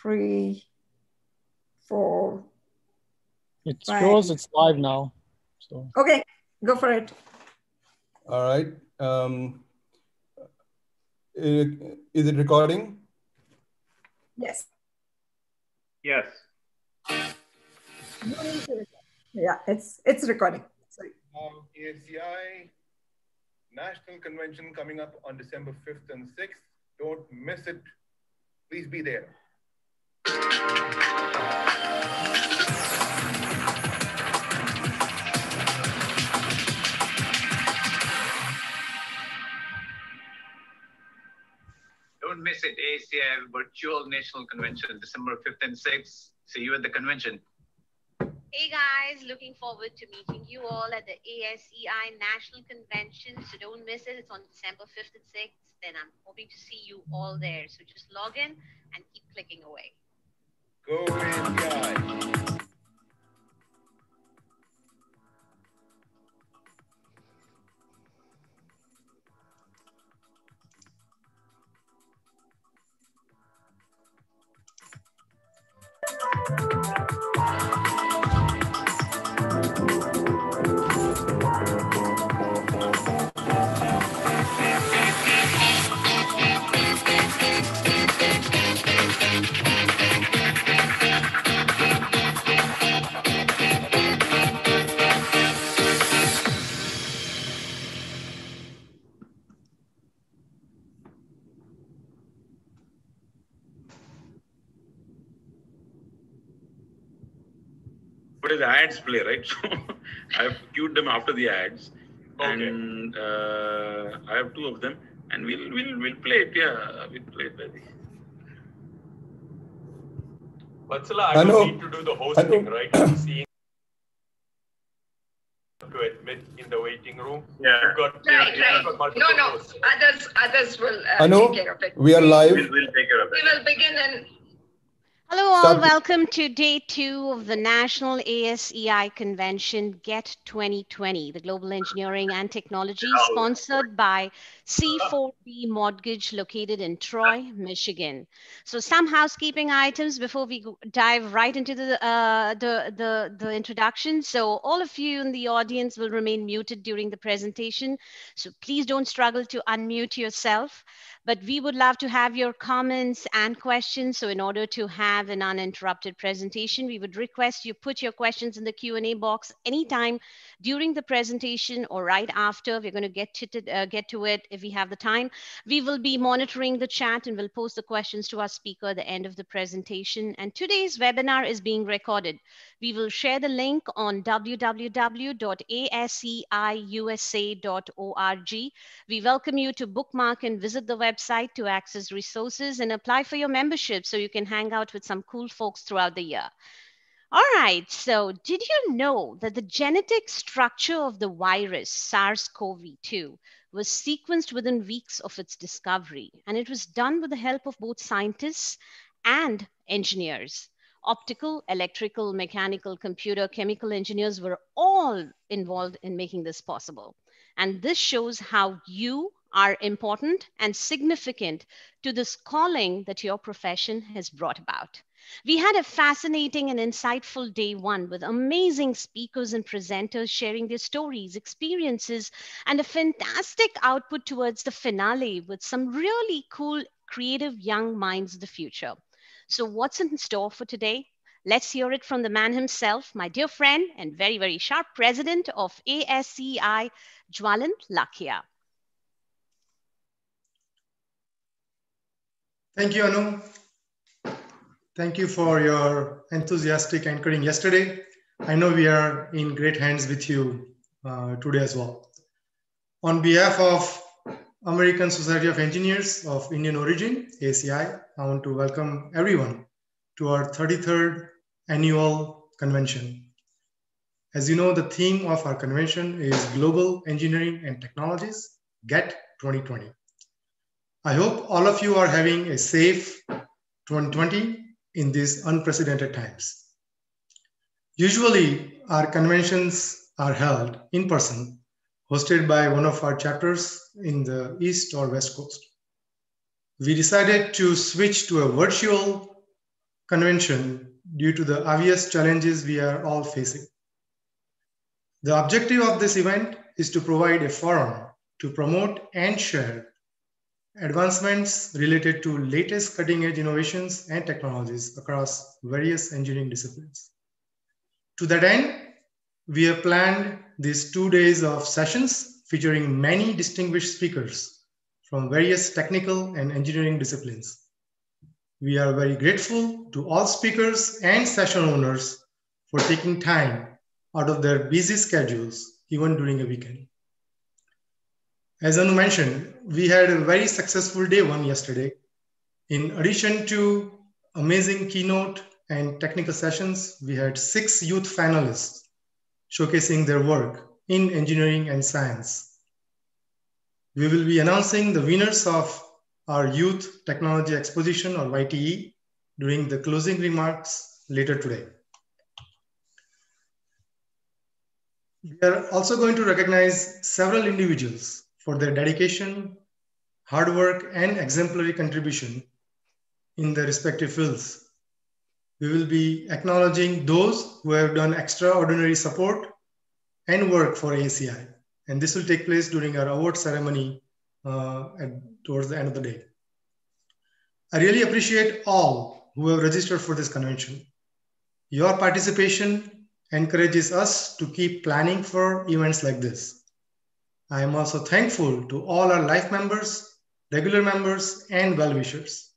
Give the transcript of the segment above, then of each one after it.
three, four. It shows it's live now. So okay, go for it. All right. Um, is it recording? Yes. Yes. Yeah, it's it's recording. Sorry. Um, ASEI National Convention coming up on December 5th and 6th. Don't miss it. Please be there. Don't miss it. ASEI Virtual National Convention, December 5th and 6th. See you at the convention. Hey guys, looking forward to meeting you all at the ASEI National Convention. So don't miss it. It's on December 5th and 6th. Then I'm hoping to see you all there. So just log in and keep clicking away. Go ASEI. But ads play, right? So I have queued them after the ads, Okay. and uh, I have two of them, and we'll we'll we'll play it. Yeah, we'll play it. Maybe. Vatsala, I Hello. don't need to do the hosting, Hello. right? I'm seeing to admit in the waiting room. Yeah. You've got, Right, you've right. got No, no, hosts. others, others will uh, Anu, take care of it. we are live. We'll, we'll take care of it. We will begin in Hello, all. Start- Welcome to day two of the National ASEI Convention GET 2020, the Global Engineering and Technology, sponsored by C4B Mortgage, located in Troy, Michigan. So, some housekeeping items before we dive right into the, uh, the, the, the introduction. So, all of you in the audience will remain muted during the presentation. So, please don't struggle to unmute yourself but we would love to have your comments and questions. So in order to have an uninterrupted presentation, we would request you put your questions in the Q&A box anytime during the presentation or right after. We're going to get to, to, uh, get to it if we have the time. We will be monitoring the chat and will post the questions to our speaker at the end of the presentation. And today's webinar is being recorded. We will share the link on www.aseiusa.org. We welcome you to bookmark and visit the website to access resources and apply for your membership so you can hang out with some cool folks throughout the year. All right, so did you know that the genetic structure of the virus SARS CoV 2 was sequenced within weeks of its discovery? And it was done with the help of both scientists and engineers. Optical, electrical, mechanical, computer, chemical engineers were all involved in making this possible. And this shows how you are important and significant to this calling that your profession has brought about. We had a fascinating and insightful day one with amazing speakers and presenters sharing their stories, experiences, and a fantastic output towards the finale with some really cool, creative young minds of the future. So, what's in store for today? Let's hear it from the man himself, my dear friend and very, very sharp president of ASEI, Jwalant Lakhia. Thank you, Anu. Thank you for your enthusiastic anchoring yesterday. I know we are in great hands with you uh, today as well. On behalf of American Society of Engineers of Indian origin, ACI, I want to welcome everyone to our 33rd annual convention. As you know, the theme of our convention is Global Engineering and Technologies, GET 2020. I hope all of you are having a safe 2020 in these unprecedented times. Usually, our conventions are held in person, hosted by one of our chapters in the East or West Coast. We decided to switch to a virtual convention due to the obvious challenges we are all facing. The objective of this event is to provide a forum to promote and share advancements related to latest cutting edge innovations and technologies across various engineering disciplines. To that end, we have planned these two days of sessions featuring many distinguished speakers from various technical and engineering disciplines. We are very grateful to all speakers and session owners for taking time out of their busy schedules, even during a weekend. As Anu mentioned, we had a very successful day one yesterday. In addition to amazing keynote and technical sessions, we had six youth finalists showcasing their work in engineering and science. We will be announcing the winners of our Youth Technology Exposition or YTE during the closing remarks later today. We are also going to recognize several individuals for their dedication, hard work, and exemplary contribution in their respective fields. We will be acknowledging those who have done extraordinary support and work for ACI. And this will take place during our award ceremony uh, at, towards the end of the day. I really appreciate all who have registered for this convention. Your participation encourages us to keep planning for events like this. I am also thankful to all our life members, regular members, and well-wishers.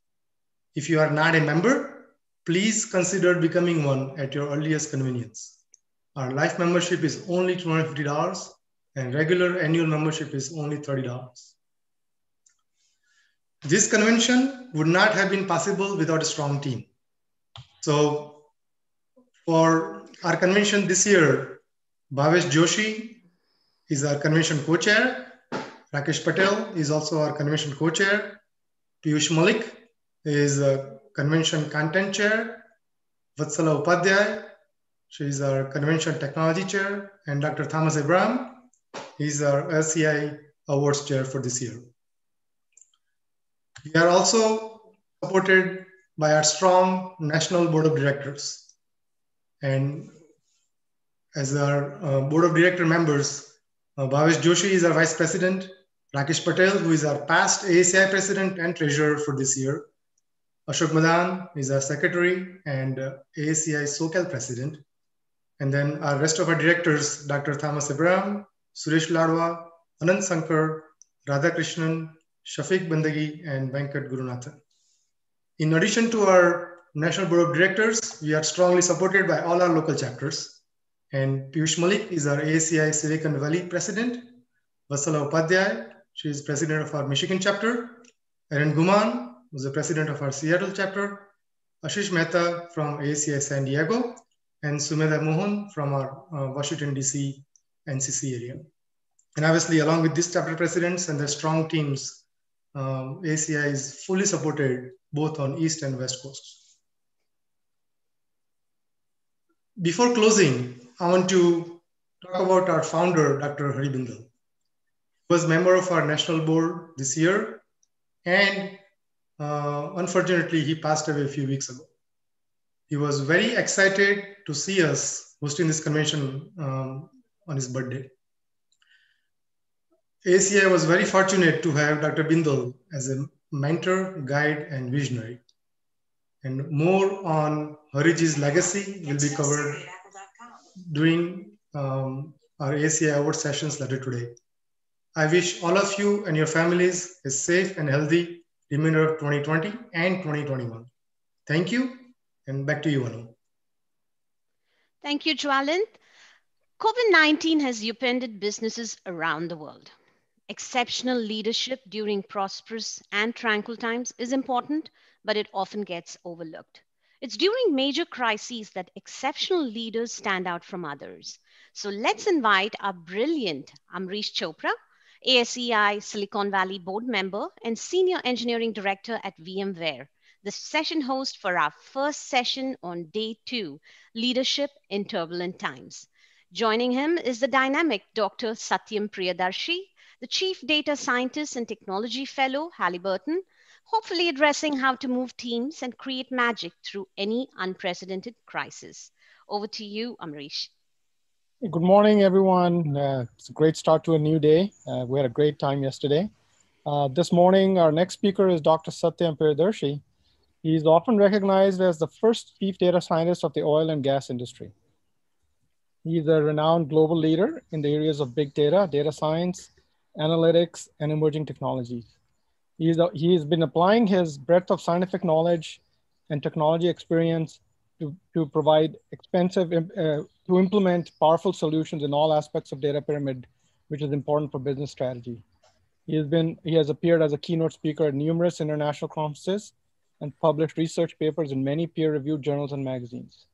If you are not a member, please consider becoming one at your earliest convenience. Our life membership is only $250 and regular annual membership is only $30. This convention would not have been possible without a strong team. So for our convention this year, Bhavesh Joshi is our convention co-chair. Rakesh Patel is also our convention co-chair. Piyush Malik is a convention content chair. Vatsala Upadhyay, she is our convention technology chair. And Dr. Thomas Abraham, he's our LCI awards chair for this year. We are also supported by our strong national board of directors. And as our uh, board of director members, uh, Bhavesh Joshi is our vice president. Rakesh Patel, who is our past ACI president and treasurer for this year. Ashok Madan is our secretary and uh, ACI SoCal president. And then our rest of our directors, Dr. Thomas Abraham, Suresh Ladwa, Anand Sankar, Radhakrishnan, Shafiq Bandagi, and Venkat Gurunathan. In addition to our National Board of Directors, we are strongly supported by all our local chapters. And Piyush Malik is our ACI Silicon Valley president. Vatsala Upadhyay, she is president of our Michigan chapter. Erin Guman was the president of our Seattle chapter. Ashish Mehta from ACI San Diego. And Sumedha Mohan from our uh, Washington, D.C. NCC area. And obviously, along with these chapter presidents and their strong teams, um, ACI is fully supported both on East and West Coast. Before closing, I want to talk about our founder, Dr. Hari Bindal. He was member of our national board this year, and uh, unfortunately, he passed away a few weeks ago. He was very excited to see us hosting this convention um, on his birthday. ACI was very fortunate to have Dr. Bindal as a mentor, guide, and visionary. And more on Hariji's legacy will be covered during um, our ACI award sessions later today. I wish all of you and your families a safe and healthy remainder of 2020 and 2021. Thank you, and back to you, Anu. Thank you, Jwalant. COVID 19 has upended businesses around the world. Exceptional leadership during prosperous and tranquil times is important, but it often gets overlooked. It's during major crises that exceptional leaders stand out from others. So let's invite our brilliant Amrish Chopra, ASEI Silicon Valley board member and senior engineering director at VMware, the session host for our first session on day two, Leadership in Turbulent Times. Joining him is the dynamic Dr. Satyam Priyadarshy, the Chief Data Scientist and Technology Fellow, Halliburton, hopefully addressing how to move teams and create magic through any unprecedented crisis. Over to you, Amrish. Good morning, everyone. Uh, it's a great start to a new day. Uh, we had a great time yesterday. Uh, this morning, our next speaker is Dr. Satyam Priyadarshy. He's often recognized as the first chief data scientist of the oil and gas industry. He's a renowned global leader in the areas of big data, data science, analytics, and emerging technologies. He's, he's been applying his breadth of scientific knowledge and technology experience to, to provide expensive, uh, to implement powerful solutions in all aspects of data pyramid, which is important for business strategy. He has been, he has appeared as a keynote speaker at numerous international conferences and published research papers in many peer-reviewed journals and magazines.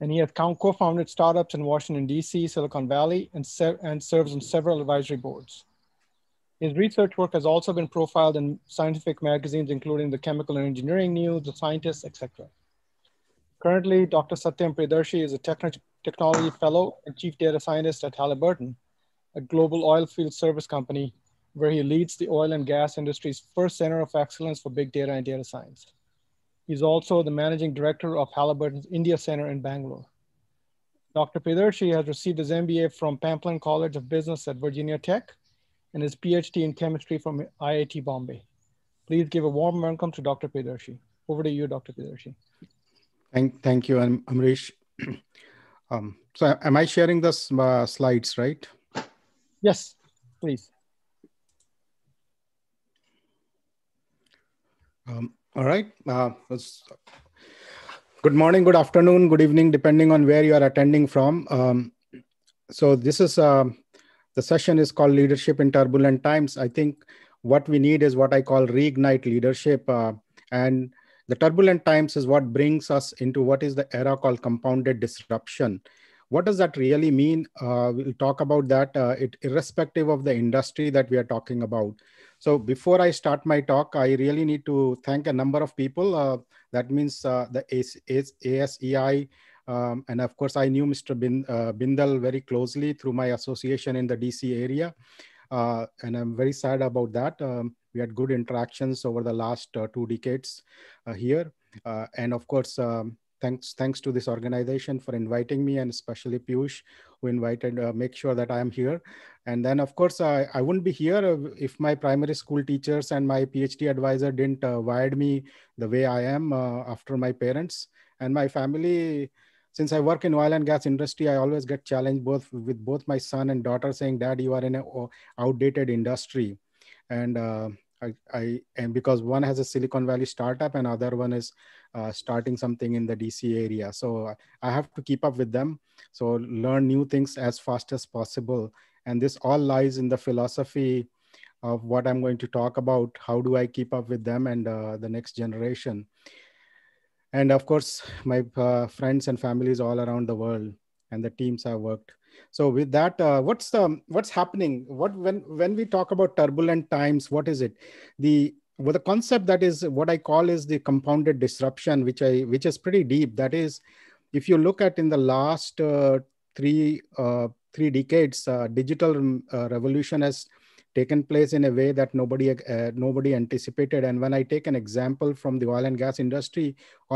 And he has co-founded startups in Washington, DC, Silicon Valley, and, and serves on several advisory boards. His research work has also been profiled in scientific magazines, including the Chemical and Engineering News, The Scientist, etc. Currently, Dr. Satyam Priyadarshy is a technology fellow and chief data scientist at Halliburton, a global oil field service company where he leads the oil and gas industry's first center of excellence for big data and data science. He's also the managing director of Halliburton's India Center in Bangalore. Dr. Priyadarshy has received his MBA from Pamplin College of Business at Virginia Tech and his PhD in chemistry from IIT Bombay. Please give a warm welcome to Dr. Priyadarshy. Over to you, Dr. Priyadarshy. Thank, thank you, I'm Amrish. um, so am I sharing the uh, slides, right? Yes, please. Um, all right. Uh, good morning, good afternoon, good evening, depending on where you are attending from. Um, so this is, uh, the session is called Leadership in Turbulent Times. I think what we need is what I call reignite leadership. Uh, and the turbulent times is what brings us into what is the era called compounded disruption. What does that really mean? Uh, we'll talk about that uh, it, irrespective of the industry that we are talking about. So before I start my talk, I really need to thank a number of people. Uh, that means uh, the ASEI, um, and of course, I knew Mr. Bin, uh, Bindal very closely through my association in the DC area. Uh, and I'm very sad about that. Um, we had good interactions over the last uh, two decades uh, here. Uh, and of course, um, thanks thanks to this organization for inviting me and especially Piyush who invited uh, make sure that I am here. And then of course, I, I wouldn't be here if my primary school teachers and my PhD advisor didn't uh, wired me the way I am uh, after my parents and my family. Since I work in oil and gas industry, I always get challenged both with both my son and daughter saying, dad, you are in an outdated industry. And I, I and because one has a Silicon Valley startup and other one is uh, starting something in the DC area. So I have to keep up with them. So learn new things as fast as possible. And this all lies in the philosophy of what I'm going to talk about. How do I keep up with them and uh, the next generation? And of course, my uh, friends and families all around the world and the teams I worked. So with that uh, what's the what's happening? What when when we talk about turbulent times what is it? The well, the concept that is what i call is the compounded disruption which i which is pretty deep. That is if you look at in the last uh, three uh, three decades uh, digital uh, revolution has taken place in a way that nobody uh, nobody anticipated. And when i take an example from the oil and gas industry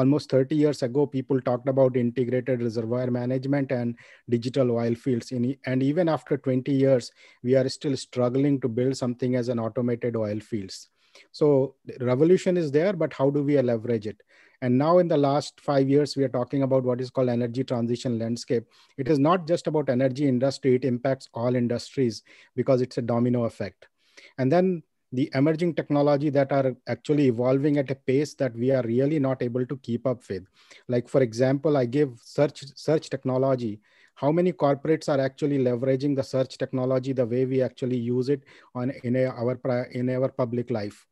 almost 30 years ago people talked about integrated reservoir management and digital oil fields. In, and even after 20 years we are still struggling to build something as an automated oil fields. So revolution is there but how do we leverage it and now in the last five years, we are talking about what is called energy transition landscape. It is not just about energy industry, it impacts all industries because it's a domino effect. And then the emerging technology that are actually evolving at a pace that we are really not able to keep up with. Like for example, I give search, search technology how many corporates are actually leveraging the search technology the way we actually use it on in a, our in our public life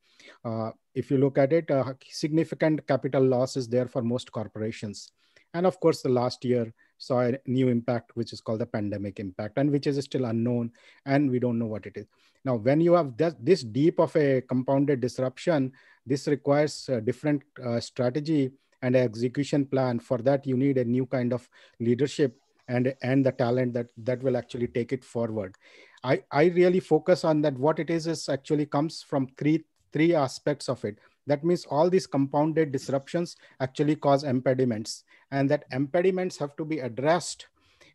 uh, if you look at it, uh, significant capital loss is there for most corporations. And of course, the last year saw a new impact, which is called the pandemic impact, and which is still unknown, and we don't know what it is. Now, when you have this, this deep of a compounded disruption, this requires a different uh, strategy and execution plan. For that, you need a new kind of leadership and, and the talent that, that will actually take it forward. I, I really focus on that. What it is is actually comes from three three aspects of it. That means all these compounded disruptions actually cause impediments and that impediments have to be addressed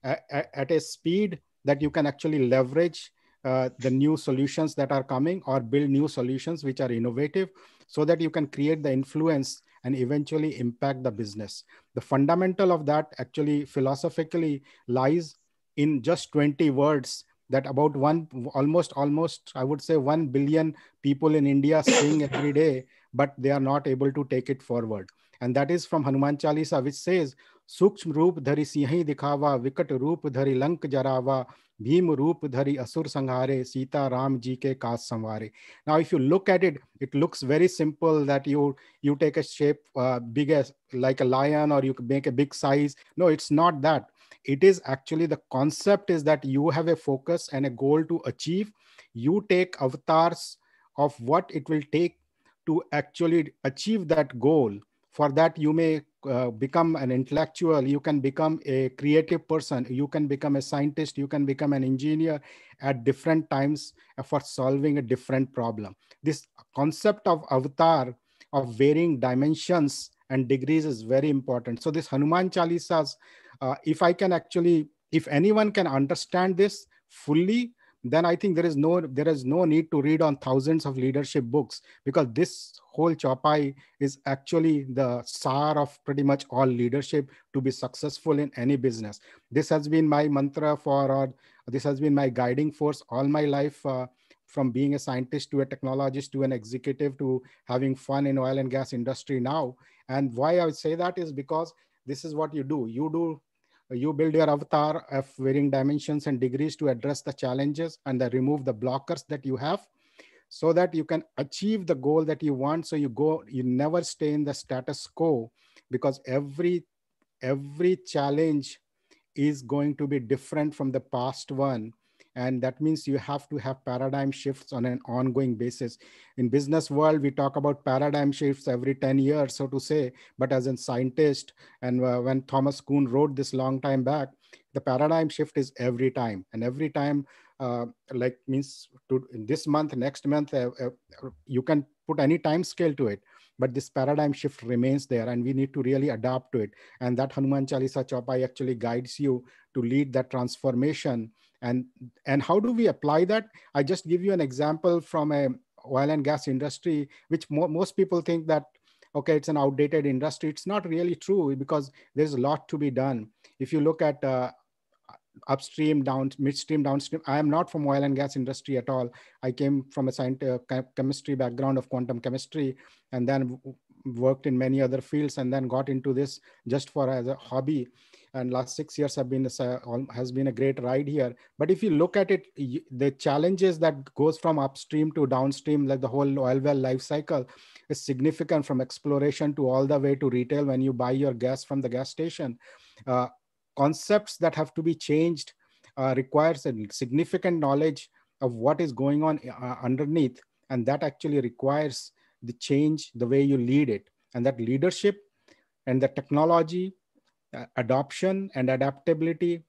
at, at a speed that you can actually leverage uh, the new solutions that are coming or build new solutions which are innovative so that you can create the influence and eventually impact the business. The fundamental of that actually philosophically lies in just 20 words that about one almost almost i would say 1 billion people in india sing every day but they are not able to take it forward and that is from hanuman chalisa which says सूक्ष्म रूप धरि सिंह दिखावा विकट रूप धरि लंक जरावा भीम रूप धरि असुर संहारे सीता ram ji ke काज संवारे now if you look at it it looks very simple that you you take a shape uh, big as like a lion or you make a big size no it's not that it is actually the concept is that you have a focus and a goal to achieve. You take avatars of what it will take to actually achieve that goal. For that you may uh, become an intellectual. You can become a creative person. You can become a scientist. You can become an engineer at different times for solving a different problem. This concept of avatar of varying dimensions and degrees is very important. So this hanuman chalisas uh, if i can actually if anyone can understand this fully then I think there is no there is no need to read on thousands of leadership books because this whole chopai is actually the sar of pretty much all leadership to be successful in any business. This has been my mantra for or this has been my guiding force all my life. Uh, from being a scientist to a technologist to an executive to having fun in oil and gas industry now and why i would say that is because this is what you do. You do you build your avatar of varying dimensions and degrees to address the challenges and then remove the blockers that you have so that you can achieve the goal that you want. So you go you never stay in the status quo because every every challenge is going to be different from the past one and that means you have to have paradigm shifts on an ongoing basis. In business world we talk about paradigm shifts every 10 years so to say. But as a scientist and uh, when thomas kuhn wrote this long time back the paradigm shift is every time. And every time uh, like means to this month next month uh, uh, you can put any time scale to it. But this paradigm shift remains there and we need to really adapt to it. And that hanuman chalisa chopai actually guides you to lead that transformation and and how do we apply that? I just give you an example from a oil and gas industry which mo most people think that okay it's an outdated industry. It's not really true because there's a lot to be done. If you look at uh, upstream down midstream downstream i am not from oil and gas industry at all. I came from a science uh, chemistry background of quantum chemistry and then worked in many other fields and then got into this just for as a hobby and last six years have been has been a great ride here. But if you look at it the challenges that goes from upstream to downstream like the whole oil well life cycle is significant from exploration to all the way to retail when you buy your gas from the gas station. Uh, concepts that have to be changed uh, requires a significant knowledge of what is going on uh, underneath and that actually requires the change the way you lead it. And that leadership and the technology adoption and adaptability.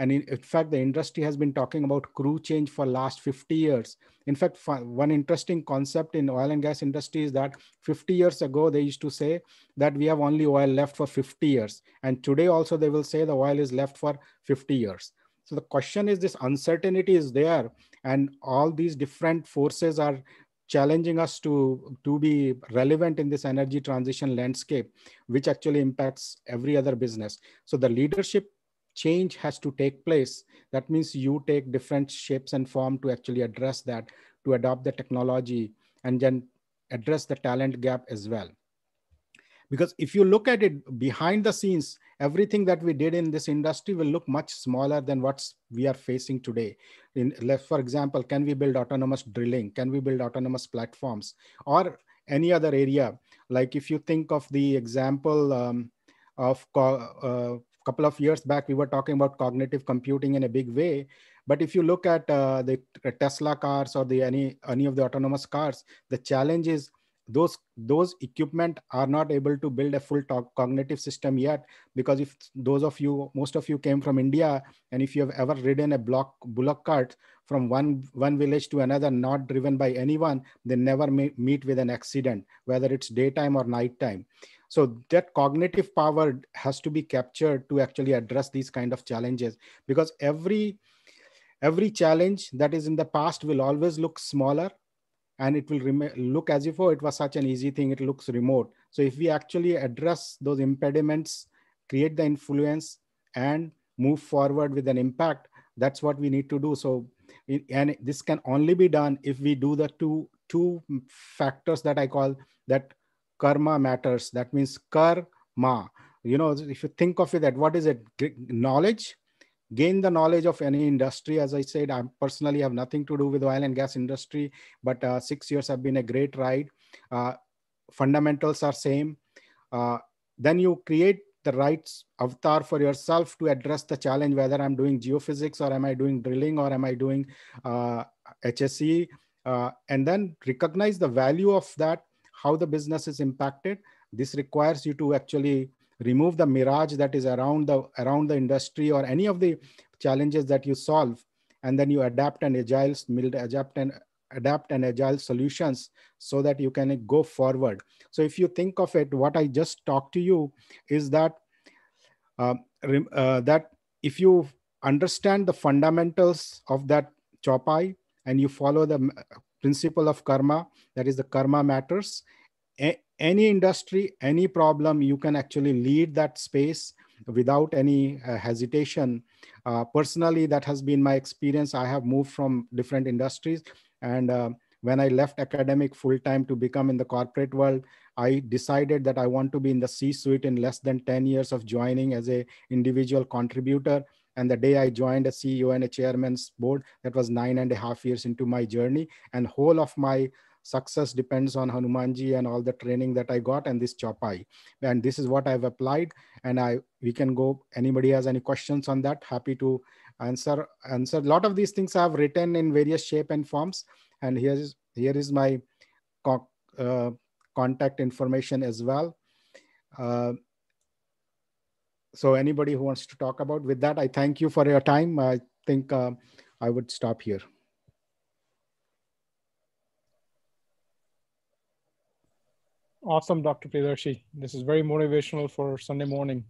And in, in, fact the industry has been talking about crew change for last 50 years. In fact one interesting concept in oil and gas industry is that 50 years ago they used to say that we have only oil left for 50 years. And today also they will say the oil is left for 50 years. So the question is this uncertainty is there and all these different forces are challenging us to, to be relevant in this energy transition landscape, which actually impacts every other business. So the leadership change has to take place. That means you take different shapes and form to actually address that, to adopt the technology, and then address the talent gap as well. Because if you look at it behind the scenes, everything that we did in this industry will look much smaller than what we are facing today. In, for example, can we build autonomous drilling? Can we build autonomous platforms? Or any other area? Like if you think of the example um, of a uh, couple of years back, we were talking about cognitive computing in a big way. But if you look at uh, the Tesla cars or the any any of the autonomous cars, the challenge is those those equipment are not able to build a full cognitive system yet because if those of you most of you came from india and if you have ever ridden a block bullock cart from one one village to another not driven by anyone they never meet with an accident whether it's daytime or nighttime. So that cognitive power has to be captured to actually address these kind of challenges because every every challenge that is in the past will always look smaller and it will remain look as if oh it was such an easy thing it looks remote. So if we actually address those impediments create the influence and move forward with an impact that's what we need to do. So and this can only be done if we do the two two factors that i call that karma matters. That means karma. You know if you think of it that what is it? Knowledge gain the knowledge of any industry. As i said i personally have nothing to do with oil and gas industry but uh, six years have been a great ride. Uh, fundamentals are same. Uh, then you create the right avatar for yourself to address the challenge whether i'm doing geophysics or am i doing drilling or am i doing hse uh, uh, and then recognize the value of that how the business is impacted. This requires you to actually remove the mirage that is around the around the industry or any of the challenges that you solve and then you adapt and agile adapt and adapt and agile solutions so that you can go forward. So if you think of it what i just talked to you is that uh, uh, that if you understand the fundamentals of that chopai and you follow the principle of karma that is the karma matters any industry, any problem, you can actually lead that space without any uh, hesitation. Uh, personally, that has been my experience. I have moved from different industries. And uh, when I left academic full time to become in the corporate world, I decided that I want to be in the C-suite in less than 10 years of joining as a individual contributor. And the day I joined a CEO and a chairman's board, that was nine and a half years into my journey. And whole of my success depends on Hanumanji and all the training that I got and this Chopai. And this is what I've applied. And I we can go, anybody has any questions on that, happy to answer. Answer. A lot of these things I've written in various shape and forms. And here is, here is my uh, contact information as well. Uh, so anybody who wants to talk about with that, I thank you for your time. I think uh, I would stop here. Awesome, Dr. Priyadarshy. This is very motivational for Sunday morning.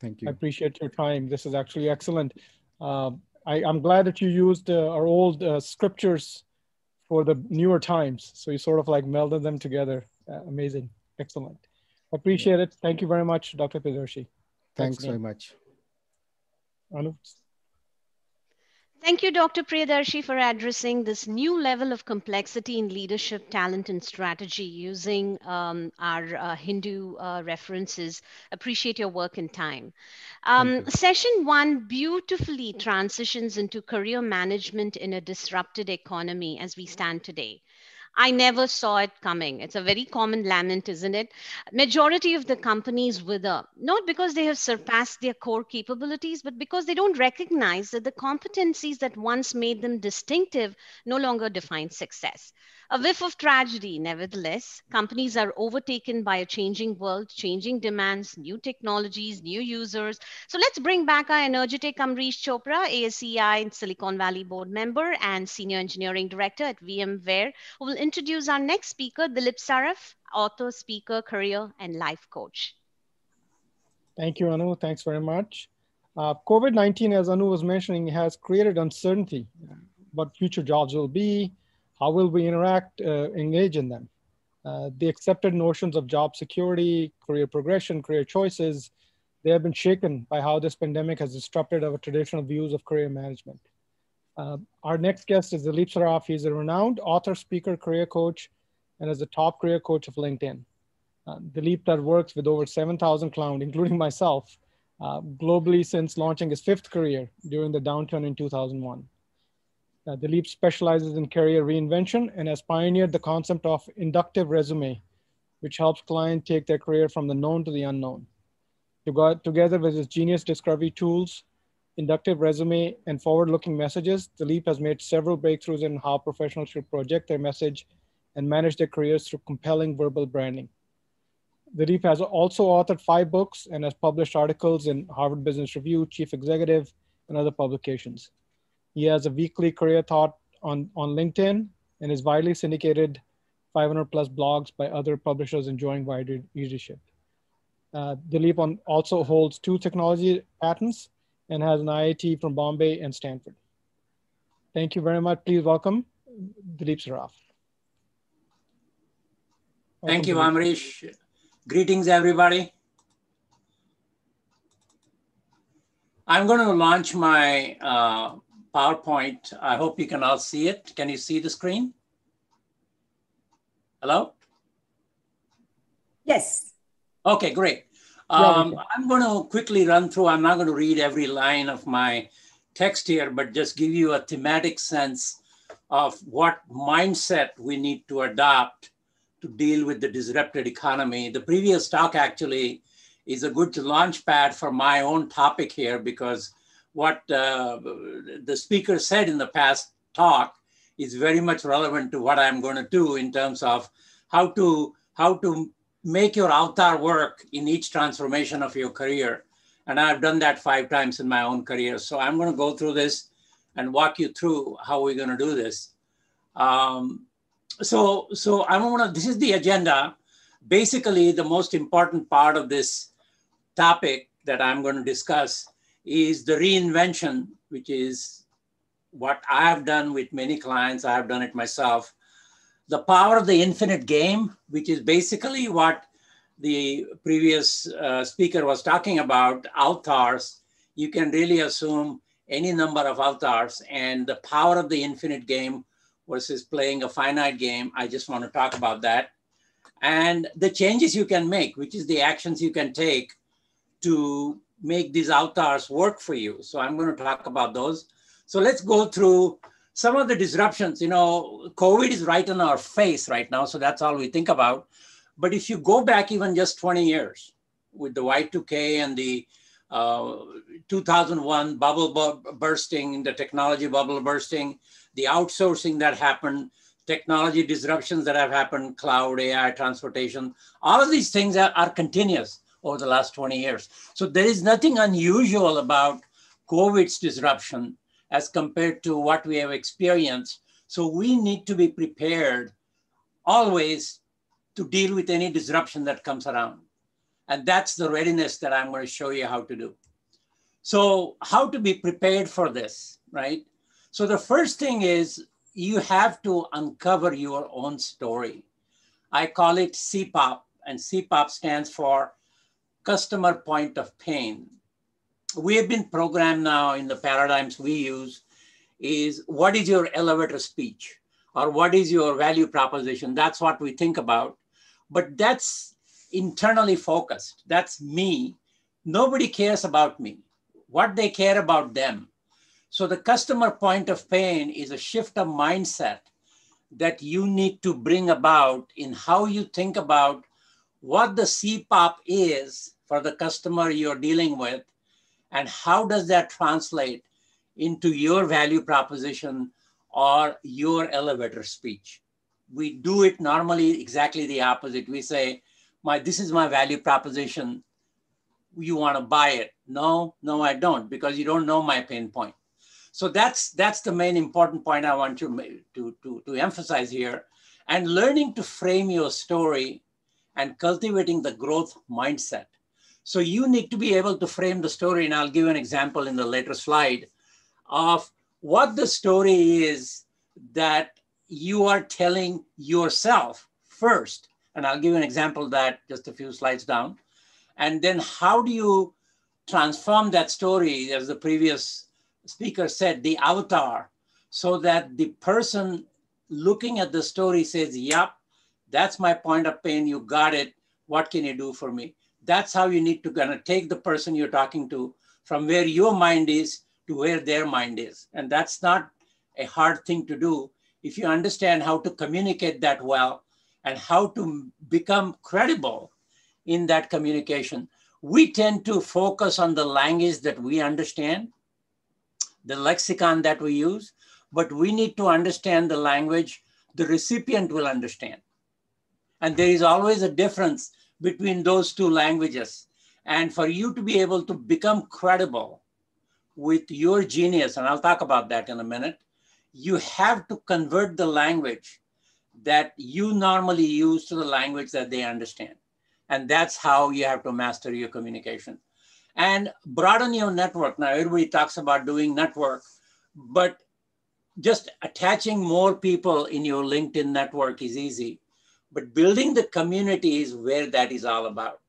Thank you. I appreciate your time. This is actually excellent. Uh, I, am glad that you used uh, our old uh, scriptures for the newer times. So you sort of like melded them together. Uh, amazing. Excellent. Appreciate it. Thank you very much, Dr. Priyadarshy. Thanks, Thanks very much. Anu? Thank you, Dr. Priyadarshy, for addressing this new level of complexity in leadership, talent, and strategy using um, our uh, Hindu uh, references. Appreciate your work and time. Um, session one beautifully transitions into career management in a disrupted economy as we stand today. I never saw it coming. It's a very common lament, isn't it? Majority of the companies wither, not because they have surpassed their core capabilities, but because they don't recognize that the competencies that once made them distinctive no longer define success. A whiff of tragedy, nevertheless. Companies are overtaken by a changing world, changing demands, new technologies, new users. So let's bring back our energetic Amrish Chopra, ASEI and Silicon Valley board member and senior engineering director at VMware, who will introduce our next speaker, Dilip Saraf, author, speaker, career, and life coach. Thank you, Anu. Thanks very much. Uh, COVID-19, as Anu was mentioning, has created uncertainty what future jobs will be, how will we interact, uh, engage in them? Uh, the accepted notions of job security, career progression, career choices, they have been shaken by how this pandemic has disrupted our traditional views of career management. Uh, our next guest is Dilip Saraf. He's a renowned author, speaker, career coach, and is the top career coach of LinkedIn. Uh, Dilip that works with over 7,000 clown, including myself, uh, globally since launching his fifth career during the downturn in 2001. Uh, Dilip specializes in career reinvention and has pioneered the concept of inductive resume, which helps clients take their career from the known to the unknown. Together with his genius discovery tools, inductive resume, and forward-looking messages, Dilip has made several breakthroughs in how professionals should project their message and manage their careers through compelling verbal branding. Dilip has also authored five books and has published articles in Harvard Business Review, Chief Executive, and other publications. He has a weekly career thought on, on LinkedIn and is widely syndicated 500 plus blogs by other publishers enjoying wide readership. Uh, Dilip on, also holds two technology patents and has an IIT from Bombay and Stanford. Thank you very much. Please welcome Dilip Saraf. Thank you, Amrish. Greetings, everybody. I'm going to launch my uh, PowerPoint. I hope you can all see it. Can you see the screen? Hello? Yes. Okay, great. Um, I'm going to quickly run through. I'm not going to read every line of my text here, but just give you a thematic sense of what mindset we need to adopt to deal with the disrupted economy. The previous talk actually is a good launch pad for my own topic here because what uh, the speaker said in the past talk is very much relevant to what I'm going to do in terms of how to how to make your avatar work in each transformation of your career. And I've done that five times in my own career. So I'm going to go through this and walk you through how we're going to do this. Um, so so I'm going to. This is the agenda. Basically, the most important part of this topic that I'm going to discuss is the reinvention, which is what I've done with many clients. I've done it myself. The power of the infinite game, which is basically what the previous uh, speaker was talking about, avatars. You can really assume any number of avatars, and the power of the infinite game versus playing a finite game. I just want to talk about that. And the changes you can make, which is the actions you can take to make these avatars work for you. So I'm going to talk about those. So let's go through some of the disruptions. You know, COVID is right in our face right now. So that's all we think about. But if you go back even just 20 years with the Y2K and the uh, 2001 bubble bu- bursting, the technology bubble bursting, the outsourcing that happened, technology disruptions that have happened, cloud, AI, transportation, all of these things are, are continuous over the last 20 years. So there is nothing unusual about COVID's disruption as compared to what we have experienced. So we need to be prepared always to deal with any disruption that comes around. And that's the readiness that I'm going to show you how to do. So, how to be prepared for this, right? So, the first thing is you have to uncover your own story. I call it CPOP, and CPOP stands for customer point of pain. We have been programmed now in the paradigms we use is what is your elevator speech or what is your value proposition? That's what we think about. But that's internally focused. That's me. Nobody cares about me. What they care about them. So the customer point of pain is a shift of mindset that you need to bring about in how you think about what the CPOP is for the customer you're dealing with and how does that translate into your value proposition or your elevator speech. We do it normally exactly the opposite. We say, my this is my value proposition. You want to buy it. No, no, I don't, because you don't know my pain point. So that's that's the main important point I want to, to, to, to emphasize here. And learning to frame your story and cultivating the growth mindset. So you need to be able to frame the story, and I'll give an example in the later slide of what the story is that you are telling yourself first. And I'll give an example that just a few slides down. And then how do you transform that story, as the previous speaker said, the avatar, so that the person looking at the story says, Yep, that's my point of pain. You got it. What can you do for me? That's how you need to kind of take the person you're talking to from where your mind is to where their mind is. And that's not a hard thing to do if you understand how to communicate that well and how to become credible in that communication. We tend to focus on the language that we understand, the lexicon that we use, but we need to understand the language the recipient will understand. And there is always a difference between those two languages. And for you to be able to become credible with your genius, and I'll talk about that in a minute, you have to convert the language that you normally use to the language that they understand. And that's how you have to master your communication. And broaden your network. Now, everybody talks about doing network, but just attaching more people in your LinkedIn network is easy. But building the community is where that is all about.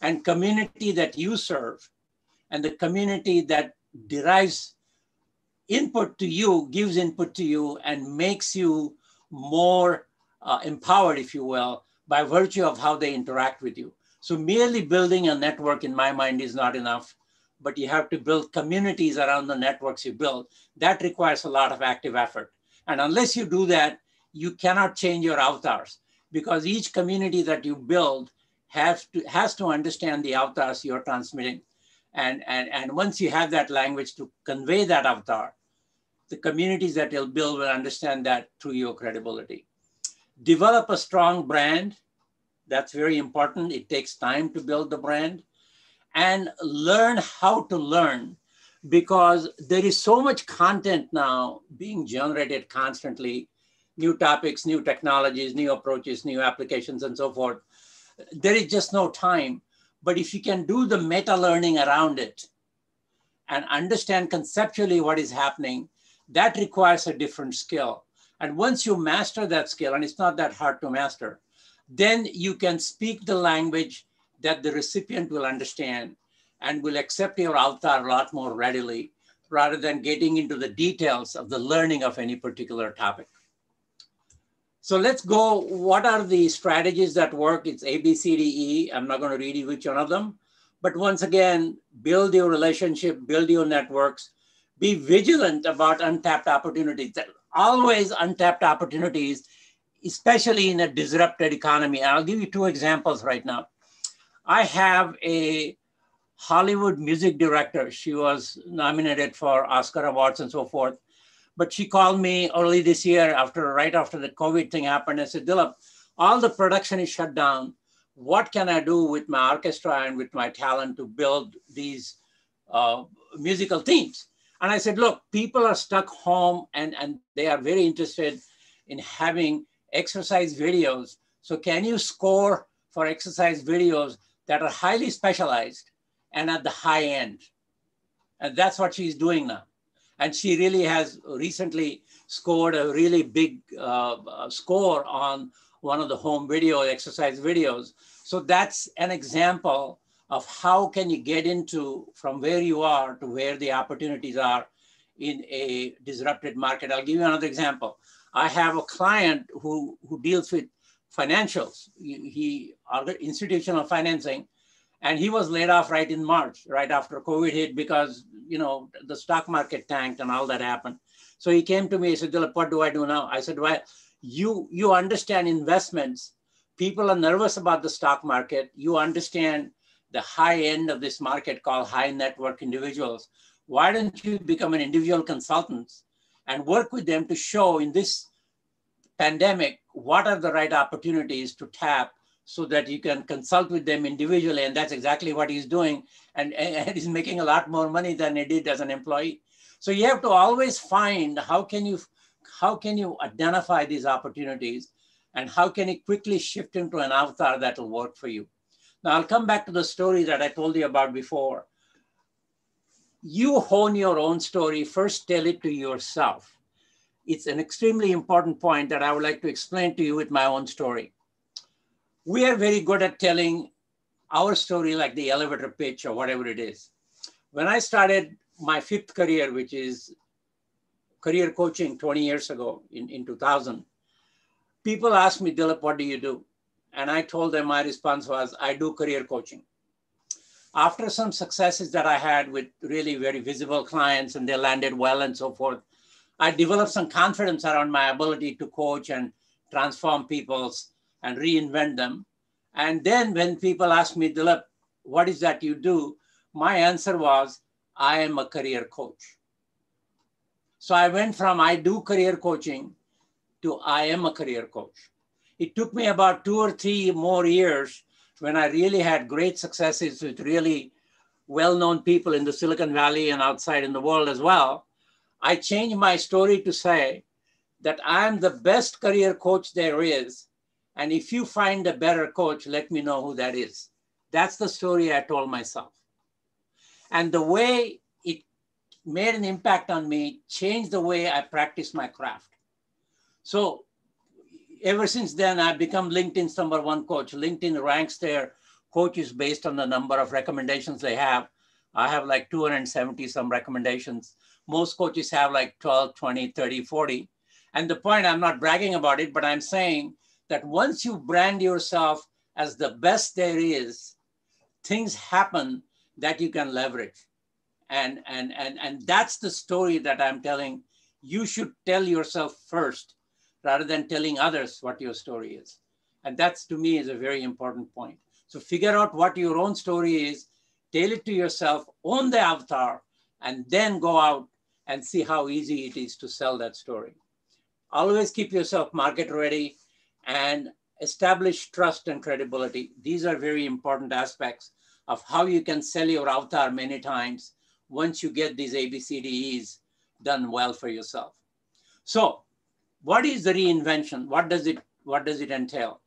And community that you serve and the community that derives input to you, gives input to you, and makes you more uh, empowered, if you will, by virtue of how they interact with you. So merely building a network, in my mind, is not enough, but you have to build communities around the networks you build. That requires a lot of active effort. And unless you do that, you cannot change your avatars because each community that you build has to, has to understand the avatars you're transmitting. And, and, and once you have that language to convey that avatar, the communities that you'll build will understand that through your credibility. Develop a strong brand. That's very important. It takes time to build the brand. And learn how to learn because there is so much content now being generated constantly new topics, new technologies, new approaches, new applications, and so forth. There is just no time. But if you can do the meta learning around it and understand conceptually what is happening, that requires a different skill. And once you master that skill, and it's not that hard to master, then you can speak the language that the recipient will understand and will accept your avatar a lot more readily rather than getting into the details of the learning of any particular topic. So let's go, what are the strategies that work? It's A, B, C, D, E. I'm not gonna read you which one of them, but once again, build your relationship, build your networks, be vigilant about untapped opportunities. Always untapped opportunities, especially in a disrupted economy. I'll give you two examples right now. I have a Hollywood music director. She was nominated for Oscar awards and so forth. But she called me early this year after, right after the COVID thing happened and said, Dilip, all the production is shut down. What can I do with my orchestra and with my talent to build these uh, musical themes? And I said, look, people are stuck home and, and they are very interested in having exercise videos. So can you score for exercise videos that are highly specialized and at the high end? And that's what she's doing now. And she really has recently scored a really big uh, uh, score on one of the home video exercise videos. So that's an example of how can you get into from where you are to where the opportunities are in a disrupted market. I'll give you another example. I have a client who, who deals with financials. He, he institutional financing, and he was laid off right in March, right after COVID hit, because you know the stock market tanked and all that happened. So he came to me. He said, "Dilip, what do I do now?" I said, "Well, you you understand investments. People are nervous about the stock market. You understand the high end of this market called high network individuals. Why don't you become an individual consultant and work with them to show in this pandemic what are the right opportunities to tap so that you can consult with them individually. And that's exactly what he's doing. And, and he's making a lot more money than he did as an employee. So you have to always find how can you how can you identify these opportunities and how can you quickly shift into an avatar that will work for you. Now I'll come back to the story that I told you about before. You hone your own story, first tell it to yourself. It's an extremely important point that I would like to explain to you with my own story we are very good at telling our story like the elevator pitch or whatever it is. When I started my fifth career, which is career coaching 20 years ago in, in 2000, people asked me, Dilip, what do you do? And I told them my response was, I do career coaching. After some successes that I had with really very visible clients and they landed well and so forth, I developed some confidence around my ability to coach and transform people's and reinvent them. And then when people ask me, Dilip, what is that you do? My answer was, I am a career coach. So I went from I do career coaching to I am a career coach. It took me about two or three more years when I really had great successes with really well-known people in the Silicon Valley and outside in the world as well. I changed my story to say that I'm the best career coach there is. And if you find a better coach, let me know who that is. That's the story I told myself. And the way it made an impact on me changed the way I practice my craft. So ever since then, I've become LinkedIn's number one coach. LinkedIn ranks their coaches based on the number of recommendations they have. I have like 270 some recommendations. Most coaches have like 12, 20, 30, 40. And the point, I'm not bragging about it, but I'm saying that once you brand yourself as the best there is, things happen that you can leverage. And, and, and, and that's the story that I'm telling. You should tell yourself first rather than telling others what your story is. And that's to me is a very important point. So figure out what your own story is, tell it to yourself, own the avatar, and then go out and see how easy it is to sell that story. Always keep yourself market ready and establish trust and credibility. These are very important aspects of how you can sell your avatar many times once you get these ABCDEs done well for yourself. So what is the reinvention? What does it, what does it entail?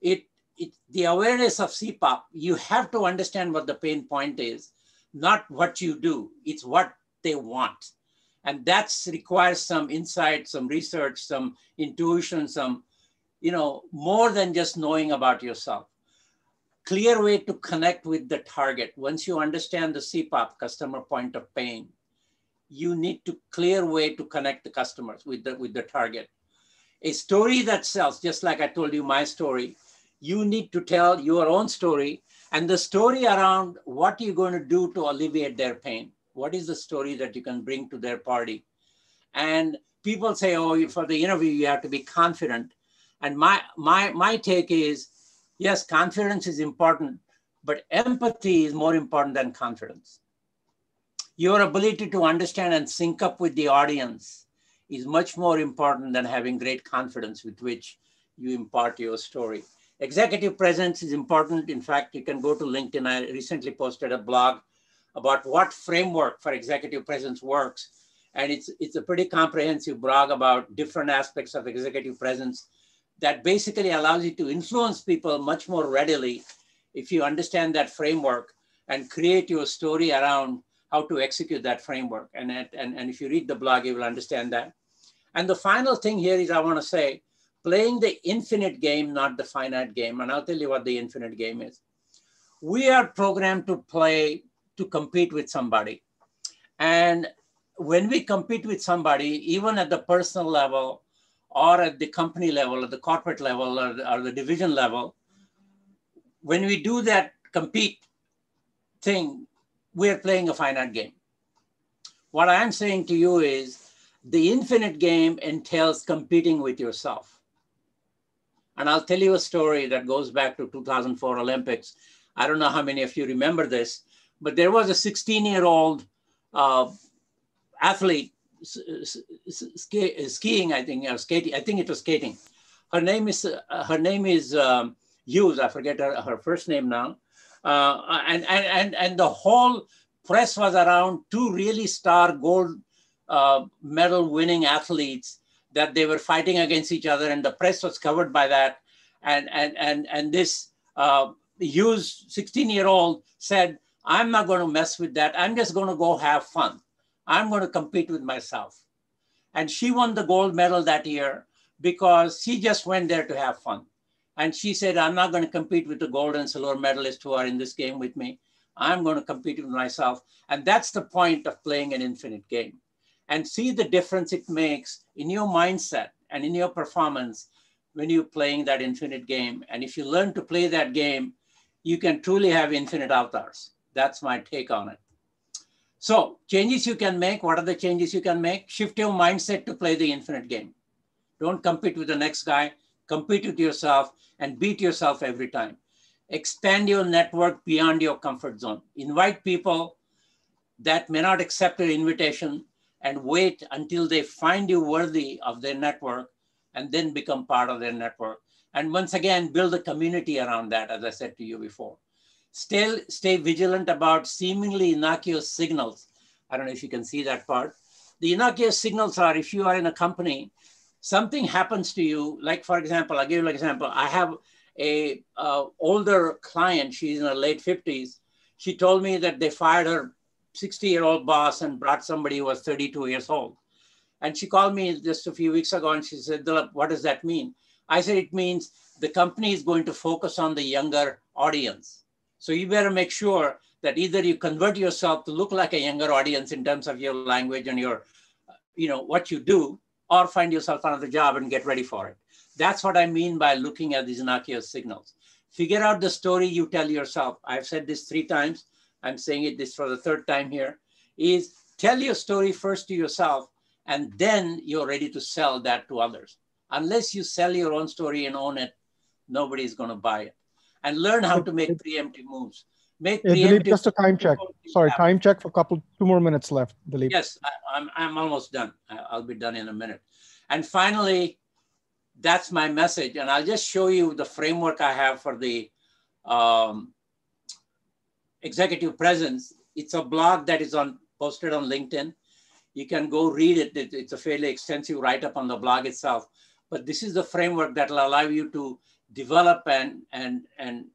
It, it, the awareness of CPAP, you have to understand what the pain point is, not what you do. It's what they want. And that requires some insight, some research, some intuition, some, you know, more than just knowing about yourself. Clear way to connect with the target. Once you understand the CPAP, customer point of pain, you need to clear way to connect the customers with the, with the target. A story that sells, just like I told you my story, you need to tell your own story and the story around what you're going to do to alleviate their pain. What is the story that you can bring to their party? And people say, oh, for the interview, you have to be confident. And my, my, my take is, yes, confidence is important, but empathy is more important than confidence your ability to understand and sync up with the audience is much more important than having great confidence with which you impart your story. Executive presence is important. In fact, you can go to LinkedIn. I recently posted a blog about what framework for executive presence works. And it's, it's a pretty comprehensive blog about different aspects of executive presence that basically allows you to influence people much more readily if you understand that framework and create your story around how to execute that framework. And, and, and if you read the blog, you will understand that. And the final thing here is I want to say, playing the infinite game, not the finite game. And I'll tell you what the infinite game is. We are programmed to play, to compete with somebody. And when we compete with somebody, even at the personal level or at the company level, at the corporate level, or the, or the division level, when we do that compete thing, we're playing a finite game. What I'm saying to you is the infinite game entails competing with yourself. And I'll tell you a story that goes back to 2004 Olympics. I don't know how many of you remember this, but there was a 16 year old uh, athlete skiing, I think, or skating. I think it was skating. Her name is uh, her name is um, Hughes. I forget her, her first name now. Uh, and, and, and, and the whole press was around two really star gold uh, medal winning athletes that they were fighting against each other and the press was covered by that. And, and, and, and this uh, Hughes 16 year old said, I'm not going to mess with that. I'm just going to go have fun. I'm going to compete with myself. And she won the gold medal that year because she just went there to have fun. And she said, I'm not going to compete with the gold and silver medalists who are in this game with me. I'm going to compete with myself. And that's the point of playing an infinite game. And see the difference it makes in your mindset and in your performance when you're playing that infinite game. And if you learn to play that game, you can truly have infinite avatars. That's my take on it. So changes you can make, what are the changes you can make? Shift your mindset to play the infinite game. Don't compete with the next guy compete with yourself, and beat yourself every time. Expand your network beyond your comfort zone. Invite people that may not accept your invitation and wait until they find you worthy of their network and then become part of their network. And once again, build a community around that, as I said to you before. Still stay vigilant about seemingly innocuous signals. I don't know if you can see that part. The innocuous signals are if you are in a company, something happens to you, like for example, I'll give you an example. I have a older client, she's in her late 50s. She told me that they fired her 60 year old boss and brought somebody who was 32 years old. And she called me just a few weeks ago and she said, what does that mean? I said, it means the company is going to focus on the younger audience. So you better make sure that either you convert yourself to look like a younger audience in terms of your language and your, uh, you know, what you do, or find yourself another job and get ready for it. That's what I mean by looking at these innocuous signals. Figure out the story you tell yourself. I've said this three times. I'm saying it this for the third time here, is tell your story first to yourself, and then you're ready to sell that to others. Unless you sell your own story and own it, nobody's going to buy it. And learn how to make preemptive moves. Make preemptive just a time check. Sorry, time check for a couple, two more minutes left, Dilip. Yes, I, I'm, I'm almost done. I'll be done in a minute. And finally, that's my message. And I'll just show you the framework I have for the um, executive presence. It's a blog that is on posted on LinkedIn. You can go read it. It's a fairly extensive write-up on the blog itself. But this is the framework that will allow you to develop and, and, and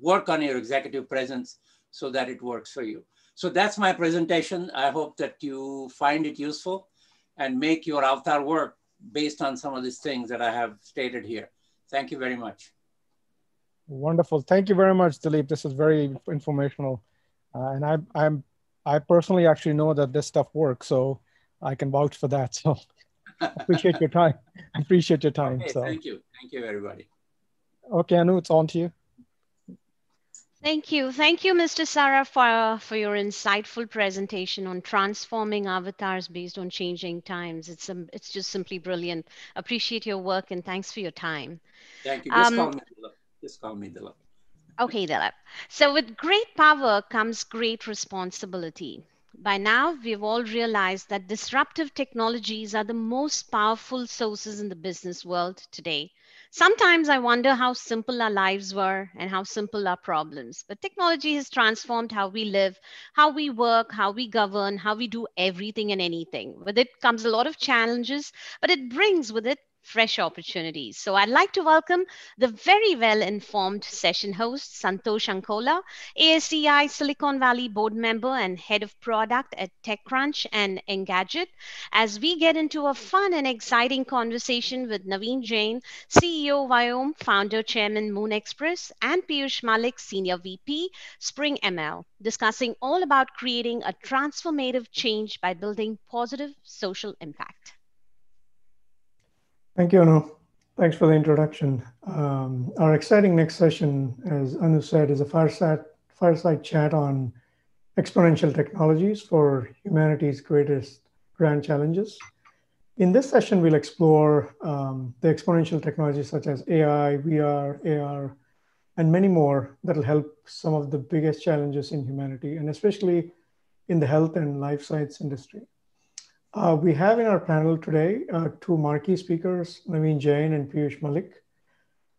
work on your executive presence so that it works for you. So that's my presentation. I hope that you find it useful and make your avatar work based on some of these things that I have stated here. Thank you very much. Wonderful. Thank you very much, Dilip. This is very informational. Uh, and I, I'm, I personally actually know that this stuff works, so I can vouch for that. So appreciate your time. appreciate your time. Okay, so thank you. Thank you, everybody. Okay, Anu, it's on to you. Thank you. Thank you, Mr. Saraf, for, for your insightful presentation on transforming avatars based on changing times. It's, um, it's just simply brilliant. Appreciate your work and thanks for your time. Thank you. Just Um, call me Dilip. Just call me Dilip. Okay, Dilip. So, with great power comes great responsibility. By now, we've all realized that disruptive technologies are the most powerful sources in the business world today. Sometimes I wonder how simple our lives were and how simple our problems. But technology has transformed how we live, how we work, how we govern, how we do everything and anything. With it comes a lot of challenges, but it brings with it fresh opportunities. So I'd like to welcome the very well informed session host, Santosh Ankola, ASEI Silicon Valley board member and head of product at TechCrunch and Engadget, as we get into a fun and exciting conversation with Naveen Jain, CEO Viome, founder chairman Moon Express, and Piyush Malik, senior VP, Spring ML, discussing all about creating a transformative change by building positive social impact. Thank you, Anu. Thanks for the introduction. Um, our exciting next session, as Anu said, is a fireside, fireside chat on exponential technologies for humanity's greatest grand challenges. In this session, we'll explore um, the exponential technologies such as AI, VR, AR, and many more that'll help some of the biggest challenges in humanity, and especially in the health and life science industry. Uh, we have in our panel today uh, two marquee speakers, Naveen Jain and Piyush Malik.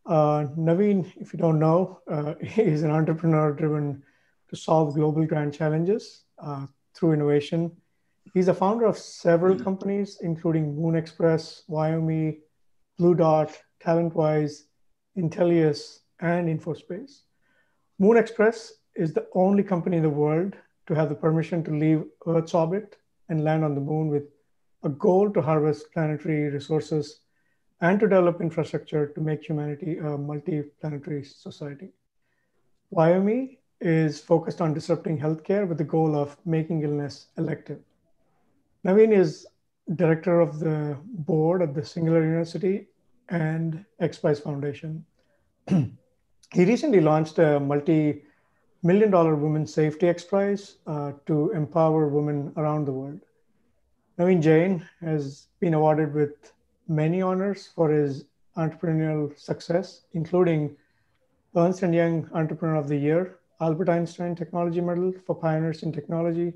Uh, Naveen, if you don't know, uh, is an entrepreneur driven to solve global grand challenges uh, through innovation. He's the founder of several companies, including Moon Express, Viome, Blue Dot, TalentWise, Intelius, and Infospace. Moon Express is the only company in the world to have the permission to leave Earth's orbit and land on the moon with a goal to harvest planetary resources and to develop infrastructure to make humanity a multi-planetary society. Viome is focused on disrupting healthcare with the goal of making illness elective. Naveen is director of the board at the Singular University and XPRIZE Foundation. he recently launched a multi million dollar women's safety X Prize uh, to empower women around the world. Naveen Jain has been awarded with many honors for his entrepreneurial success, including Ernst & Young Entrepreneur of the Year, Albert Einstein Technology Medal for Pioneers in Technology,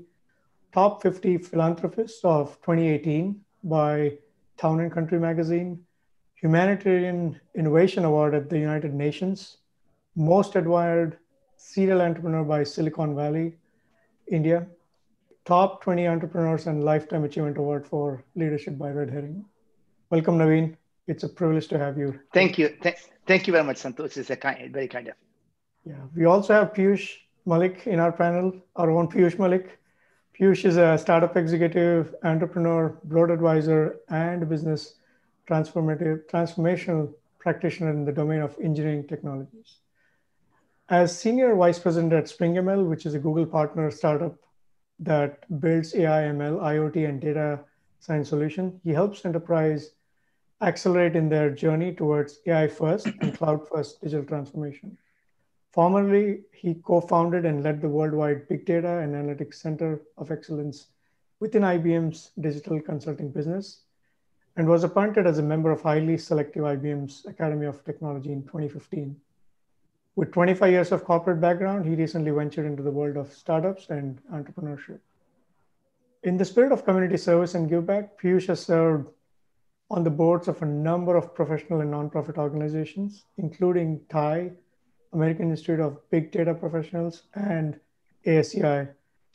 Top 50 Philanthropists of 2018 by Town & Country Magazine, Humanitarian Innovation Award at the United Nations, Most Admired Serial Entrepreneur by Silicon Valley, India, Top 20 Entrepreneurs and Lifetime Achievement Award for Leadership by Red Herring. Welcome, Naveen. It's a privilege to have you. Thank you. Th- thank you very much, Santosh. It's a kind, very kind of you. Yeah. We also have Piyush Malik in our panel, our own Piyush Malik. Piyush is a startup executive, entrepreneur, board advisor, and business transformative, transformational practitioner in the domain of engineering technologies. As senior vice president at SpringML, which is a Google partner startup that builds AI, ML, IoT, and data science solution, he helps enterprise accelerate in their journey towards AI first and cloud first digital transformation. Formerly, he co founded and led the worldwide Big Data and Analytics Center of Excellence within IBM's digital consulting business and was appointed as a member of highly selective IBM's Academy of Technology in 2015. With 25 years of corporate background, he recently ventured into the world of startups and entrepreneurship. In the spirit of community service and give back, Piyush has served on the boards of a number of professional and nonprofit organizations, including TIE, American Institute of Big Data Professionals, and ASEI,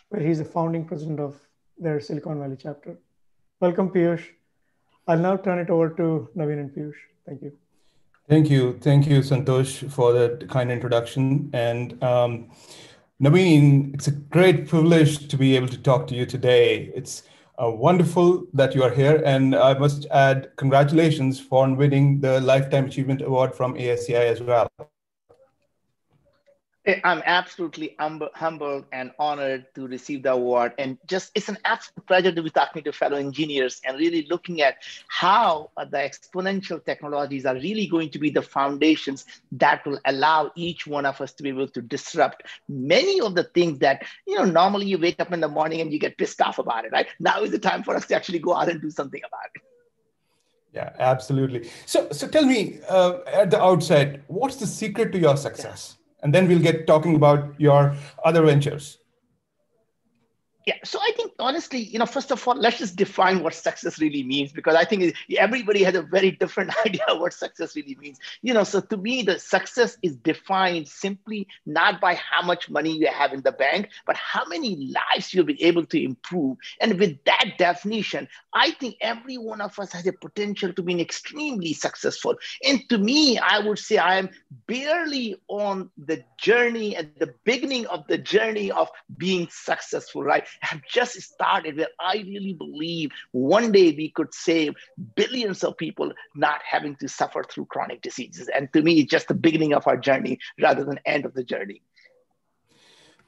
where he's the founding president of their Silicon Valley chapter. Welcome, Piyush. I'll now turn it over to Naveen and Piyush. Thank you. Thank you. Thank you, Santosh, for that kind introduction. And um, Naveen, it's a great privilege to be able to talk to you today. It's uh, wonderful that you are here. And I must add, congratulations for winning the Lifetime Achievement Award from ASEI as well. I'm absolutely humbled and honored to receive the award. And just it's an absolute pleasure to be talking to fellow engineers and really looking at how the exponential technologies are really going to be the foundations that will allow each one of us to be able to disrupt many of the things that, you know, normally you wake up in the morning and you get pissed off about it, right? Now is the time for us to actually go out and do something about it. Yeah, absolutely. So, so tell me uh, at the outset, what's the secret to your success? Yeah and then we'll get talking about your other ventures yeah so i think honestly you know first of all let's just define what success really means because i think everybody has a very different idea of what success really means. You know so to me the success is defined simply not by how much money you have in the bank but how many lives you'll be able to improve. And with that definition i think every one of us has a potential to be extremely successful. And to me i would say i am barely on the journey at the beginning of the journey of being successful right have just started where I really believe one day we could save billions of people not having to suffer through chronic diseases. And to me, it's just the beginning of our journey rather than end of the journey.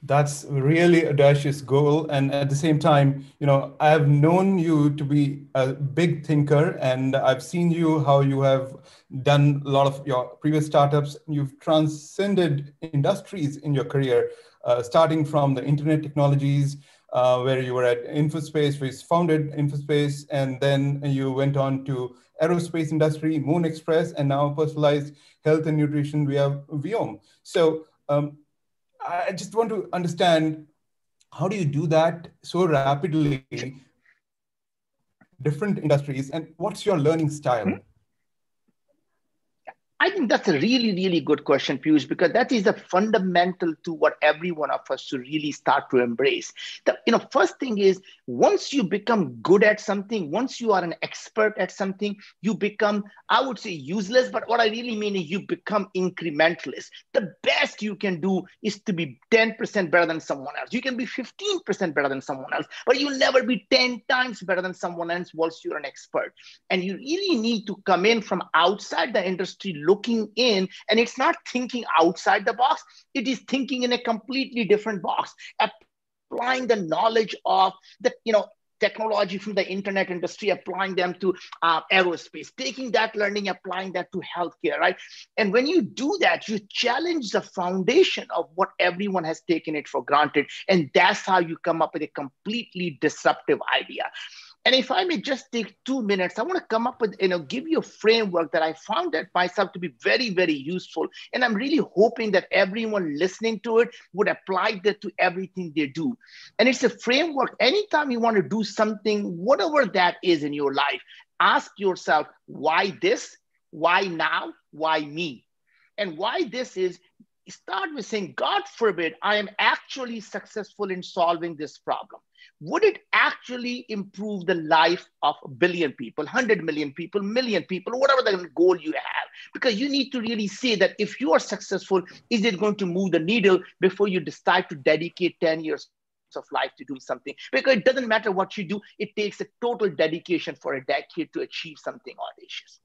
That's really a audacious goal. And at the same time you know i have known you to be a big thinker and i've seen you how you have done a lot of your previous startups. You've transcended industries in your career uh, starting from the internet technologies uh, where you were at Infospace, where you founded Infospace, and then you went on to aerospace industry, Moon Express, and now personalized health and nutrition via Viome. So um, I just want to understand how do you do that so rapidly, different industries, and what's your learning style? Mm-hmm. I think that's a really, really good question, Piyush, because that is the fundamental to what every one of us should really start to embrace. The you know, first thing is once you become good at something, once you are an expert at something, you become, I would say, useless. But what I really mean is you become incrementalist. The best you can do is to be 10% better than someone else. You can be 15% better than someone else, but you'll never be 10 times better than someone else once you're an expert. And you really need to come in from outside the industry looking in and it's not thinking outside the box it is thinking in a completely different box applying the knowledge of the you know technology from the internet industry, applying them to uh, aerospace, taking that learning, applying that to healthcare, right? And when you do that, you challenge the foundation of what everyone has taken it for granted. And that's how you come up with a completely disruptive idea. And if I may just take two minutes, I want to come up with, you know, give you a framework that I found that myself to be very, very useful. And I'm really hoping that everyone listening to it would apply that to everything they do. And it's a framework. Anytime you want to do something, whatever that is in your life, ask yourself, why this? why now? Why me? And why this is start with saying, God forbid, I am actually successful in solving this problem. Would it actually improve the life of a billion people, 100 million people, million people, whatever the goal you have? Because you need to really say that if you are successful, is it going to move the needle before you decide to dedicate 10 years of life to do something? Because it doesn't matter what you do it takes a total dedication for a decade to achieve something audacious.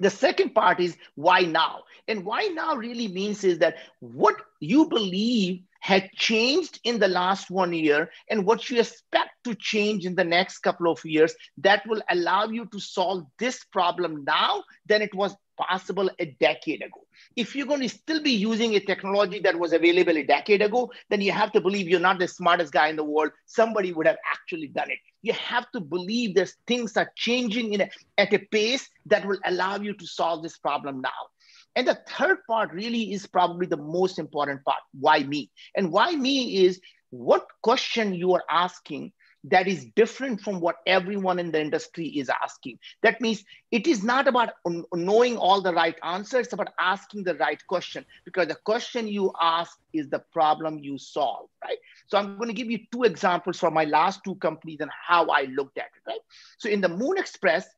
The second part is why now? And why now really means is that what you believe had changed in the last one year and what you expect to change in the next couple of years that will allow you to solve this problem now than it was possible a decade ago. If you're going to still be using a technology that was available a decade ago, then you have to believe you're not the smartest guy in the world. Somebody would have actually done it. You have to believe that things are changing in a, at a pace that will allow you to solve this problem now. And the third part really is probably the most important part. Why me? And why me is what question you are asking that is different from what everyone in the industry is asking. That means it is not about knowing all the right answers, it's about asking the right question because the question you ask is the problem you solve, right? So I'm going to give you two examples from my last two companies and how I looked at it, right? So in the Moon Express,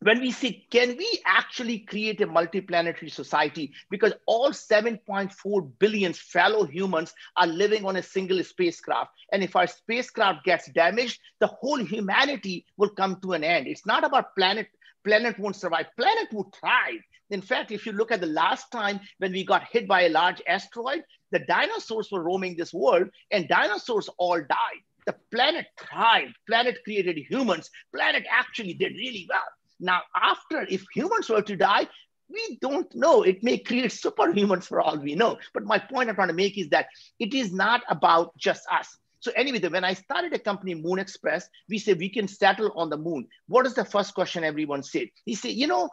when we say, can we actually create a multiplanetary society? Because all 7.4 billion fellow humans are living on a single spacecraft. And if our spacecraft gets damaged, the whole humanity will come to an end. It's not about planet, planet won't survive, planet will thrive. In fact, if you look at the last time when we got hit by a large asteroid, the dinosaurs were roaming this world and dinosaurs all died. The planet thrived, planet created humans, planet actually did really well. Now, after, if humans were to die, we don't know. It may create superhumans for all we know. But my point I'm trying to make is that it is not about just us. So anyway, when I started a company, Moon Express, we said we can settle on the moon. What is the first question everyone said? He said, you know,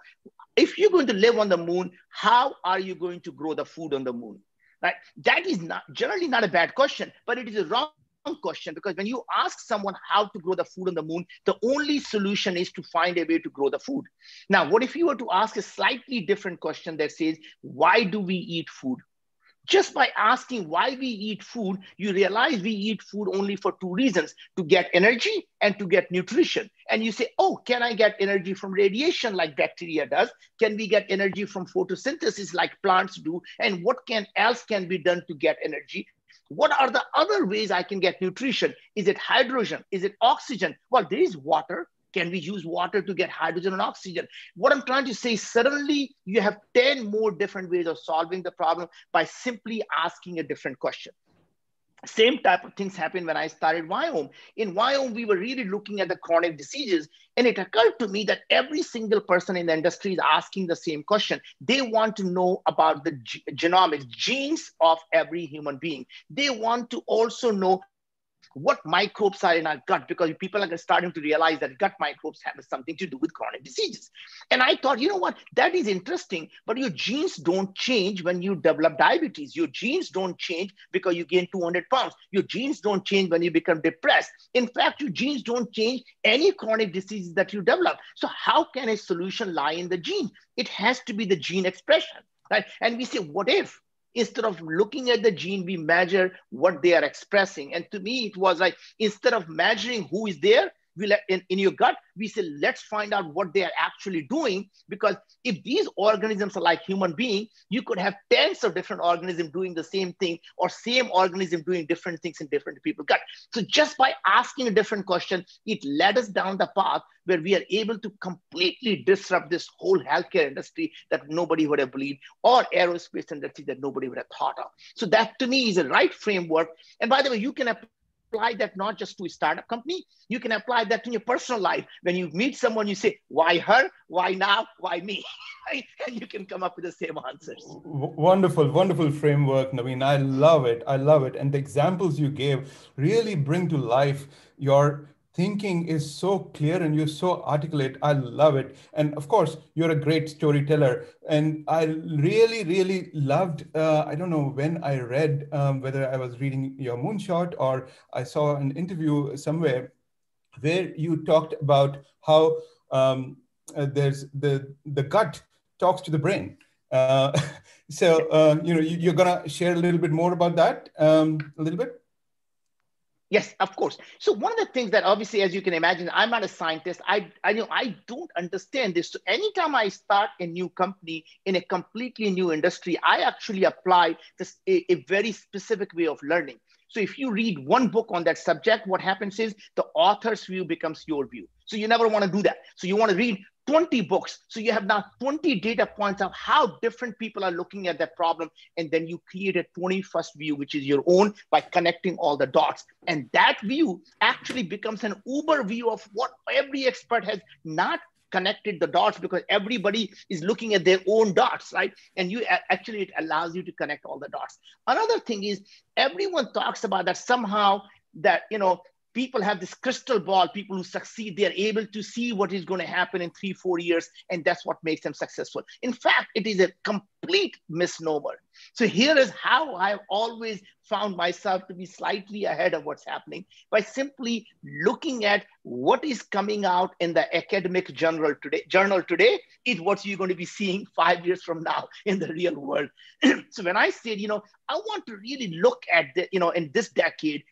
if you're going to live on the moon, how are you going to grow the food on the moon? Right? That is not generally not a bad question, but it is a wrong question because when you ask someone how to grow the food on the moon, the only solution is to find a way to grow the food. Now, what if you were to ask a slightly different question that says, why do we eat food? Just by asking why we eat food, you realize we eat food only for two reasons to get energy and to get nutrition. And you say, oh, can I get energy from radiation like bacteria does? Can we get energy from photosynthesis like plants do? And what can else can be done to get energy? What are the other ways I can get nutrition? Is it hydrogen? Is it oxygen? Well, there is water. Can we use water to get hydrogen and oxygen? What I'm trying to say, suddenly you have 10 more different ways of solving the problem by simply asking a different question. Same type of things happened when I started Viome. In Viome, we were really looking at the chronic diseases. And it occurred to me that every single person in the industry is asking the same question. They want to know about the genomics, genes of every human being. They want to also know what microbes are in our gut because people are starting to realize that gut microbes have something to do with chronic diseases. And I thought, you know what, that is interesting, but your genes don't change when you develop diabetes. Your genes don't change because you gain 200 pounds. Your genes don't change when you become depressed. In fact, your genes don't change any chronic diseases that you develop. So how can a solution lie in the gene? It has to be the gene expression. Right? And we say, what if? Instead of looking at the gene, we measure what they are expressing. And to me, it was like instead of measuring who is there, we let in, in your gut, we say, let's find out what they are actually doing. Because if these organisms are like human being you could have tens of different organisms doing the same thing or same organism doing different things in different people's gut. So just by asking a different question, it led us down the path where we are able to completely disrupt this whole healthcare industry that nobody would have believed or aerospace industry that nobody would have thought of. So that to me is a right framework. And by the way, you can apply that not just to a startup company, you can apply that to your personal life. When you meet someone, you say, why her? Why now? Why me? and you can come up with the same answers. Wonderful, wonderful framework, Naveen. I love it. I love it. And the examples you gave really bring to life your thinking is so clear and you're so articulate. I love it. And of course, you're a great storyteller. And I really, really loved, uh, I don't know when I read, um, whether I was reading your moonshot or I saw an interview somewhere where you talked about how um, uh, there's the, the gut talks to the brain. Uh, so, uh, you know, you, are going to share a little bit more about that um, a little bit? Yes, of course. So one of the things that obviously, as you can imagine, I'm not a scientist. I, I know I don't understand this. So anytime I start a new company in a completely new industry, I actually apply this a, a very specific way of learning. So if you read one book on that subject, what happens is the author's view becomes your view. So you never want to do that. So you want to read 20 books. So you have now 20 data points of how different people are looking at that problem. And then you create a 21st view, which is your own by connecting all the dots. And that view actually becomes an Uber view of what every expert has not connected the dots because everybody is looking at their own dots, right? And you actually, it allows you to connect all the dots. Another thing is everyone talks about that somehow that, you know, people have this crystal ball people who succeed they're able to see what is going to happen in three four years and that's what makes them successful. In fact it is a complete misnomer. So here is how i've always found myself to be slightly ahead of what's happening by simply looking at what is coming out in the academic journal today journal today is what you're going to be seeing five years from now in the real world. So when i said you know i want to really look at the you know in this decade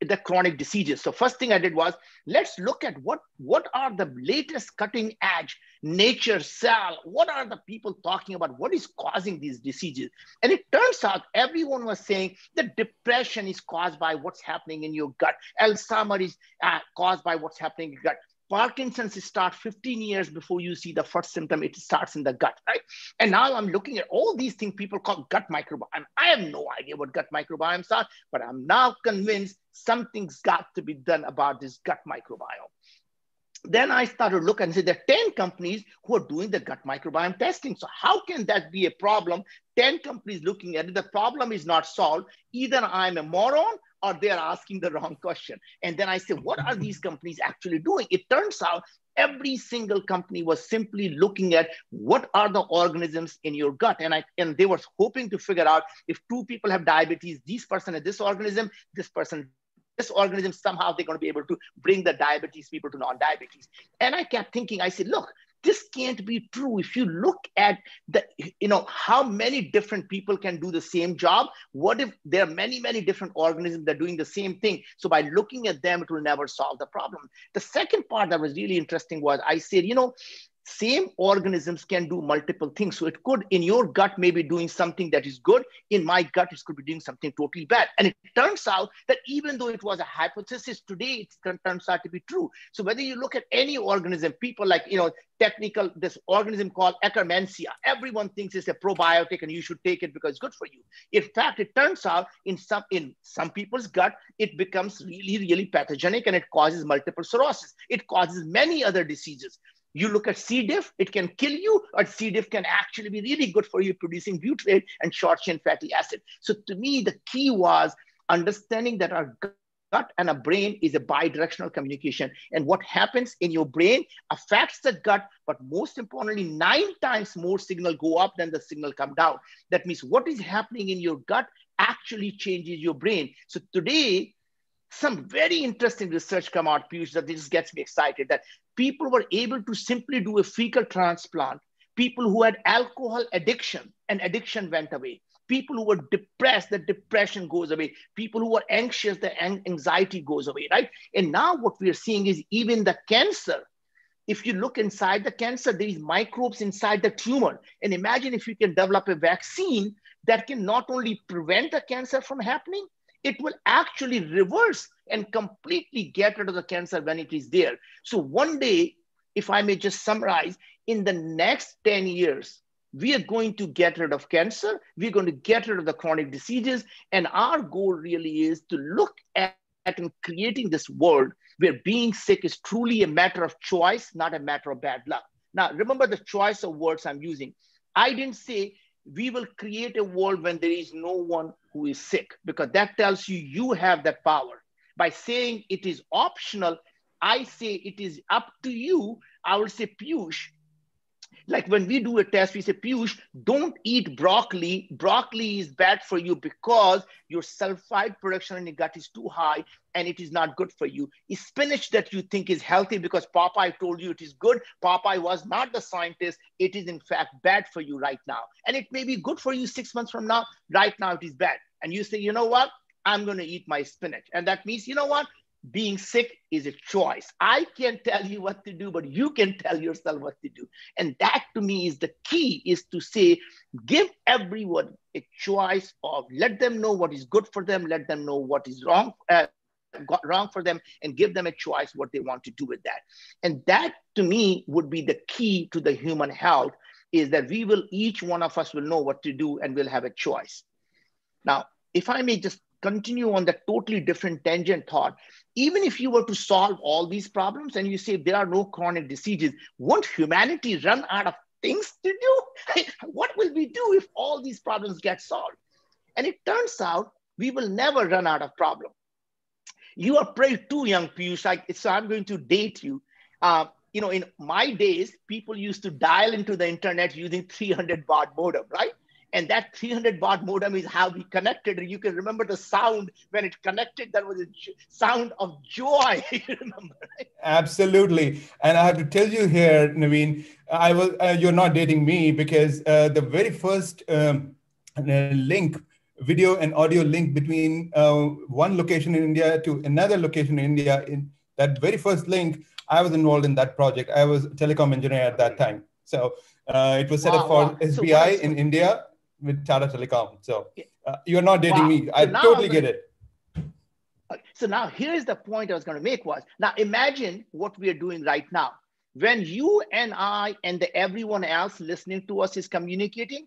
the chronic diseases. So first thing I did was let's look at what what are the latest cutting edge nature cell. What are the people talking about? What is causing these diseases? And it turns out everyone was saying that depression is caused by what's happening in your gut. Alzheimer's is uh, caused by what's happening in your gut. Parkinson's start 15 years before you see the first symptom. It starts in the gut, right? And now I'm looking at all these things people call gut microbiome. I have no idea what gut microbiomes are, but I'm now convinced something's got to be done about this gut microbiome. Then I started to look and say there are 10 companies who are doing the gut microbiome testing. So how can that be a problem? 10 companies looking at it, the problem is not solved. Either I'm a moron or they're asking the wrong question. And then I say, what are these companies actually doing? It turns out every single company was simply looking at what are the organisms in your gut and i and they were hoping to figure out if two people have diabetes this person has this organism this person this organism somehow they're going to be able to bring the diabetes people to non-diabetes and i kept thinking i said look this can't be true. If you look at the you know how many different people can do the same job what if there are many many different organisms that are doing the same thing? So by looking at them it will never solve the problem. The second part that was really interesting was i said you know same organisms can do multiple things. So it could, in your gut, maybe doing something that is good. In my gut, it could be doing something totally bad. And it turns out that even though it was a hypothesis, today it turns out to be true. So whether you look at any organism, people like, you know, technical, this organism called Akkermansia, everyone thinks it's a probiotic and you should take it because it's good for you. In fact, it turns out in some, in some people's gut, it becomes really, really pathogenic and it causes multiple sclerosis. It causes many other diseases. You look at C. diff, it can kill you, or C. diff can actually be really good for you, producing butyrate and short chain fatty acid. So to me, the key was understanding that our gut and our brain is a bidirectional communication. And what happens in your brain affects the gut, but most importantly, nine times more signal go up than the signal come down. That means what is happening in your gut actually changes your brain. So today, some very interesting research come out, Piyush, that this gets me excited, that people were able to simply do a fecal transplant. People who had alcohol addiction and addiction went away. People who were depressed, the depression goes away. People who were anxious, the anxiety goes away, right? And now what we are seeing is even the cancer. If you look inside the cancer, there is microbes inside the tumor. And imagine if you can develop a vaccine that can not only prevent the cancer from happening, it will actually reverse and completely get rid of the cancer when it is there. So one day, if I may just summarize, in the next 10 years, we are going to get rid of cancer. We're going to get rid of the chronic diseases. And our goal really is to look at, at creating this world where being sick is truly a matter of choice, not a matter of bad luck. Now, remember the choice of words I'm using. I didn't say we will create a world when there is no one who is sick, because that tells you you have that power. By saying it is optional, I say it is up to you. I will say, Piyush, like when we do a test, we say, Piyush, don't eat broccoli. Broccoli is bad for you because your sulfide production in your gut is too high and it is not good for you. Is spinach that you think is healthy because Popeye told you it is good. Popeye was not the scientist. It is in fact bad for you right now. And it may be good for you six months from now. Right now it is bad. And you say, you know what? I'm going to eat my spinach. And that means, you know what? Being sick is a choice. I can't tell you what to do, but you can tell yourself what to do. And that to me is the key is to say, give everyone a choice of let them know what is good for them, let them know what is wrong, uh, wrong for them, and give them a choice what they want to do with that. And that to me would be the key to the human health is that we will, each one of us will know what to do and we'll have a choice. Now, if I may just continue on that totally different tangent thought, even if you were to solve all these problems and you say there are no chronic diseases, won't humanity run out of things to do? what will we do if all these problems get solved? And it turns out we will never run out of problem. You are pretty too young, Piyush, like, so I'm going to date you. Uh, you know, in my days, people used to dial into the internet using 300 baud modem, right? And that 300 baud modem is how we connected. You can remember the sound when it connected. That was a sound of joy. you remember? Right? Absolutely. And I have to tell you here, Naveen, I was uh, you're not dating me because uh, the very first um, uh, link, video and audio link between uh, one location in India to another location in India, in that very first link, I was involved in that project. I was a telecom engineer at that time. So uh, it was set wow, up for wow. SBI so, in India with Tata Telecom. So uh, you're not dating wow. me. I so totally get it. So now here's the point I was going to make was now imagine what we are doing right now. When you and I and the, everyone else listening to us is communicating,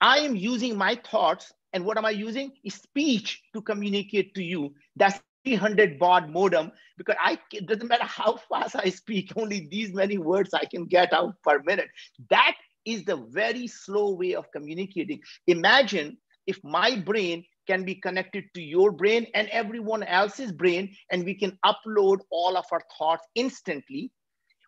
I am using my thoughts. And what am I using? Is speech to communicate to you. That's 300 baud modem because I it doesn't matter how fast I speak, only these many words I can get out per minute. That is the very slow way of communicating. Imagine if my brain can be connected to your brain and everyone else's brain, and we can upload all of our thoughts instantly.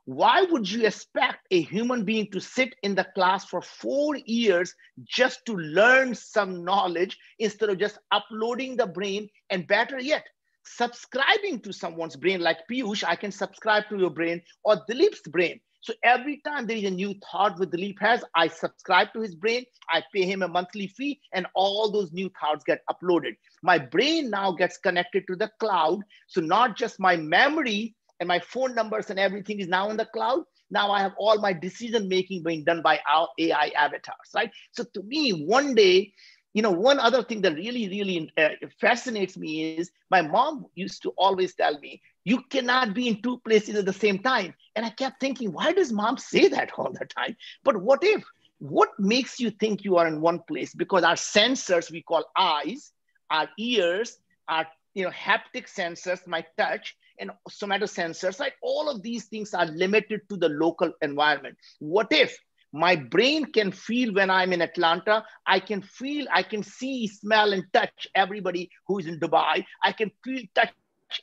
Why would you expect a human being to sit in the class for four years just to learn some knowledge instead of just uploading the brain? And better yet, subscribing to someone's brain like Piyush, I can subscribe to your brain or Dilip's brain. So every time there is a new thought with Dilip has, I subscribe to his brain, I pay him a monthly fee, and all those new thoughts get uploaded. My brain now gets connected to the cloud. So not just my memory and my phone numbers and everything is now in the cloud. Now I have all my decision making being done by our AI avatars, right? So to me, one day, you know, one other thing that really, really uh, fascinates me is my mom used to always tell me, you cannot be in two places at the same time. And I kept thinking, why does mom say that all the time? But what if? What makes you think you are in one place? Because our sensors we call eyes, our ears, our you know haptic sensors, my touch, and somatosensors, like all of these things are limited to the local environment. What if my brain can feel when I'm in Atlanta. I can feel, I can see, smell, and touch everybody who's in Dubai. I can feel, touch,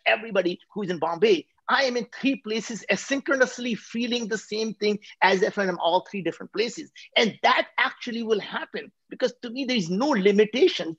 everybody who's in Bombay. I am in three places asynchronously feeling the same thing as if I'm all three different places. And that actually will happen because to me, there is no limitation.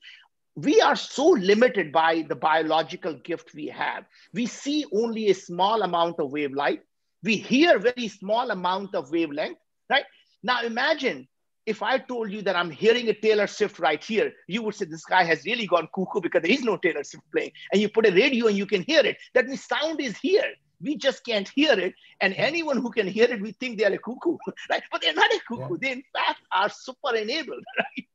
We are so limited by the biological gift we have. We see only a small amount of wavelength. We hear very small amount of wavelength, right? Now imagine if I told you that I'm hearing a Taylor Swift right here, you would say this guy has really gone cuckoo because there is no Taylor Swift playing. And you put a radio and you can hear it. That means sound is here. We just can't hear it. And anyone who can hear it, we think they're a cuckoo, right? But they're not a cuckoo. Yeah. They, in fact, are super enabled, right?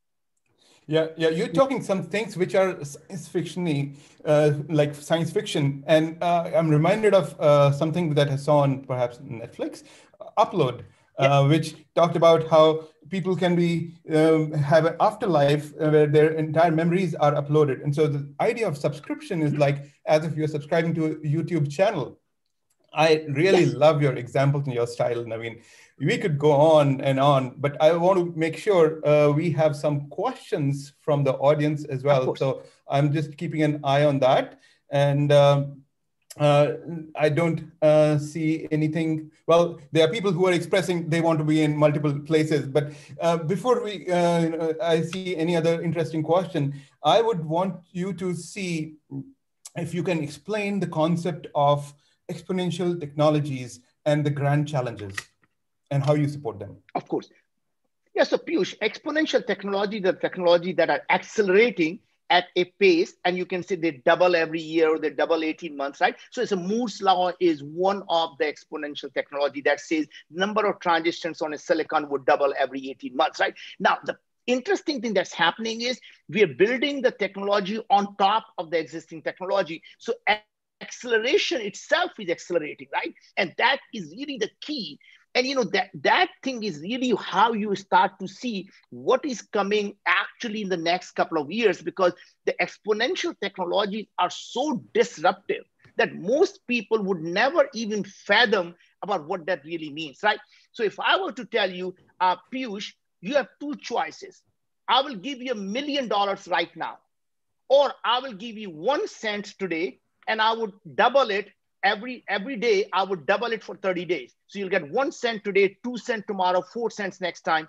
Yeah, yeah, you're talking some things which are science fictiony, uh, like science fiction, and uh, I'm reminded of uh, something that I saw on perhaps Netflix, Upload, uh, which talked about how people can be um, have an afterlife uh, where their entire memories are uploaded. And so the idea of subscription is like as if you're subscribing to a YouTube channel. I really yes. love your examples and your style, Naveen. We could go on and on, but I want to make sure uh, we have some questions from the audience as well. So I'm just keeping an eye on that. And um, uh, I don't uh, see anything. Well, there are people who are expressing they want to be in multiple places. But uh, before we, uh, I see any other interesting question, I would want you to see if you can explain the concept of exponential technologies and the grand challenges and how you support them. Of course. Yeah, so Piyush, exponential technology, the technology that are accelerating at a pace, and you can say they double every year or they double 18 months, right? So it's a Moore's law is one of the exponential technology that says number of transistors on a silicon would double every 18 months, right? Now, the interesting thing that's happening is we are building the technology on top of the existing technology. So acceleration itself is accelerating, right? And that is really the key and you know that that thing is really how you start to see what is coming actually in the next couple of years because the exponential technologies are so disruptive that most people would never even fathom about what that really means right? So if i were to tell you uh, piyush you have two choices. I will give you a million dollars right now or i will give you one cent today and i would double it every every day i would double it for 30 days. So you'll get one cent today two cent tomorrow four cents next time.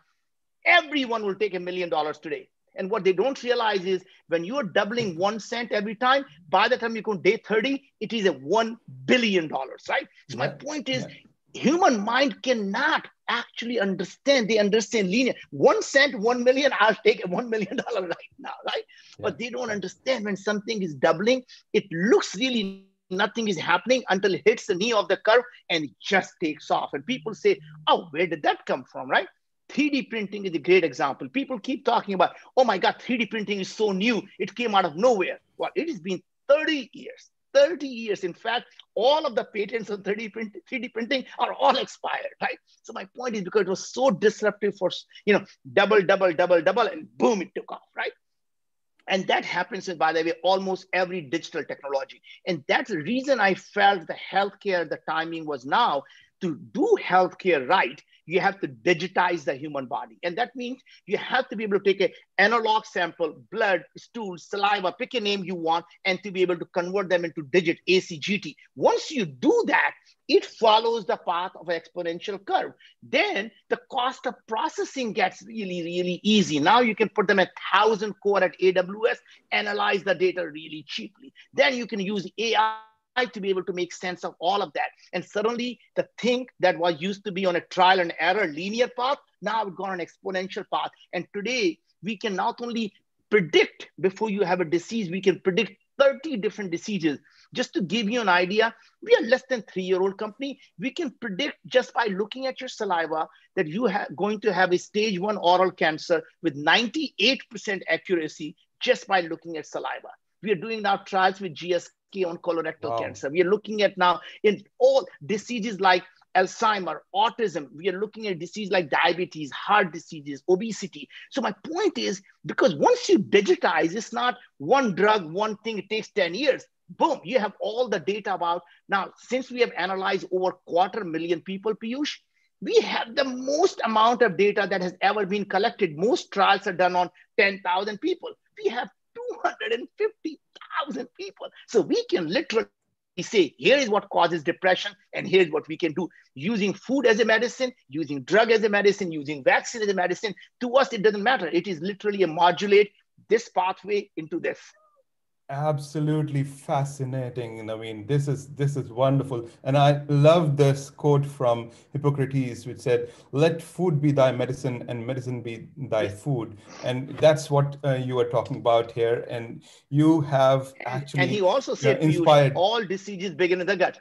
Everyone will take a million dollars today. And what they don't realize is when you're doubling one cent every time by the time you go day 30 it is a one billion dollars right? So my point is human mind cannot actually understand they understand linear. One cent one million i'll take a one million dollar right now right? Yeah. but they don't understand when something is doubling it looks really nothing is happening until it hits the knee of the curve and it just takes off. And people say, oh, where did that come from, right? 3D printing is a great example. People keep talking about, oh my God, 3D printing is so new. It came out of nowhere. Well, it has been 30 years. 30 years. In fact, all of the patents on 3D, print, 3D printing are all expired, right? So my point is because it was so disruptive for, you know, double, double, double, double, and boom, it took off, right? And that happens in, by the way, almost every digital technology. And that's the reason I felt the healthcare, the timing was now to do healthcare right, you have to digitize the human body. And that means you have to be able to take an analog sample, blood, stool, saliva, pick a name you want, and to be able to convert them into digit, ACGT. Once you do that, it follows the path of an exponential curve. Then the cost of processing gets really, really easy. Now you can put them at 1,000 core at AWS, analyze the data really cheaply. Then you can use AI to be able to make sense of all of that. And suddenly the thing that was used to be on a trial and error linear path, now we've gone an exponential path. And today we can not only predict before you have a disease, we can predict 30 different diseases. Just to give you an idea, we are less than three-year-old company. We can predict just by looking at your saliva that you are going to have a stage one oral cancer with 98% accuracy just by looking at saliva. We are doing now trials with GSK on colorectal wow. cancer. We are looking at now in all diseases like Alzheimer, autism. We are looking at disease like diabetes, heart diseases, obesity. So my point is because once you digitize, it's not one drug, one thing, it takes 10 years. Boom, you have all the data about. Now, since we have analyzed over quarter million people, Piyush, we have the most amount of data that has ever been collected. Most trials are done on 10,000 people. We have 250,000 people. So we can literally say, here is what causes depression, and here's what we can do. Using food as a medicine, using drug as a medicine, using vaccine as a medicine, to us, it doesn't matter. It is literally a modulate this pathway into this absolutely fascinating i mean this is this is wonderful. And i love this quote from hippocrates which said let food be thy medicine and medicine be thy food. And that's what uh, you are talking about here. And you have actually and he also said inspired. all diseases begin in the gut.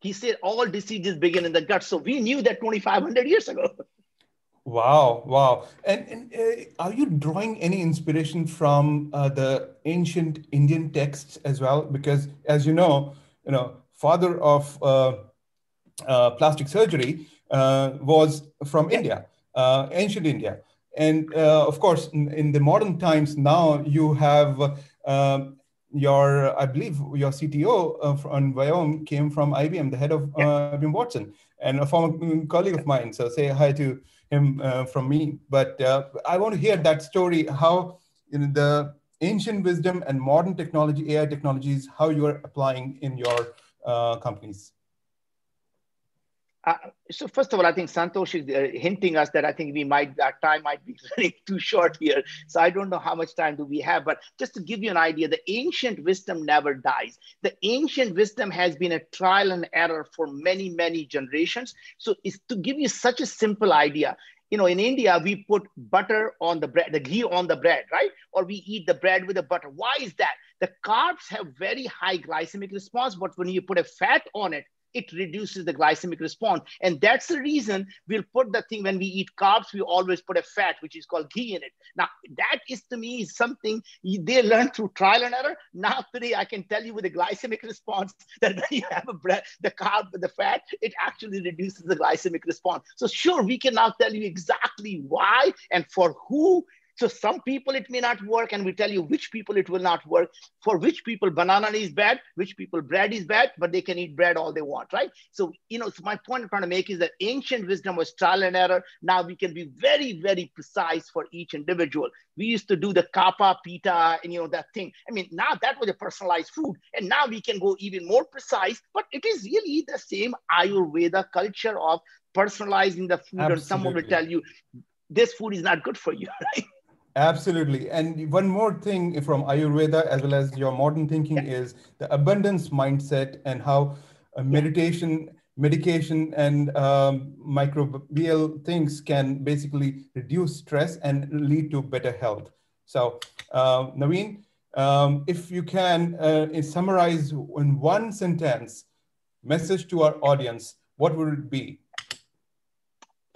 He said all diseases begin in the gut. So we knew that 2500 years ago Wow, wow. And, and uh, are you drawing any inspiration from uh, the ancient Indian texts as well? Because as you know, you know, father of uh, uh plastic surgery uh, was from India, uh, ancient India. And of course, in, in, the modern times now, you have um, your, I believe, your CTO on Viome came from IBM, the head of IBM Watson, and a former colleague of mine. So say hi to him uh, from me. But uh, I want to hear that story, how know, the ancient wisdom and modern technology, AI technologies, how you are applying in your uh, companies? Uh, so first of all, I think Santosh is uh, hinting us that I think we might our time might be running too short here. So I don't know how much time do we have, but just to give you an idea, the ancient wisdom never dies. The ancient wisdom has been a trial and error for many many generations. So it's to give you such a simple idea. You know, in India, we put butter on the bread, the ghee on the bread, right? Or we eat the bread with the butter. Why is that? The carbs have very high glycemic response, but when you put a fat on it, it reduces the glycemic response. And that's the reason we'll put the thing when we eat carbs, we always put a fat, which is called ghee in it. Now, that is to me is something they learned through trial and error. Now, today, I can tell you with a glycemic response that when you have a bread, the carb the fat, it actually reduces the glycemic response. So, sure, we can now tell you exactly why and for who so some people it may not work, and we tell you which people it will not work. For which people banana is bad, which people bread is bad, but they can eat bread all they want, right? So you know, so my point I'm trying to make is that ancient wisdom was trial and error. Now we can be very, very precise for each individual. We used to do the kapha, pitta, and you know that thing. I mean, now that was a personalized food, and now we can go even more precise. But it is really the same Ayurveda culture of personalizing the food, Absolutely. and someone will tell you this food is not good for you, right? Absolutely. And one more thing from Ayurveda, as well as your modern thinking, yeah. is the abundance mindset and how uh, meditation, medication, and um, microbial things can basically reduce stress and lead to better health. So, uh, Naveen, um, if you can uh, summarize in one sentence message to our audience, what would it be?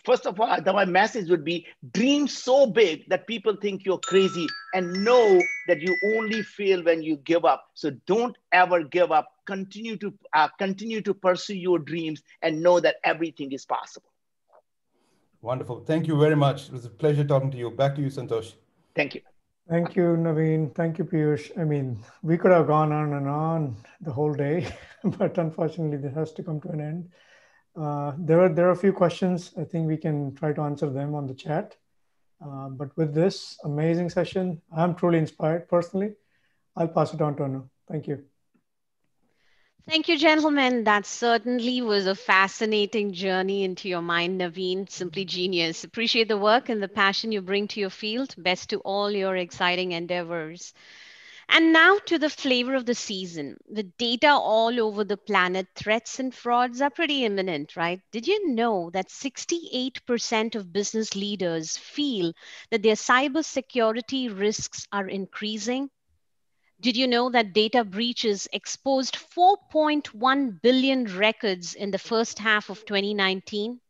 First of all, my message would be dream so big that people think you're crazy and know that you only fail when you give up. So don't ever give up. Continue to uh, continue to pursue your dreams and know that everything is possible. Wonderful. Thank you very much. It was a pleasure talking to you. Back to you, Santosh. Thank you. Thank you, Naveen. Thank you, Piyush. I mean, we could have gone on and on the whole day, but unfortunately, this has to come to an end. Uh, there are there are a few questions. I think we can try to answer them on the chat. Uh, but with this amazing session, I'm truly inspired personally. I'll pass it on to Anu. Thank you. Thank you, gentlemen. That certainly was a fascinating journey into your mind, Naveen. Simply genius. Appreciate the work and the passion you bring to your field. Best to all your exciting endeavors. And now to the flavor of the season. The data all over the planet, threats and frauds are pretty imminent, right? Did you know that 68% of business leaders feel that their cybersecurity risks are increasing? Did you know that data breaches exposed 4.1 billion records in the first half of 2019?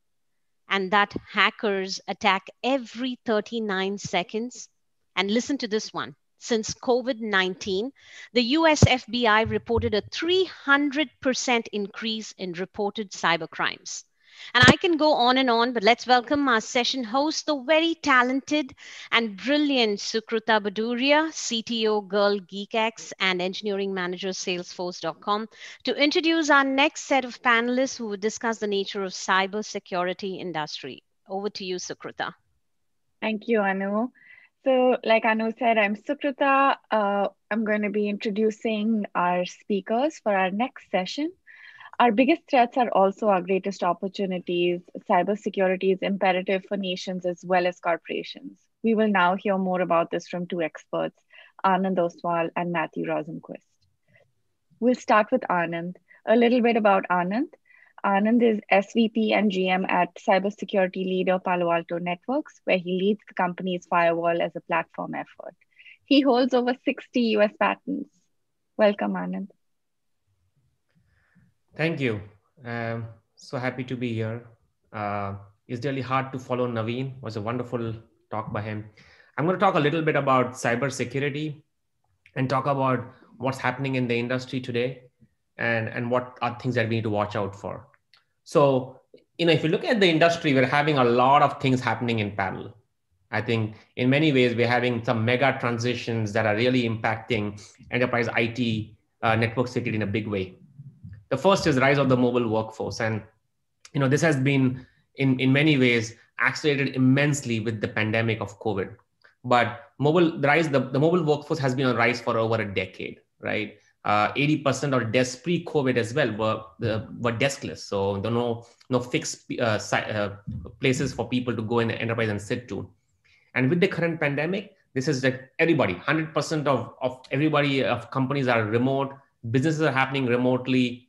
And that hackers attack every 39 seconds? And listen to this one since COVID 19, the US FBI reported a 300% increase in reported cybercrimes. And I can go on and on, but let's welcome our session host, the very talented and brilliant Sukruta Baduria, CTO Girl GeekX and engineering manager Salesforce.com, to introduce our next set of panelists who will discuss the nature of cybersecurity industry. Over to you, Sukruta. Thank you, Anu. So, like Anu said, I'm Sukruta. Uh, I'm going to be introducing our speakers for our next session. Our biggest threats are also our greatest opportunities. Cybersecurity is imperative for nations as well as corporations. We will now hear more about this from two experts, Anand Oswal and Matthew Rosenquist. We'll start with Anand. A little bit about Anand. Anand is SVP and GM at cybersecurity leader Palo Alto Networks, where he leads the company's firewall as a platform effort. He holds over 60 US patents. Welcome, Anand. Thank you. Um, so happy to be here. Uh, it's really hard to follow Naveen. It was a wonderful talk by him. I'm going to talk a little bit about cybersecurity and talk about what's happening in the industry today and, and what are things that we need to watch out for. So, you know, if you look at the industry, we're having a lot of things happening in parallel. I think in many ways, we're having some mega transitions that are really impacting enterprise IT uh, network security in a big way. The first is rise of the mobile workforce. And, you know, this has been in, in many ways accelerated immensely with the pandemic of COVID. But mobile the rise, the, the mobile workforce has been on rise for over a decade, right? Uh, 80% of desks pre-COVID as well were uh, were deskless, so there no no fixed uh, uh, places for people to go in the enterprise and sit to. And with the current pandemic, this is like everybody, 100% of, of everybody of companies are remote, businesses are happening remotely,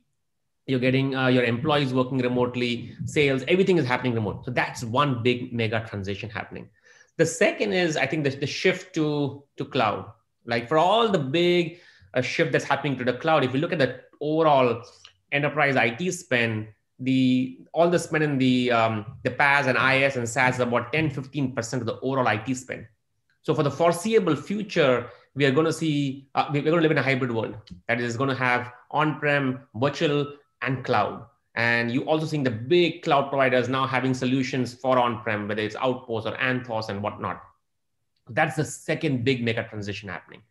you're getting uh, your employees working remotely, sales, everything is happening remote. So that's one big mega transition happening. The second is, I think, the, the shift to, to cloud. Like for all the big a shift that's happening to the cloud. If you look at the overall enterprise IT spend, the all the spend in the um, the PaaS and IaaS and SaaS is about 10 15% of the overall IT spend. So for the foreseeable future, we are going to see uh, we're going to live in a hybrid world that is going to have on-prem, virtual, and cloud. And you also seeing the big cloud providers now having solutions for on-prem, whether it's Outpost or Anthos and whatnot. That's the second big mega transition happening.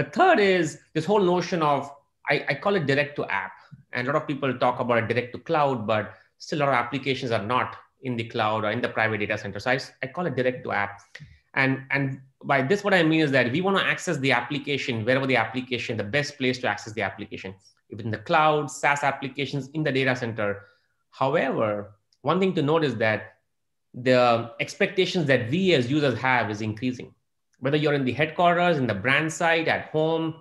The third is this whole notion of, I, I call it direct to app. And a lot of people talk about direct to cloud, but still a lot of applications are not in the cloud or in the private data center. So I, I call it direct to app. And, and by this, what I mean is that we want to access the application, wherever the application, the best place to access the application, within the cloud, SaaS applications, in the data center. However, one thing to note is that the expectations that we as users have is increasing whether you're in the headquarters, in the brand site, at home,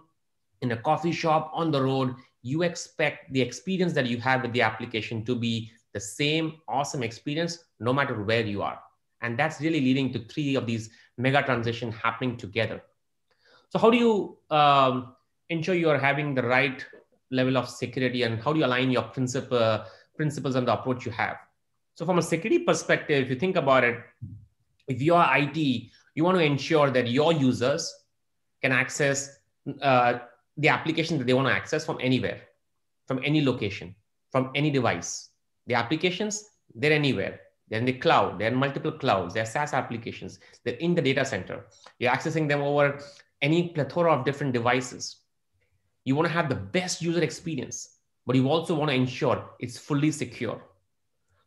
in a coffee shop, on the road, you expect the experience that you have with the application to be the same awesome experience no matter where you are. And that's really leading to three of these mega transitions happening together. So how do you um, ensure you are having the right level of security and how do you align your principle, principles and the approach you have? So from a security perspective, if you think about it, if you are IT, you want to ensure that your users can access uh, the application that they want to access from anywhere, from any location, from any device. The applications, they're anywhere. They're in the cloud. They're in multiple clouds. They're SaaS applications. They're in the data center. You're accessing them over any plethora of different devices. You want to have the best user experience, but you also want to ensure it's fully secure.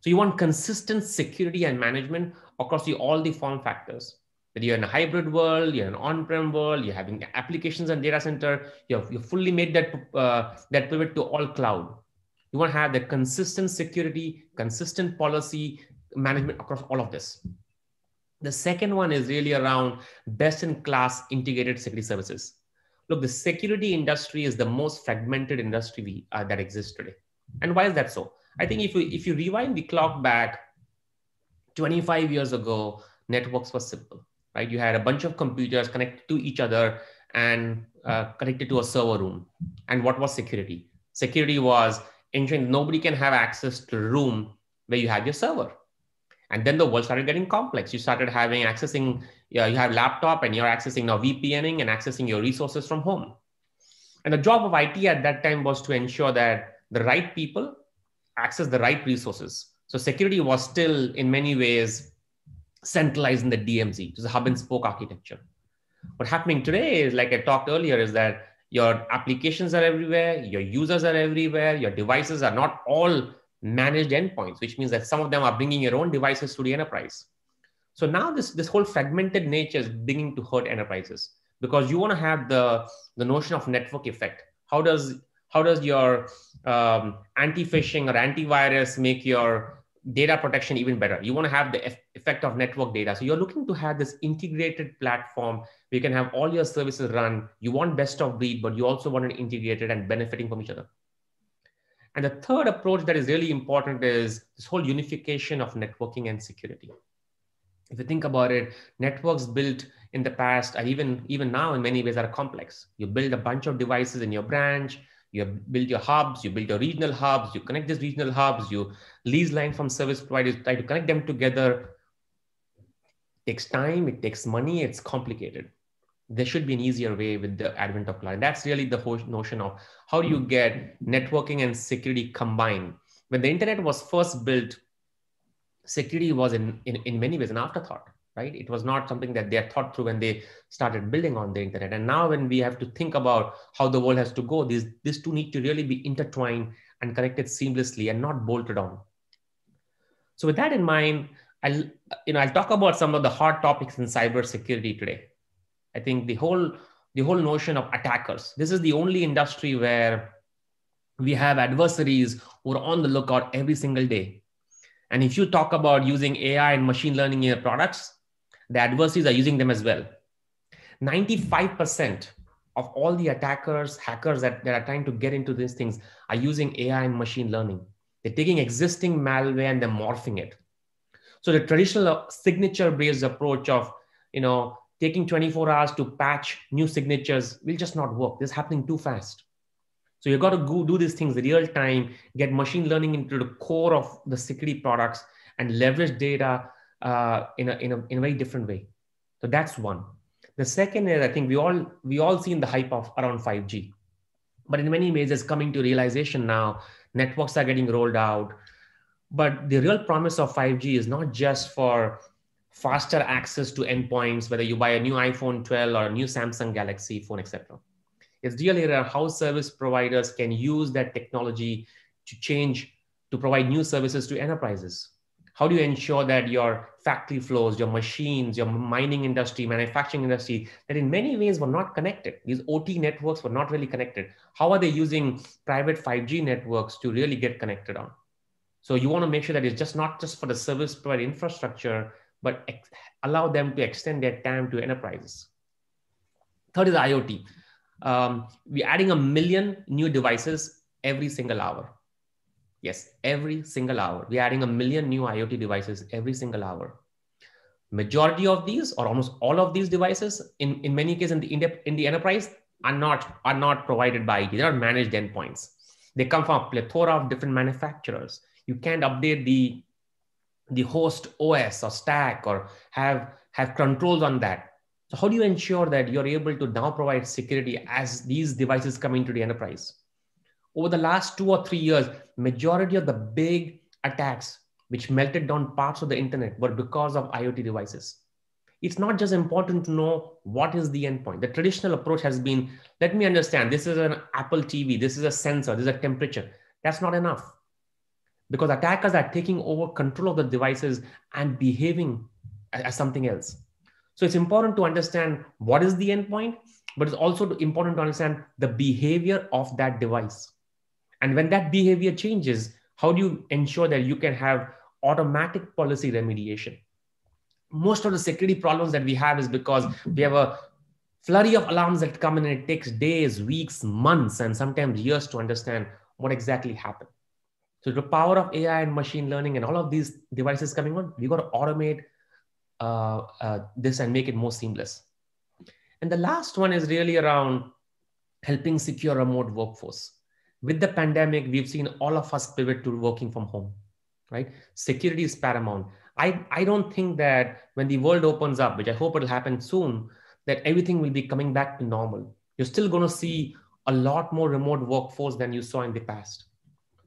So you want consistent security and management across the, all the form factors that you're in a hybrid world, you're in an on-prem world, you're having applications and data center, you've, you've fully made that, uh, that pivot to all cloud. You want to have the consistent security, consistent policy management across all of this. The second one is really around best-in-class integrated security services. Look, the security industry is the most fragmented industry we, uh, that exists today. And why is that so? I think if, we, if you rewind the clock back 25 years ago, networks were simple right? You had a bunch of computers connected to each other and uh, connected to a server room. And what was security? Security was ensuring nobody can have access to the room where you have your server. And then the world started getting complex. You started having accessing, you, you have laptop and you're accessing now VPNing and accessing your resources from home. And the job of IT at that time was to ensure that the right people access the right resources. So security was still in many ways centralized in the DMZ. It was a hub and spoke architecture. What's happening today is, like I talked earlier, is that your applications are everywhere, your users are everywhere, your devices are not all managed endpoints, which means that some of them are bringing your own devices to the enterprise. So now this, this whole fragmented nature is beginning to hurt enterprises because you want to have the, the notion of network effect. How does how does your um, anti-phishing or antivirus make your data protection even better. You want to have the effect of network data. So you're looking to have this integrated platform where you can have all your services run. You want best of breed, but you also want it integrated and benefiting from each other. And the third approach that is really important is this whole unification of networking and security. If you think about it, networks built in the past, and even, even now in many ways are complex. You build a bunch of devices in your branch, you build your hubs, you build your regional hubs, you connect these regional hubs, you lease line from service providers, try to connect them together. It takes time, it takes money, it's complicated. There should be an easier way with the advent of cloud. That's really the whole notion of how do you get networking and security combined. When the internet was first built, security was in, in, in many ways an afterthought right? It was not something that they had thought through when they started building on the internet. And now when we have to think about how the world has to go, these, these two need to really be intertwined and connected seamlessly and not bolted on. So with that in mind, I'll, you know, I'll talk about some of the hot topics in cybersecurity today. I think the whole the whole notion of attackers. This is the only industry where we have adversaries who are on the lookout every single day. And if you talk about using AI and machine learning in your products, the adversaries are using them as well. 95% of all the attackers, hackers that, that are trying to get into these things are using AI and machine learning. They're taking existing malware and they're morphing it. So the traditional uh, signature based approach of, you know, taking 24 hours to patch new signatures will just not work. This is happening too fast. So you've got to go do these things real time, get machine learning into the core of the security products and leverage data uh, in, a, in, a, in a very different way. So that's one. The second is I think we all we all seen the hype of around 5G, but in many ways it's coming to realization now. Networks are getting rolled out, but the real promise of 5G is not just for faster access to endpoints, whether you buy a new iPhone 12 or a new Samsung Galaxy phone, etc. It's really how service providers can use that technology to change, to provide new services to enterprises. How do you ensure that your factory floors, your machines, your mining industry, manufacturing industry, that in many ways were not connected? These OT networks were not really connected. How are they using private 5G networks to really get connected on? So you want to make sure that it's just not just for the service provider infrastructure, but ex- allow them to extend their time to enterprises. Third is IoT. Um, we're adding a million new devices every single hour. Yes, every single hour. We're adding a million new IoT devices every single hour. Majority of these, or almost all of these devices, in, in many cases in the, in the enterprise, are not, are not provided by IT. They're not managed endpoints. They come from a plethora of different manufacturers. You can't update the the host OS or stack or have, have controls on that. So how do you ensure that you're able to now provide security as these devices come into the enterprise? Over the last two or three years, majority of the big attacks which melted down parts of the internet were because of IoT devices. It's not just important to know what is the endpoint. The traditional approach has been, let me understand, this is an Apple TV, this is a sensor, this is a temperature. That's not enough because attackers are taking over control of the devices and behaving as something else. So it's important to understand what is the endpoint, but it's also important to understand the behavior of that device. And when that behavior changes, how do you ensure that you can have automatic policy remediation? Most of the security problems that we have is because we have a flurry of alarms that come in and it takes days, weeks, months, and sometimes years to understand what exactly happened. So the power of AI and machine learning and all of these devices coming on, we got to automate uh, uh, this and make it more seamless. And the last one is really around helping secure remote workforce. With the pandemic, we've seen all of us pivot to working from home, right? Security is paramount. I, I don't think that when the world opens up, which I hope it'll happen soon, that everything will be coming back to normal. You're still going to see a lot more remote workforce than you saw in the past.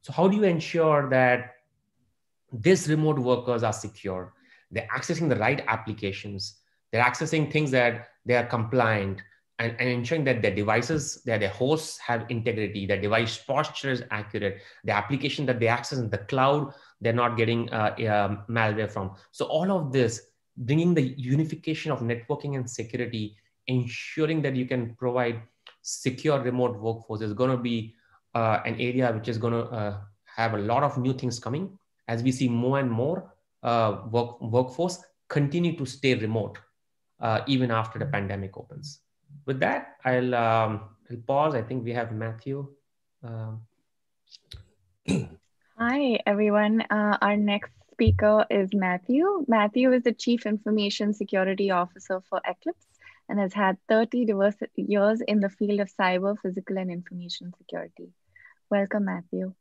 So how do you ensure that these remote workers are secure? They're accessing the right applications. They're accessing things that they are compliant and, and ensuring that their devices, that their hosts have integrity, their device posture is accurate, the application that they access in the cloud, they're not getting uh, uh, malware from. So all of this, bringing the unification of networking and security, ensuring that you can provide secure remote workforce is going to be uh, an area which is going to uh, have a lot of new things coming as we see more and more uh, work, workforce continue to stay remote uh, even after the pandemic opens. With that, I'll, um, I'll pause. I think we have Matthew. Um, Hi, everyone. Uh, our next speaker is Matthew. Matthew is the Chief Information Security Officer for Eclipz and has had 30 diverse years in the field of cyber, physical, and information security. Welcome, Matthew.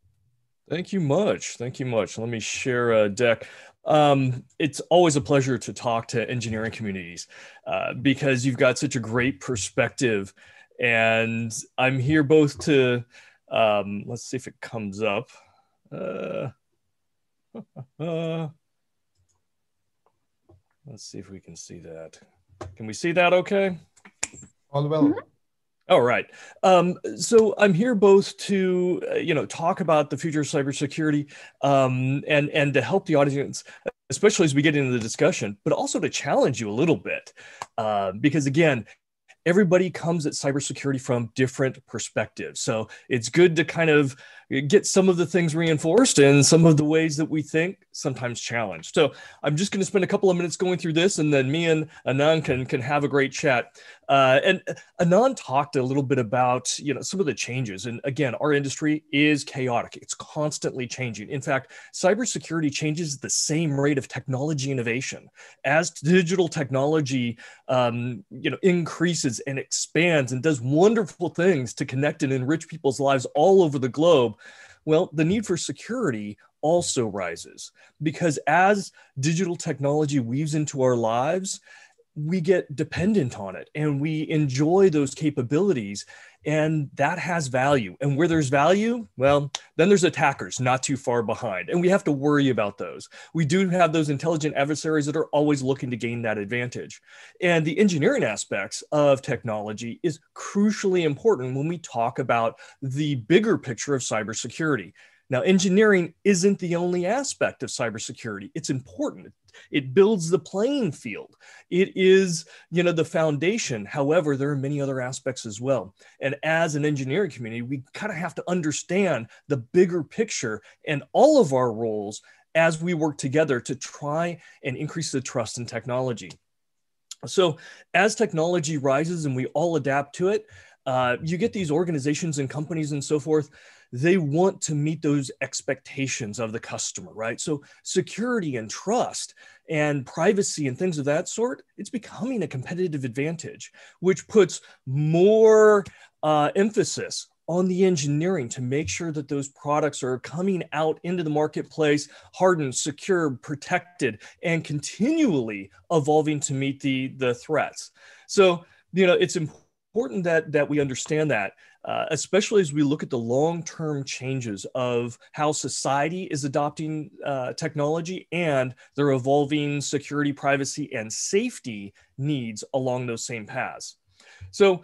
Thank you much. Thank you much. Let me share a deck. Um, it's always a pleasure to talk to engineering communities uh, because you've got such a great perspective. And I'm here both to, um, let's see if it comes up. Uh, uh, let's see if we can see that. Can we see that okay? All well. Mm-hmm. All right. Um, so I'm here both to, uh, you know, talk about the future of cybersecurity um, and and to help the audience, especially as we get into the discussion, but also to challenge you a little bit, uh, because again, everybody comes at cybersecurity from different perspectives. So it's good to kind of get some of the things reinforced and some of the ways that we think sometimes challenged. So I'm just going to spend a couple of minutes going through this, and then me and Anand can can have a great chat. Uh, and Anand talked a little bit about you know some of the changes, and again, our industry is chaotic; it's constantly changing. In fact, cybersecurity changes at the same rate of technology innovation as digital technology um, you know increases and expands and does wonderful things to connect and enrich people's lives all over the globe well, the need for security also rises because as digital technology weaves into our lives, we get dependent on it and we enjoy those capabilities and that has value and where there's value well then there's attackers not too far behind and we have to worry about those we do have those intelligent adversaries that are always looking to gain that advantage and the engineering aspects of technology is crucially important when we talk about the bigger picture of cybersecurity now, engineering isn't the only aspect of cybersecurity. It's important. It builds the playing field. It is, you know, the foundation. However, there are many other aspects as well. And as an engineering community, we kind of have to understand the bigger picture and all of our roles as we work together to try and increase the trust in technology. So, as technology rises and we all adapt to it, uh, you get these organizations and companies and so forth they want to meet those expectations of the customer, right? So security and trust and privacy and things of that sort, it's becoming a competitive advantage, which puts more uh, emphasis on the engineering to make sure that those products are coming out into the marketplace hardened, secure, protected, and continually evolving to meet the, the threats. So, you know, it's important that, that we understand that uh, especially as we look at the long term changes of how society is adopting uh, technology and their evolving security, privacy, and safety needs along those same paths. So,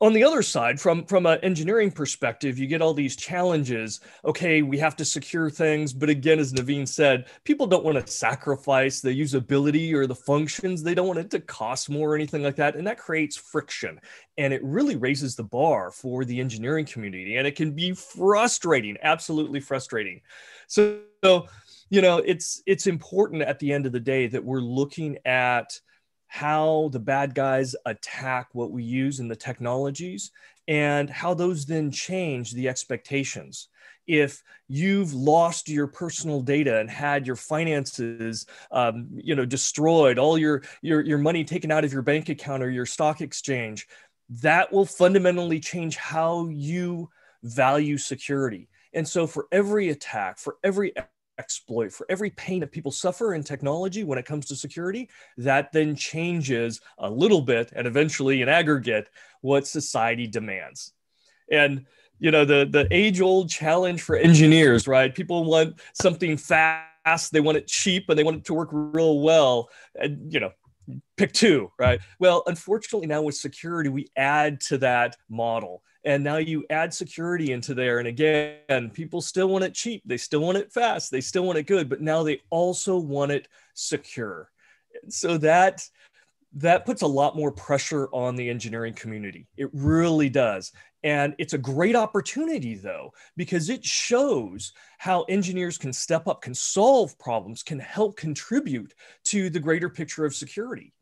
on the other side from from an engineering perspective you get all these challenges. Okay we have to secure things but again as naveen said people don't want to sacrifice the usability or the functions. They don't want it to cost more or anything like that and that creates friction and it really raises the bar for the engineering community and it can be frustrating absolutely frustrating. So, so you know it's it's important at the end of the day that we're looking at how the bad guys attack what we use in the technologies and how those then change the expectations. If you've lost your personal data and had your finances um, you know destroyed all your, your your money taken out of your bank account or your stock exchange that will fundamentally change how you value security. And so for every attack for every exploit, for every pain that people suffer in technology when it comes to security, that then changes a little bit and eventually in aggregate what society demands. And you know the the age old challenge for engineers, right? People want something fast, they want it cheap, and they want it to work real well. And you know, pick two, right? Well, unfortunately, now with security, we add to that model and now you add security into there. And again people still want it cheap. They still want it fast. They still want it good but now they also want it secure. So that that puts a lot more pressure on the engineering community. It really does. And it's a great opportunity though because it shows how engineers can step up can solve problems can help contribute to the greater picture of security.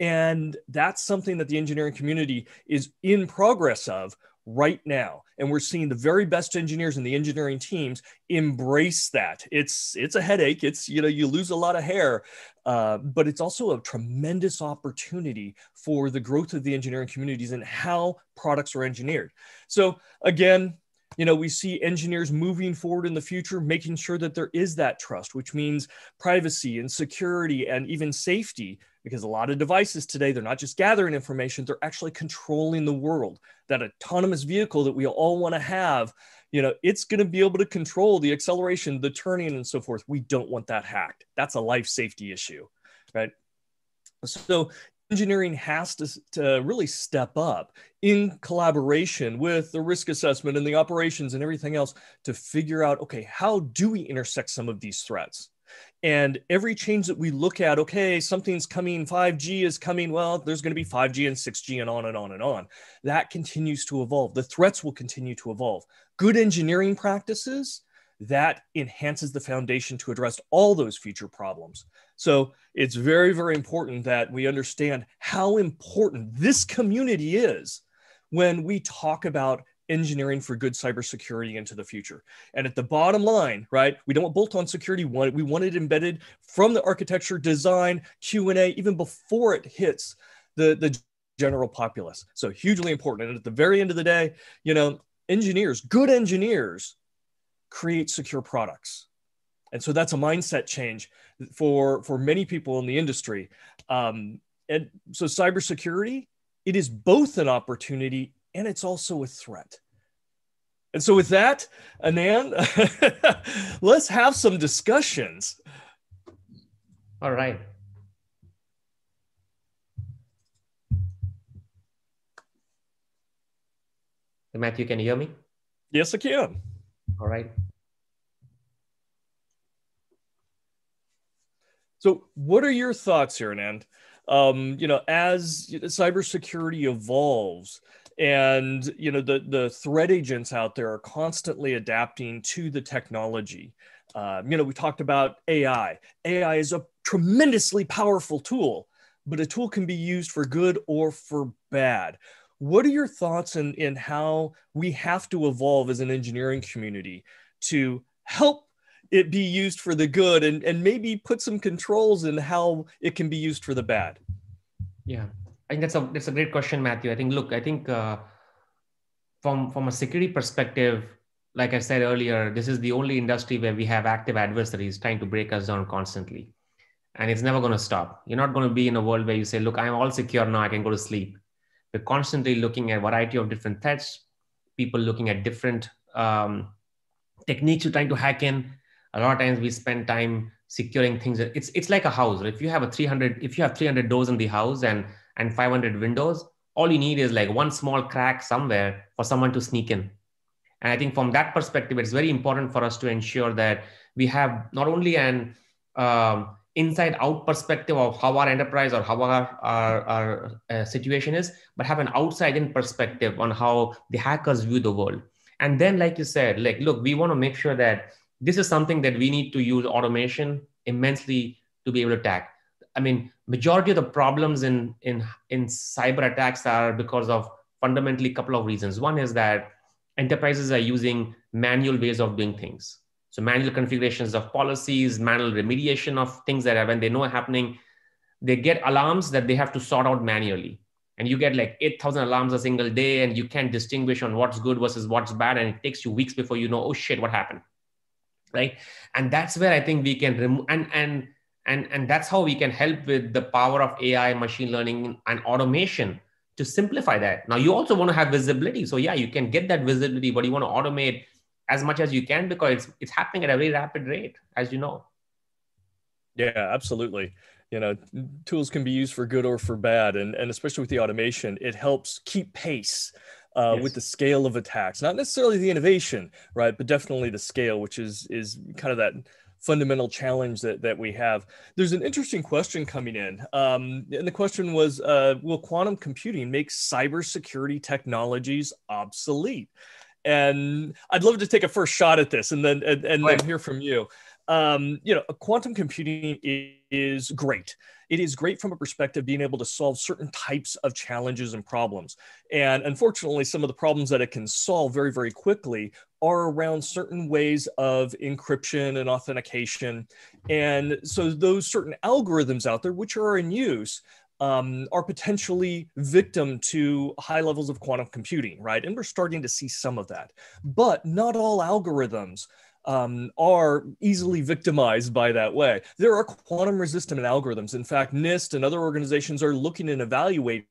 And that's something that the engineering community is in progress of right now. And we're seeing the very best engineers and the engineering teams embrace that. It's it's a headache. It's you know you lose a lot of hair uh, but it's also a tremendous opportunity for the growth of the engineering communities and how products are engineered. So again you know we see engineers moving forward in the future making sure that there is that trust which means privacy and security and even safety because a lot of devices today they're not just gathering information they're actually controlling the world. That autonomous vehicle that we all want to have you know it's going to be able to control the acceleration the turning and so forth. We don't want that hacked. That's a life safety issue right? So engineering has to, to really step up in collaboration with the risk assessment and the operations and everything else to figure out okay how do we intersect some of these threats And every change that we look at, okay, something's coming, 5G is coming, well, there's going to be 5G and 6G and on and on and on. That continues to evolve. The threats will continue to evolve. Good engineering practices, that enhances the foundation to address all those future problems. So it's very, very important that we understand how important this community is when we talk about engineering for good cybersecurity into the future. And at the bottom line, right, we don't want bolt-on security. We want it, embedded from the architecture, design, Q&A, even before it hits the, the general populace. So hugely important. And at the very end of the day, you know, engineers, good engineers create secure products. And so that's a mindset change for, for many people in the industry. Um, and so cybersecurity, it is both an opportunity and it's also a threat. And so, with that, Anand, let's have some discussions. All right. Matthew, can you hear me? Yes, I can. All right. So, what are your thoughts here, Anand? Um, you know, as cybersecurity evolves, and you know the the threat agents out there are constantly adapting to the technology um, you know we talked about ai ai is a tremendously powerful tool but a tool can be used for good or for bad what are your thoughts in, in how we have to evolve as an engineering community to help it be used for the good and, and maybe put some controls in how it can be used for the bad yeah I think that's a that's a great question, Matthew. I think look, I think uh, from from a security perspective, like I said earlier, this is the only industry where we have active adversaries trying to break us down constantly, and it's never going to stop. You're not going to be in a world where you say, "Look, I'm all secure now. I can go to sleep." We're constantly looking at a variety of different threats. People looking at different um, techniques to trying to hack in. A lot of times we spend time securing things. It's it's like a house. If you have a 300, if you have 300 doors in the house and and 500 windows, all you need is like one small crack somewhere for someone to sneak in. And I think from that perspective, it's very important for us to ensure that we have not only an um, inside out perspective of how our enterprise or how our, our, our uh, situation is, but have an outside in perspective on how the hackers view the world. And then, like you said, like, look, we want to make sure that this is something that we need to use automation immensely to be able to attack. I mean, majority of the problems in in in cyber attacks are because of fundamentally a couple of reasons. One is that enterprises are using manual ways of doing things. So manual configurations of policies, manual remediation of things that when they know are happening, they get alarms that they have to sort out manually. And you get like 8,000 alarms a single day, and you can't distinguish on what's good versus what's bad. And it takes you weeks before you know, oh shit, what happened? Right. And that's where I think we can remove and and and and that's how we can help with the power of ai machine learning and automation to simplify that. Now you also want to have visibility. So yeah you can get that visibility but you want to automate as much as you can because it's it's happening at a very rapid rate as you know. Yeah absolutely. You know tools can be used for good or for bad and, and especially with the automation it helps keep pace uh, yes. with the scale of attacks not necessarily the innovation right but definitely the scale which is is kind of that fundamental challenge that, that we have. There's an interesting question coming in. Um, and the question was uh, Will quantum computing make cybersecurity technologies obsolete? And I'd love to take a first shot at this and then, and, and then hear from you. Um, you know, quantum computing is great it is great from a perspective being able to solve certain types of challenges and problems. And unfortunately, some of the problems that it can solve very, very quickly are around certain ways of encryption and authentication. And so those certain algorithms out there, which are in use, um, are potentially victim to high levels of quantum computing, right? And we're starting to see some of that. But not all algorithms um, are easily victimized by that way. There are quantum resistant algorithms. In fact, NIST and other organizations are looking and evaluating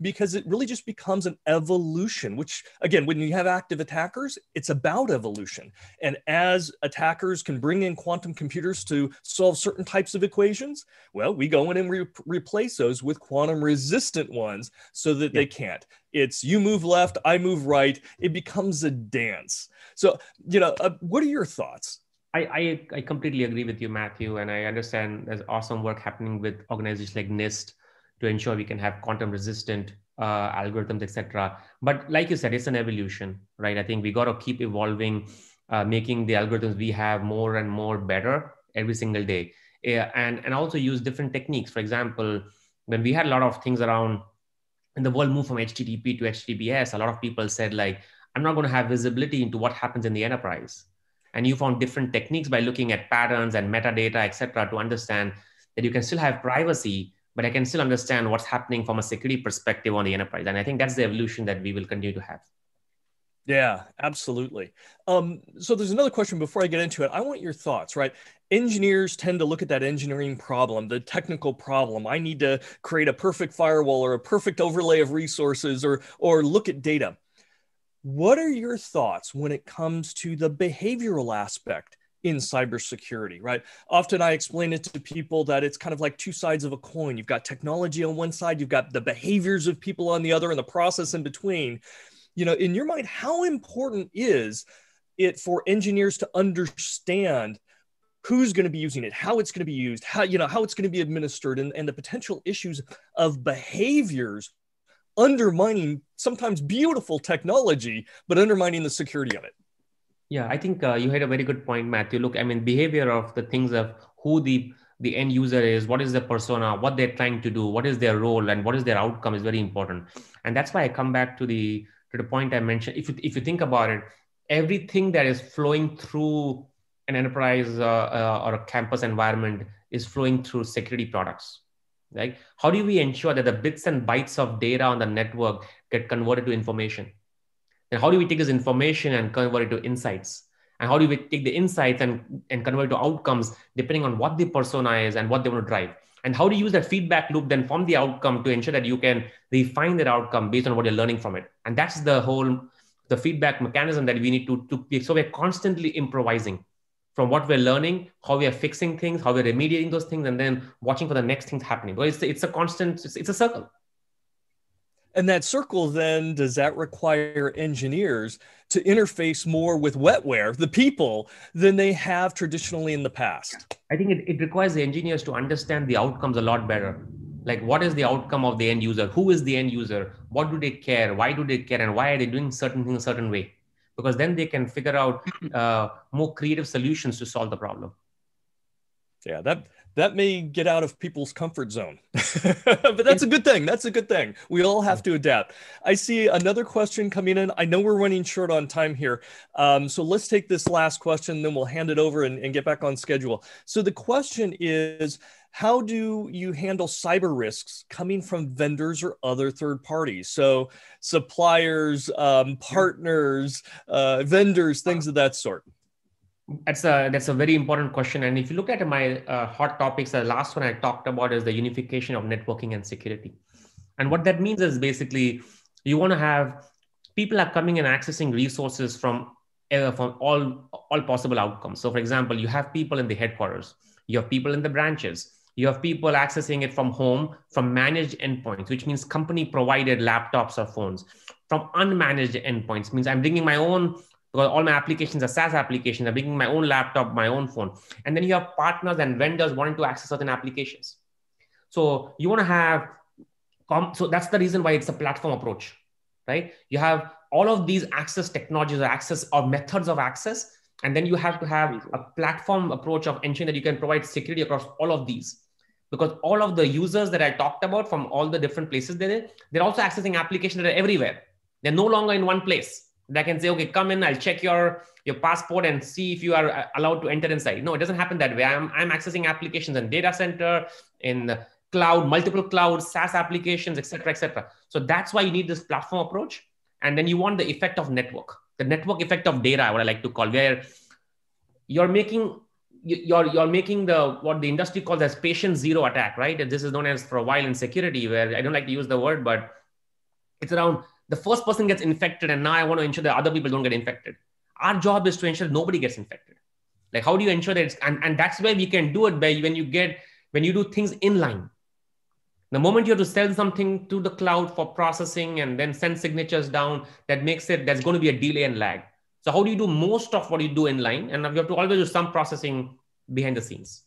because it really just becomes an evolution which again when you have active attackers it's about evolution. And as attackers can bring in quantum computers to solve certain types of equations well we go in and re- replace those with quantum resistant ones so that yeah. they can't. It's you move left i move right. It becomes a dance. So you know uh, what are your thoughts? I, I, I completely agree with you, Matthew, and I understand there's awesome work happening with organizations like NIST to ensure we can have quantum resistant uh, algorithms, etc. But like you said, it's an evolution, right? I think we got to keep evolving, uh, making the algorithms we have more and more better every single day, and and also use different techniques. For example, when we had a lot of things around, and the world moved from HTTP to HTTPS, a lot of people said like, I'm not going to have visibility into what happens in the enterprise. And you found different techniques by looking at patterns and metadata, etc., to understand that you can still have privacy, but I can still understand what's happening from a security perspective on the enterprise. And I think that's the evolution that we will continue to have. Yeah, absolutely. Um, so there's another question before I get into it. I want your thoughts, right? Engineers tend to look at that engineering problem, the technical problem. I need to create a perfect firewall or a perfect overlay of resources or or look at data. What are your thoughts when it comes to the behavioral aspect in cybersecurity, right? Often I explain it to people that it's kind of like two sides of a coin. You've got technology on one side, you've got the behaviors of people on the other, and the process in between. You know, in your mind, how important is it for engineers to understand who's going to be using it, how it's going to be used, how you know how it's going to be administered, and, and the potential issues of behaviors undermining sometimes beautiful technology, but undermining the security of it. Yeah, I think uh, you had a very good point, Matthew. Look, I mean, behavior of the things of who the the end user is, what is the persona, what they're trying to do, what is their role, and what is their outcome is very important. And that's why I come back to the to the point I mentioned. If you if you think about it, everything that is flowing through an enterprise uh, uh, or a campus environment is flowing through security products right? How do we ensure that the bits and bytes of data on the network get converted to information? And how do we take this information and convert it to insights? And how do we take the insights and, and convert it to outcomes depending on what the persona is and what they want to drive? And how do you use that feedback loop then from the outcome to ensure that you can refine that outcome based on what you're learning from it? And that's the whole the feedback mechanism that we need to, to be. so we're constantly improvising from what we're learning, how we are fixing things, how we're remediating those things, and then watching for the next things happening. Well, it's, it's a constant, it's, it's a circle. And that circle then, does that require engineers to interface more with wetware, the people, than they have traditionally in the past? I think it, it requires the engineers to understand the outcomes a lot better. Like, what is the outcome of the end user? Who is the end user? What do they care? Why do they care? And why are they doing certain things a certain way? because then they can figure out uh, more creative solutions to solve the problem. Yeah, that that may get out of people's comfort zone, but that's a good thing. That's a good thing. We all have to adapt. I see another question coming in. I know we're running short on time here, um, so let's take this last question, then we'll hand it over and, and get back on schedule. So the question is how do you handle cyber risks coming from vendors or other third parties? So suppliers, um, partners, uh, vendors, things of that sort. That's a that's a very important question. And if you look at my uh, hot topics, the last one I talked about is the unification of networking and security. And what that means is basically you want to have people are coming and accessing resources from uh, from all all possible outcomes. So, for example, you have people in the headquarters, you have people in the branches, you have people accessing it from home, from managed endpoints, which means company provided laptops or phones. From unmanaged endpoints means I'm bringing my own, because all my applications are SaaS applications, I'm bringing my own laptop, my own phone. And then you have partners and vendors wanting to access certain applications. So you want to have, so that's the reason why it's a platform approach, right? You have all of these access technologies or access or methods of access and then you have to have a platform approach of ensuring that you can provide security across all of these because all of the users that I talked about from all the different places they're in, they're also accessing applications that are everywhere. They're no longer in one place. They can say, okay, come in, I'll check your, your passport and see if you are uh, allowed to enter inside. No, it doesn't happen that way. I'm, I'm accessing applications in data center, in cloud, multiple clouds, SaaS applications, etc., etc. So that's why you need this platform approach. And then you want the effect of network, the network effect of data, what I like to call, where you're making you're you're making the what the industry calls as patient zero attack, right? And this is known as for a while in security, where I don't like to use the word, but it's around the first person gets infected, and now I want to ensure that other people don't get infected. Our job is to ensure nobody gets infected. Like, how do you ensure that it's and, and that's where we can do it by when you get when you do things in line. The moment you have to sell something to the cloud for processing and then send signatures down, that makes it there's going to be a delay and lag. So how do you do most of what you do in line? And you have to always do some processing behind the scenes.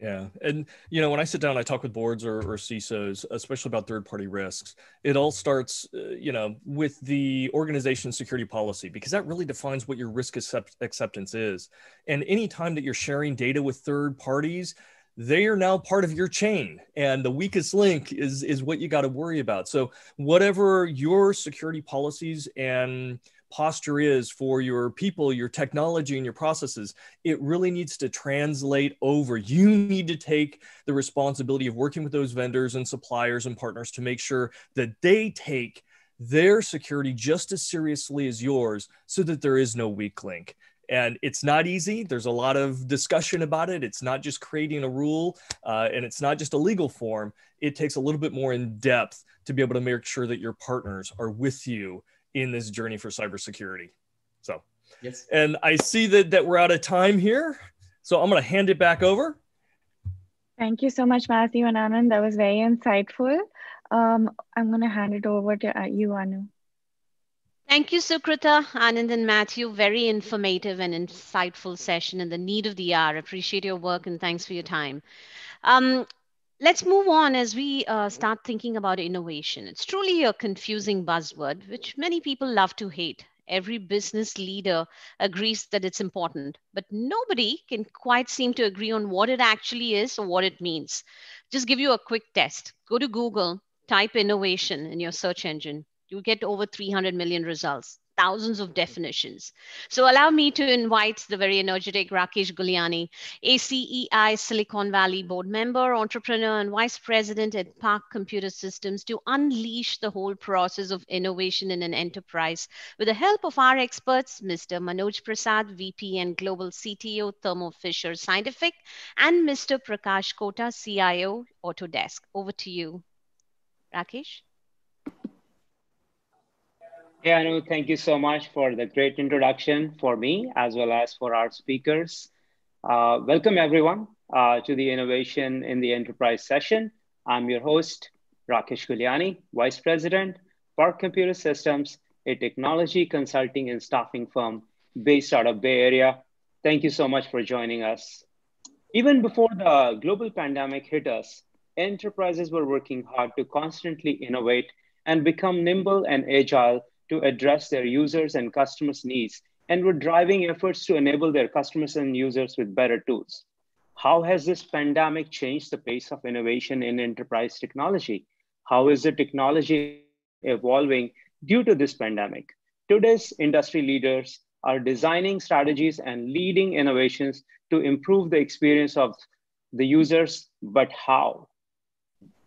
Yeah. And, you know, when I sit down, I talk with boards or, or CISOs, especially about third party risks, it all starts, uh, you know, with the organization security policy, because that really defines what your risk accept- acceptance is. And anytime that you're sharing data with third parties, they are now part of your chain and the weakest link is is what you got to worry about so whatever your security policies and posture is for your people, your technology, and your processes, it really needs to translate over. You need to take the responsibility of working with those vendors and suppliers and partners to make sure that they take their security just as seriously as yours so that there is no weak link. And it's not easy. There's a lot of discussion about it. It's not just creating a rule uh, and it's not just a legal form. It takes a little bit more in depth to be able to make sure that your partners are with you in this journey for cybersecurity. So, yes. And I see that that we're out of time here, so I'm going to hand it back over. Thank you so much, Matthew and Anand. That was very insightful. Um, I'm going to hand it over to uh, you, Anu. Thank you, Sukrita, Anand, and Matthew. Very informative and insightful session in the need of the hour. Appreciate your work and thanks for your time. Um, let's move on as we uh, start thinking about innovation. It's truly a confusing buzzword, which many people love to hate. Every business leader agrees that it's important, but nobody can quite seem to agree on what it actually is or what it means. Just give you a quick test. Go to Google, type innovation in your search engine. You'll get over 300 million results thousands of definitions. So allow me to invite the very energetic Rakesh Guliani, ASEI Silicon Valley board member, entrepreneur, and vice president at Park Computer Systems to unleash the whole process of innovation in an enterprise with the help of our experts, Mr. Manoj Prasad, VP and Global CTO, Thermo Fisher Scientific, and Mr. Prakash Kota, CIO, Autodesk. Over to you, Rakesh. Hey, Anu, thank you so much for the great introduction for me as well as for our speakers. Uh, welcome, everyone, uh, to the Innovation in the Enterprise session. I'm your host, Rakesh Guliani, Vice President, Park Computer Systems, a technology consulting and staffing firm based out of Bay Area. Thank you so much for joining us. Even before the global pandemic hit us, enterprises were working hard to constantly innovate and become nimble and agile to address their users and customers' needs and were driving efforts to enable their customers and users with better tools. How has this pandemic changed the pace of innovation in enterprise technology? How is the technology evolving due to this pandemic? Today's industry leaders are designing strategies and leading innovations to improve the experience of the users, but how?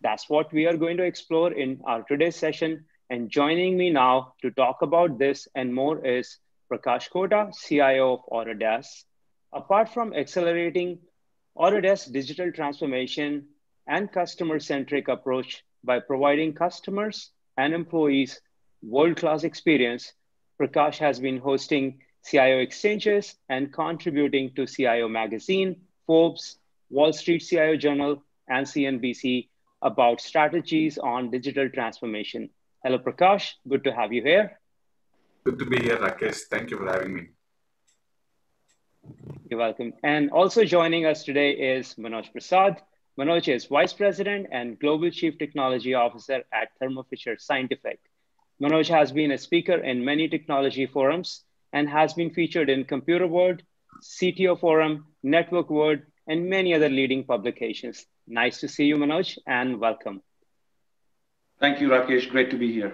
That's what we are going to explore in our today's session and joining me now to talk about this and more is Prakash Kota, CIO of Autodesk. Apart from accelerating Autodesk digital transformation and customer-centric approach by providing customers and employees world-class experience, Prakash has been hosting CIO exchanges and contributing to CIO Magazine, Forbes, Wall Street CIO Journal, and CNBC about strategies on digital transformation. Hello, Prakash. Good to have you here. Good to be here, Rakesh. Thank you for having me. You're welcome. And also joining us today is Manoj Prasad. Manoj is Vice President and Global Chief Technology Officer at Thermo Fisher Scientific. Manoj has been a speaker in many technology forums and has been featured in Computer World, CTO Forum, Network World, and many other leading publications. Nice to see you, Manoj, and welcome. Thank you, Rakesh. Great to be here.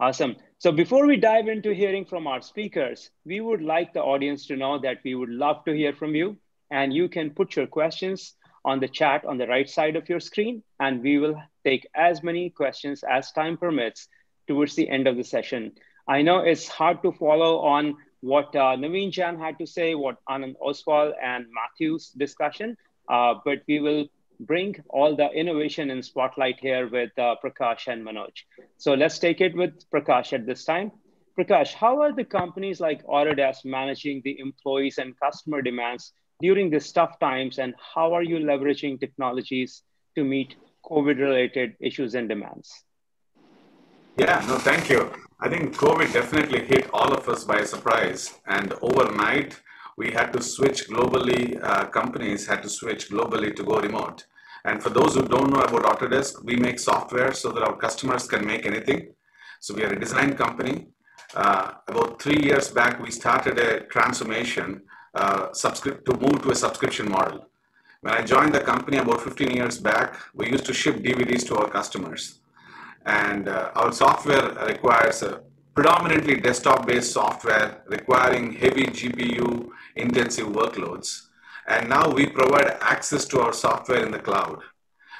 Awesome. So before we dive into hearing from our speakers, we would like the audience to know that we would love to hear from you. And you can put your questions on the chat on the right side of your screen, and we will take as many questions as time permits towards the end of the session. I know it's hard to follow on what uh, Naveen Jain had to say, what Anand Oswal and Matthew's discussion, uh, but we will bring all the innovation in spotlight here with uh, Prakash and Manoj. So let's take it with Prakash at this time. Prakash, how are the companies like Autodesk managing the employees and customer demands during these tough times, and how are you leveraging technologies to meet COVID-related issues and demands? Yeah, no, thank you. I think COVID definitely hit all of us by surprise. And overnight, we had to switch globally, uh, companies had to switch globally to go remote. And for those who don't know about Autodesk, we make software so that our customers can make anything. So we are a design company. Uh, about three years back, we started a transformation uh, to move to a subscription model. When I joined the company about 15 years back, we used to ship DVDs to our customers. And uh, our software requires a predominantly desktop-based software requiring heavy GPU intensive workloads. And now we provide access to our software in the cloud.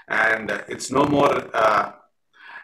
And it's no more, uh,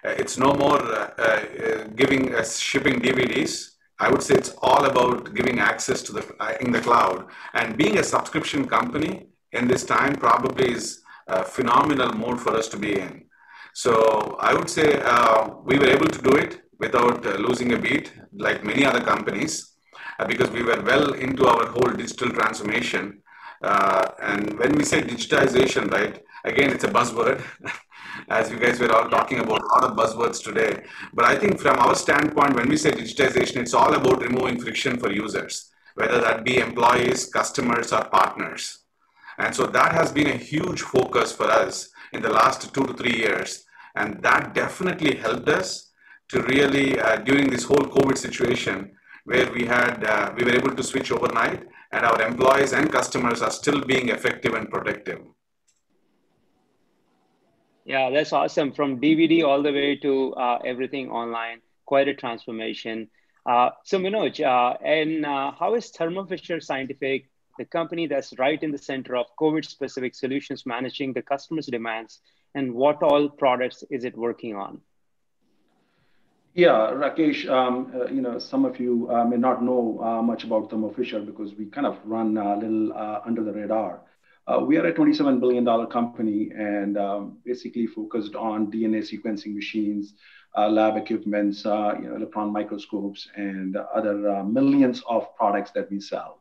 it's no more uh, uh, giving us shipping DVDs. I would say it's all about giving access to the uh, in the cloud. And being a subscription company in this time probably is a phenomenal mode for us to be in. So I would say uh, we were able to do it without uh, losing a beat, like many other companies, uh, because we were well into our whole digital transformation. Uh, and when we say digitization, right, again, it's a buzzword, as you guys were all talking about a lot of buzzwords today. But I think from our standpoint, when we say digitization, it's all about removing friction for users, whether that be employees, customers, or partners. And so that has been a huge focus for us in the last two to three years. And that definitely helped us to really, uh, during this whole COVID situation, where we had, uh, we were able to switch overnight and our employees and customers are still being effective and productive. Yeah, that's awesome. From DVD all the way to uh, everything online, quite a transformation. Uh, so Manoj, uh, and uh, how is Thermo Fisher Scientific, the company that's right in the center of COVID-specific solutions, managing the customer's demands, and what all products is it working on? Yeah, Rakesh, um, uh, you know, some of you uh, may not know uh, much about Thermo Fisher because we kind of run a little uh, under the radar. Uh, we are a $27 billion company and um, basically focused on DNA sequencing machines, uh, lab equipments, you know, electron microscopes, and other millions of products that we sell.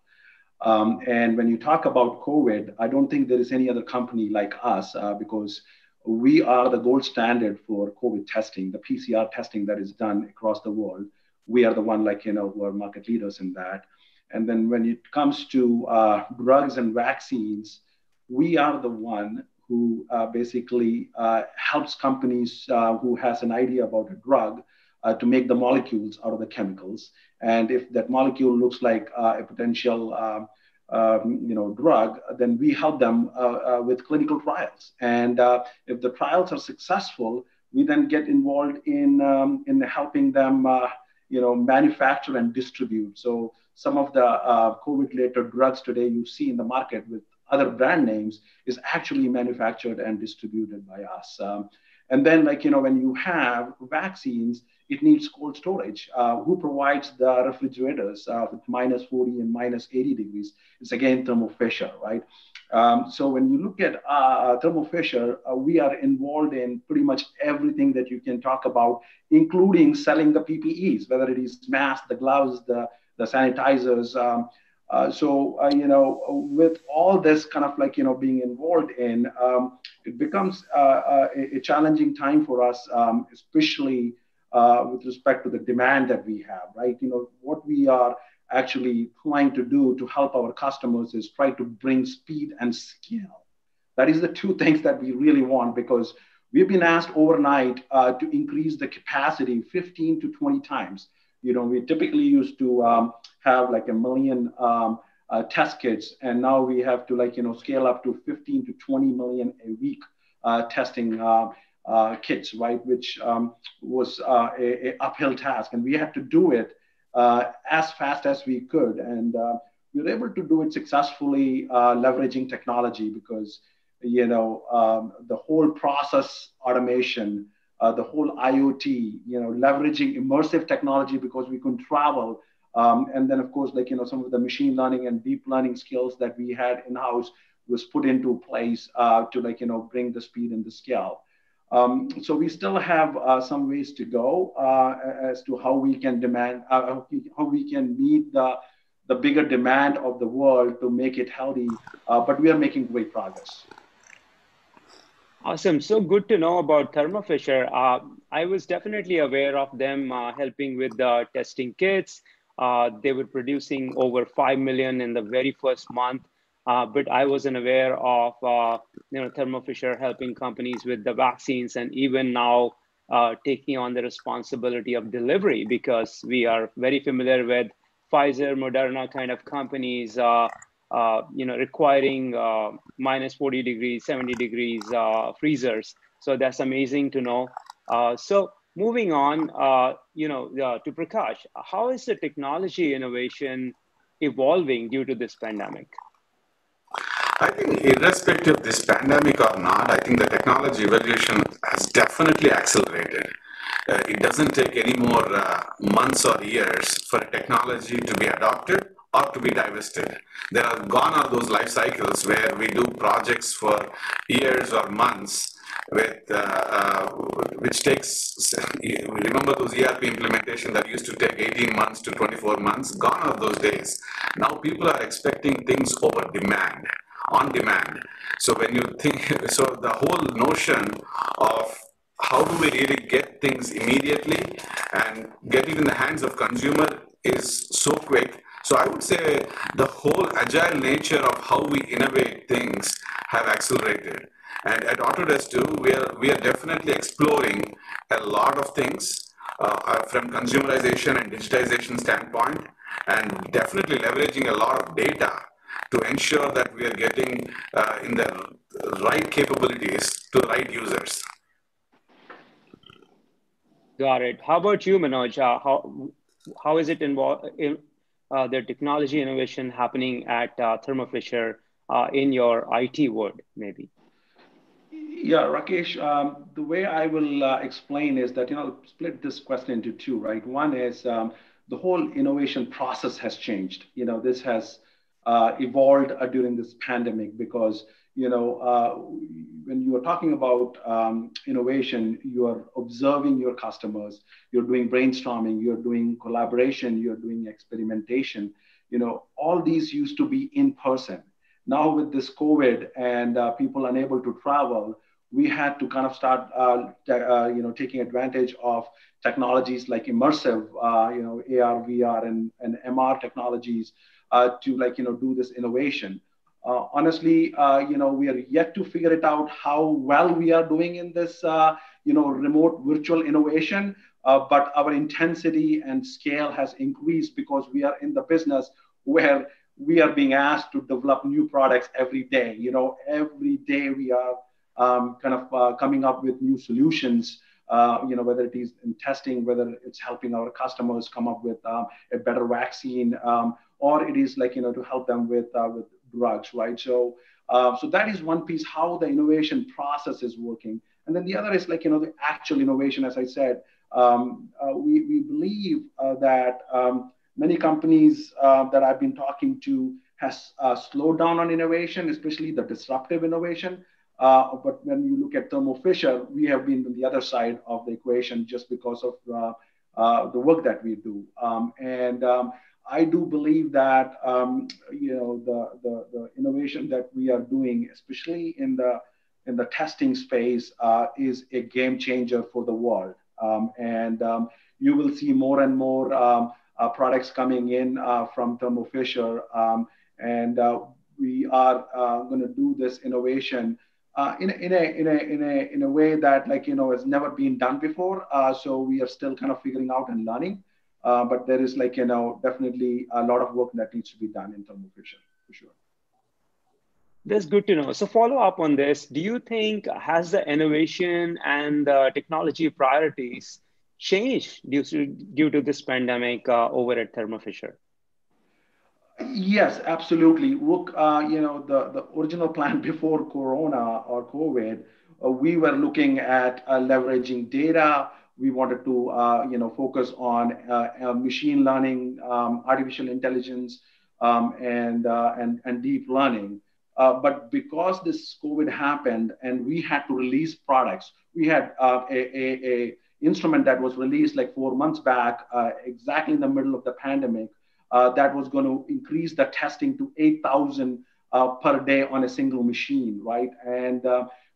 Um, and when you talk about COVID, I don't think there is any other company like us because we are the gold standard for COVID testing, the PCR testing that is done across the world. We are the one, like, you know, who are market leaders in that. And then when it comes to uh, drugs and vaccines, we are the one who uh, basically uh, helps companies uh, who has an idea about a drug uh, to make the molecules out of the chemicals. And if that molecule looks like uh, a potential um, you know, drug, then we help them uh, uh, with clinical trials. And uh, if the trials are successful, we then get involved in, um, in helping them, uh, you know, manufacture and distribute. So some of the uh, COVID-related drugs today you see in the market with other brand names is actually manufactured and distributed by us. Um, and then, like, you know, when you have vaccines, it needs cold storage. Uh, who provides the refrigerators uh, with minus 40 and minus 80 degrees? It's again Fisher, right? Um, so when you look at uh, Thermo Fisher, uh, we are involved in pretty much everything that you can talk about, including selling the PPEs, whether it is masks, the gloves, the, the sanitizers. Um, uh, so uh, you know, with all this kind of like you know being involved in, um, it becomes uh, a, a, challenging time for us, um, especially uh, with respect to the demand that we have, right? You know, what we are actually trying to do to help our customers is try to bring speed and scale. That is the two things that we really want because we've been asked overnight uh, to increase the capacity 15 to 20 times. You know, we typically used to um, have like a million um, uh, test kits, and now we have to like you know scale up to 15 to 20 million a week uh, testing. Uh, kits, right, which um, was uh, a, a, uphill task, and we had to do it uh, as fast as we could, and uh, we were able to do it successfully, uh, leveraging technology because you know um, the whole process automation, uh, the whole IoT, you know, leveraging immersive technology because we could travel. Um, and then, of course, like you know, some of the machine learning and deep learning skills that we had in house was put into place to like you know bring the speed and the scale. Um, so we still have uh, some ways to go uh, as to how we can demand, uh, how we can meet the, the bigger demand of the world to make it healthy. Uh, but we are making great progress. Awesome. So good to know about Thermo Fisher. Uh, I was definitely aware of them uh, helping with the testing kits. They were producing over 5 million in the very first month. Uh, but I wasn't aware of uh, you know Thermo Fisher helping companies with the vaccines and even now uh, taking on the responsibility of delivery because we are very familiar with Pfizer, Moderna kind of companies, uh, uh, you know, requiring uh, minus 40 degrees, 70 degrees freezers. So that's amazing to know. so moving on, you know, to Prakash, how is the technology innovation evolving due to this pandemic? I think irrespective of this pandemic or not, I think the technology evolution has definitely accelerated. Uh, it doesn't take any more uh, months or years for a technology to be adopted or to be divested. There are gone are those life cycles where we do projects for years or months with uh, uh, which takes remember those ERP implementation that used to take 18 months to 24 months gone are those days now people are expecting things over demand on demand. So when you think, so the whole notion of how do we really get things immediately and get it in the hands of consumer is so quick. So I would say the whole agile nature of how we innovate things have accelerated. And at Autodesk too, we are, we are definitely exploring a lot of things uh, uh from consumerization and digitization standpoint and definitely leveraging a lot of data to ensure that we are getting uh, in the right capabilities to the right users. Got it. How about you, Manoj? Uh, how, how is it involved in uh, the technology innovation happening at uh, Thermo Fisher uh, in your IT world, maybe? Yeah, Rakesh, um, the way I will uh, explain is that, you know, split this question into two, right? One is um, the whole innovation process has changed. You know, this has uh, evolved uh, during this pandemic because you know uh, when you are talking about um, innovation you are observing your customers you're doing brainstorming you're doing collaboration you're doing experimentation you know all these used to be in person now with this covid and uh, people unable to travel we had to kind of start uh, uh, you know taking advantage of technologies like immersive you know ar vr and, and mr technologies uh, to like you know do this innovation. Uh, honestly, uh, you know we are yet to figure it out how well we are doing in this you know remote virtual innovation. but our intensity and scale has increased because we are in the business where we are being asked to develop new products every day. You know, every day we are um, kind of uh, coming up with new solutions. Uh, you know, whether it is in testing, whether it's helping our customers come up with um, a better vaccine, um, or it is like you know to help them with uh, with drugs, right? So uh, so that is one piece how the innovation process is working, and then the other is like you know the actual innovation. As I said, um, uh, we we believe uh, that um, many companies that I've been talking to has slowed down on innovation, especially the disruptive innovation. But when you look at Thermo Fisher, we have been on the other side of the equation just because of the work that we do. Um, and um, I do believe that um, you know the, the, the innovation that we are doing, especially in the in the testing space, uh, is a game changer for the world. Um, and um, you will see more and more um, uh, products coming in uh, from Thermo Fisher, and uh, we are uh, going to do this innovation. Uh, in, in, a, in, a, in, a, in a way that like you know has never been done before so we are still kind of figuring out and learning uh, but there is like, you know, definitely a lot of work that needs to be done in Thermo Fisher for sure. That's good to know. So follow up on this. Do you think has the innovation and the technology priorities changed due to, due to this pandemic uh, over at Thermo Fisher? Yes, absolutely. Look, uh, you know, the, the original plan before Corona or COVID, uh, we were looking at uh, leveraging data, we wanted to uh, you know focus on uh, uh, machine learning, um, artificial intelligence, um, and, and and deep learning. But because this COVID happened and we had to release products, we had a, a, a, instrument that was released like four months back, exactly in the middle of the pandemic, that was going to increase the testing to 8,000 per day on a single machine, right? And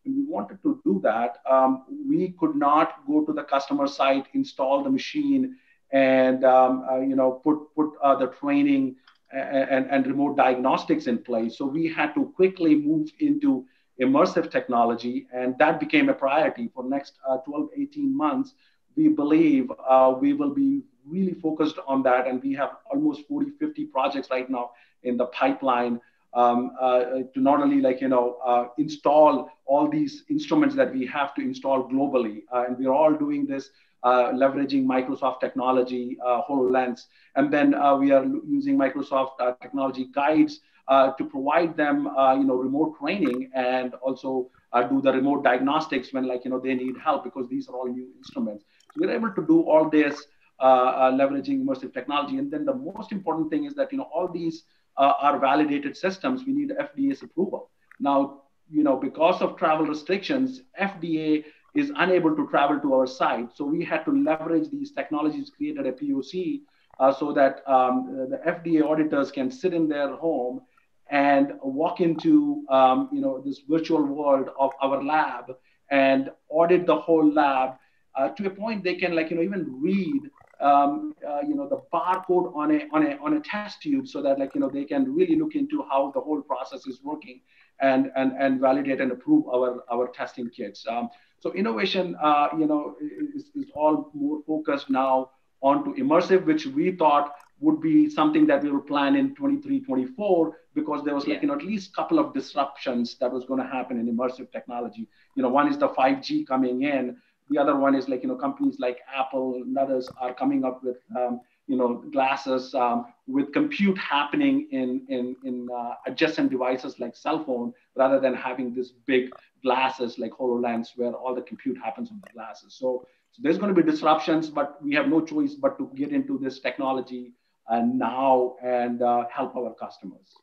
When we wanted to do that, um, we could not go to the customer site, install the machine, and um, uh, you know put put uh, the training and, and remote diagnostics in place. So we had to quickly move into immersive technology, and that became a priority for next uh, 12, 18 months. We believe uh, we will be really focused on that, and we have almost 40, 50 projects right now in the pipeline um, uh, to not only like you know uh, install all these instruments that we have to install globally, uh, and we're all doing this uh, leveraging Microsoft technology, uh, HoloLens. And then uh, we are using Microsoft technology guides to provide them, you know, remote training and also do the remote diagnostics when like, you know, they need help because these are all new instruments. So we're able to do all this leveraging immersive technology. And then the most important thing is that, you know, all these are validated systems. We need FDA's approval. Now, you know, because of travel restrictions, FDA is unable to travel to our site. So we had to leverage these technologies, created at POC uh, so that um, the FDA auditors can sit in their home and walk into um, you know this virtual world of our lab and audit the whole lab uh, to a point they can like you know even read um, uh, you know the barcode on a on a on a test tube so that like you know they can really look into how the whole process is working and and and validate and approve our our testing kits. Um, so innovation, uh, you know, is, is all more focused now onto immersive, which we thought would be something that we will plan in 23, 24, because there was like, you know, at least a couple of disruptions that was going to happen in immersive technology. You know, one is the 5G coming in. The other one is like, you know, companies like Apple and others are coming up with, um, you know, glasses um, with compute happening in, in, in uh, adjacent devices like cell phone, rather than having this big glasses like HoloLens where all the compute happens on the glasses. So, so there's going to be disruptions, but we have no choice but to get into this technology uh, now and uh, help our customers.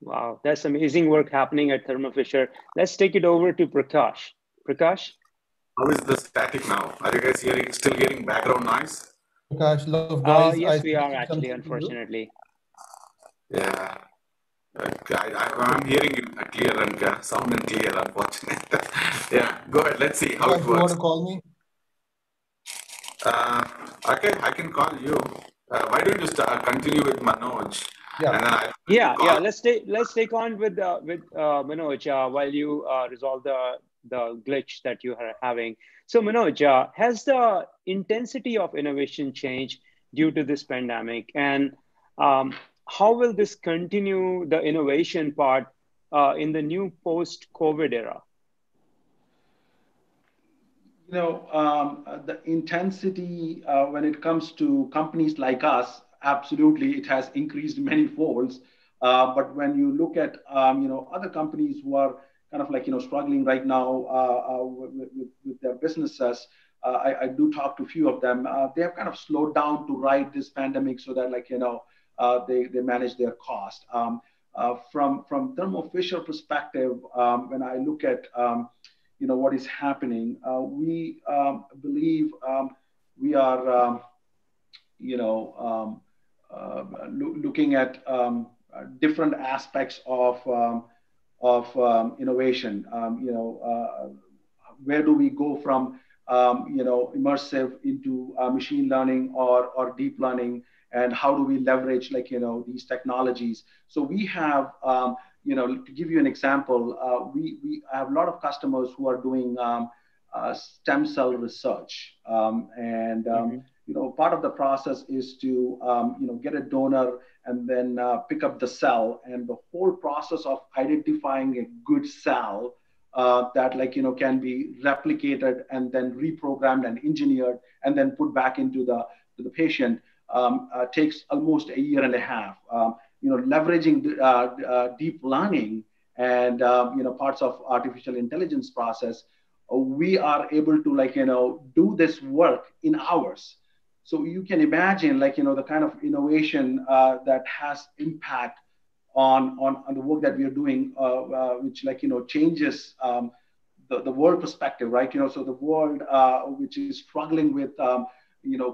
Wow, that's amazing work happening at Thermo Fisher. Let's take it over to Prakash. Prakash? How is the static now? Are you guys hearing, still hearing background noise? Prakash, lot of Uh, yes, I we are actually, something to do. unfortunately. Yeah. Okay, I, I, I'm hearing it clear and uh, sound and clear, unfortunately. yeah, go ahead. Let's see how Prakash, it works. you want to call me? Uh, okay, I can call you. Uh, why don't you start, continue with Manoj? Yeah. And then I Yeah, yeah. Let's take let's take on with uh, with uh, Manoj uh, while you uh, resolve the the glitch that you are having. So Manoj, uh, has the intensity of innovation changed due to this pandemic, and um, how will this continue the innovation part uh, in the new post-COVID era? you know, um, the intensity uh, when it comes to companies like us, absolutely, it has increased many folds. Uh, but when you look at, um, you know, other companies who are kind of like, you know, struggling right now uh, uh, with, with, their businesses, uh, I, I do talk to a few of them. Uh, they have kind of slowed down to ride this pandemic so that, like, you know, uh, they, they manage their cost. Um, from from Thermo Fisher perspective, um, when I look at um, you know what is happening. Uh, we um, believe um, we are, um, you know, lo- looking at different aspects of of um, innovation. Um, you know, uh, where do we go from, um, you know, immersive into uh, machine learning or or deep learning, and how do we leverage like you know these technologies? So we have. Um, you know, to give you an example, uh, we, we have a lot of customers who are doing um, uh, stem cell research. Um, and, um, you know, part of the process is to, um, you know, get a donor and then uh, pick up the cell. And the whole process of identifying a good cell uh, that like, you know, can be replicated and then reprogrammed and engineered and then put back into the, to the patient um, uh, takes almost a year and a half. Um, you know, leveraging uh, uh, deep learning and um, you know parts of artificial intelligence process, uh, we are able to like you know do this work in hours. So you can imagine like you know the kind of innovation uh, that has impact on, on on the work that we are doing, uh, uh, which like you know changes um, the the world perspective, right? You know, so the world which is struggling with um, you know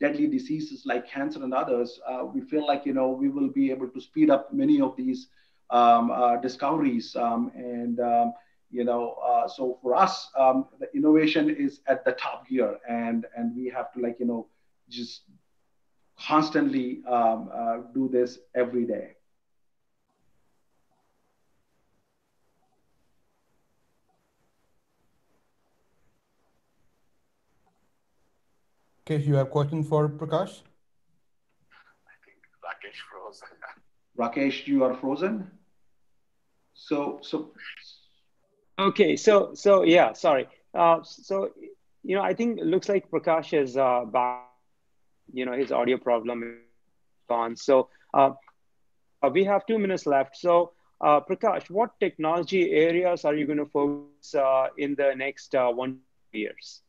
deadly diseases like cancer and others, uh, we feel like you know we will be able to speed up many of these um, uh, discoveries um, and um, you know uh, so for us um, the innovation is at the top gear and and we have to like you know just constantly um, uh, do this every day Okay, you have question for Prakash? I think Rakesh froze. Rakesh, you are frozen. So, so. Okay, so so yeah, sorry. Uh, so you know, I think it looks like Prakash is uh, back. You know, his audio problem gone. So uh, uh, we have two minutes left. So uh, Prakash, what technology areas are you going to focus uh, in the next uh, one years?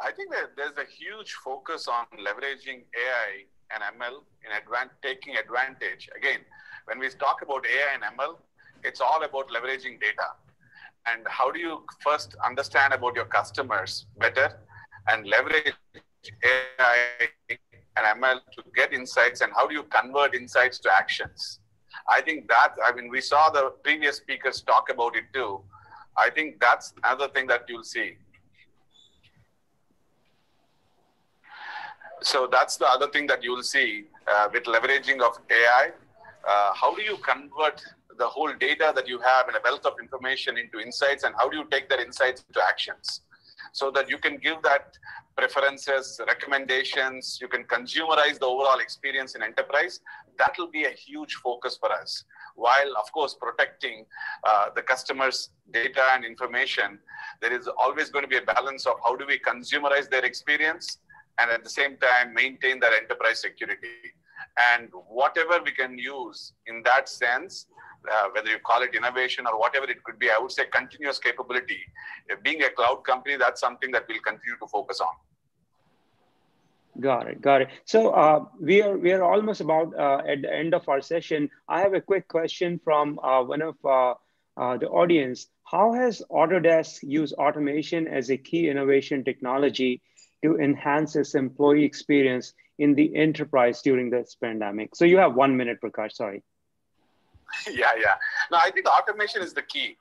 I think that there's a huge focus on leveraging AI and ML in advan- taking advantage. Again, when we talk about AI and ML, it's all about leveraging data. And how do you first understand about your customers better and leverage AI and ML to get insights and how do you convert insights to actions? I think that, I mean, we saw the previous speakers talk about it too. I think that's another thing that you'll see. So that's the other thing that you'll see uh, with leveraging of AI. Uh, how do you convert the whole data that you have and a wealth of information into insights, and how do you take that insights into actions, so that you can give that preferences, recommendations, you can consumerize the overall experience in enterprise. That will be a huge focus for us. While of course protecting uh, the customer's data and information, there is always going to be a balance of how do we consumerize their experience and at the same time maintain their enterprise security. And whatever we can use in that sense, uh, whether you call it innovation or whatever it could be, I would say continuous capability. If being a cloud company, that's something that we'll continue to focus on. Got it, got it. So uh, we are we are almost about uh, at the end of our session. I have a quick question from uh, one of uh, uh, the audience. How has Autodesk used automation as a key innovation technology to enhance its employee experience in the enterprise during this pandemic? So you have one minute, Prakash. Sorry. yeah, yeah. No, I think automation is the key.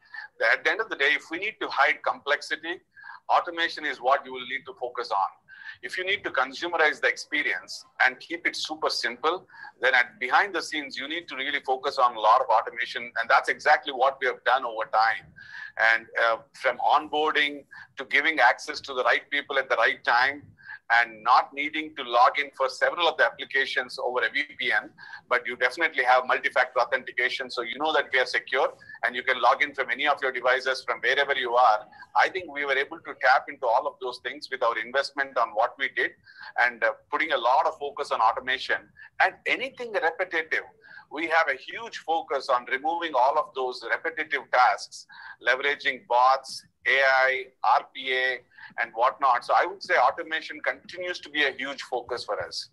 At the end of the day, if we need to hide complexity, automation is what you will need to focus on. If you need to consumerize the experience and keep it super simple, then at behind the scenes, you need to really focus on a lot of automation. And that's exactly what we have done over time. And uh, from onboarding to giving access to the right people at the right time, and not needing to log in for several of the applications over a VPN, but you definitely have multi-factor authentication. So you know that we are secure and you can log in from any of your devices from wherever you are. I think we were able to tap into all of those things with our investment on what we did and uh, putting a lot of focus on automation and anything repetitive we have a huge focus on removing all of those repetitive tasks, leveraging bots, AI, RPA, and whatnot. So I would say automation continues to be a huge focus for us.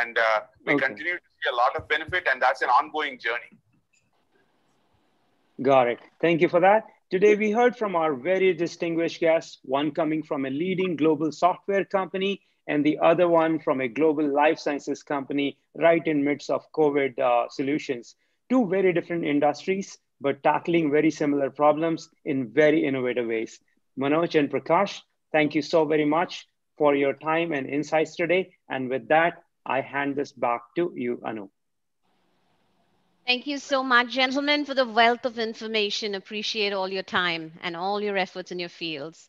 And uh, we Okay. continue to see a lot of benefit, and that's an ongoing journey. Got it. Thank you for that. Today, we heard from our very distinguished guests, one coming from a leading global software company and the other one from a global life sciences company right in midst of COVID uh, solutions. Two very different industries, but tackling very similar problems in very innovative ways. Manoj and Prakash, thank you so very much for your time and insights today. And with that, I hand this back to you, Anu. Thank you so much, gentlemen, for the wealth of information. Appreciate all your time and all your efforts in your fields.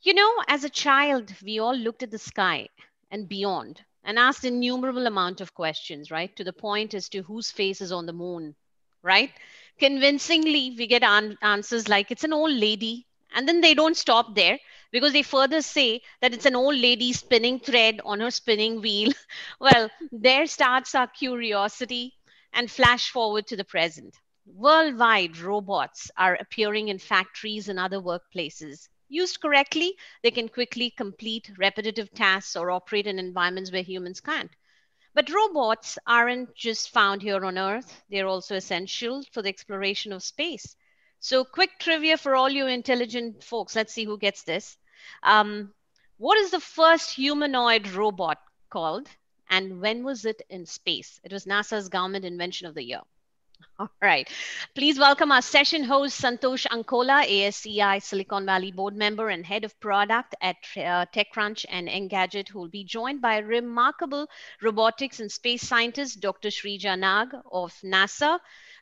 You know, as a child, we all looked at the sky and beyond and asked innumerable amount of questions, right? To the point as to whose face is on the moon, right? Convincingly, we get an- answers like it's an old lady. And then they don't stop there because they further say that it's an old lady spinning thread on her spinning wheel. well, there starts our curiosity and flash forward to the present. Worldwide, robots are appearing in factories and other workplaces. Used correctly, they can quickly complete repetitive tasks or operate in environments where humans can't. But robots aren't just found here on Earth, they're also essential for the exploration of space. So, quick trivia for all you intelligent folks. Let's see who gets this. Um, what is the first humanoid robot called? And when was it in space? It was NASA's government invention of the year. All right. Please welcome our session host, Santosh Ankola, ASEI Silicon Valley board member and head of product at uh, TechCrunch and Engadget, who will be joined by remarkable robotics and space scientist, Dr. Sreeja Nag of NASA,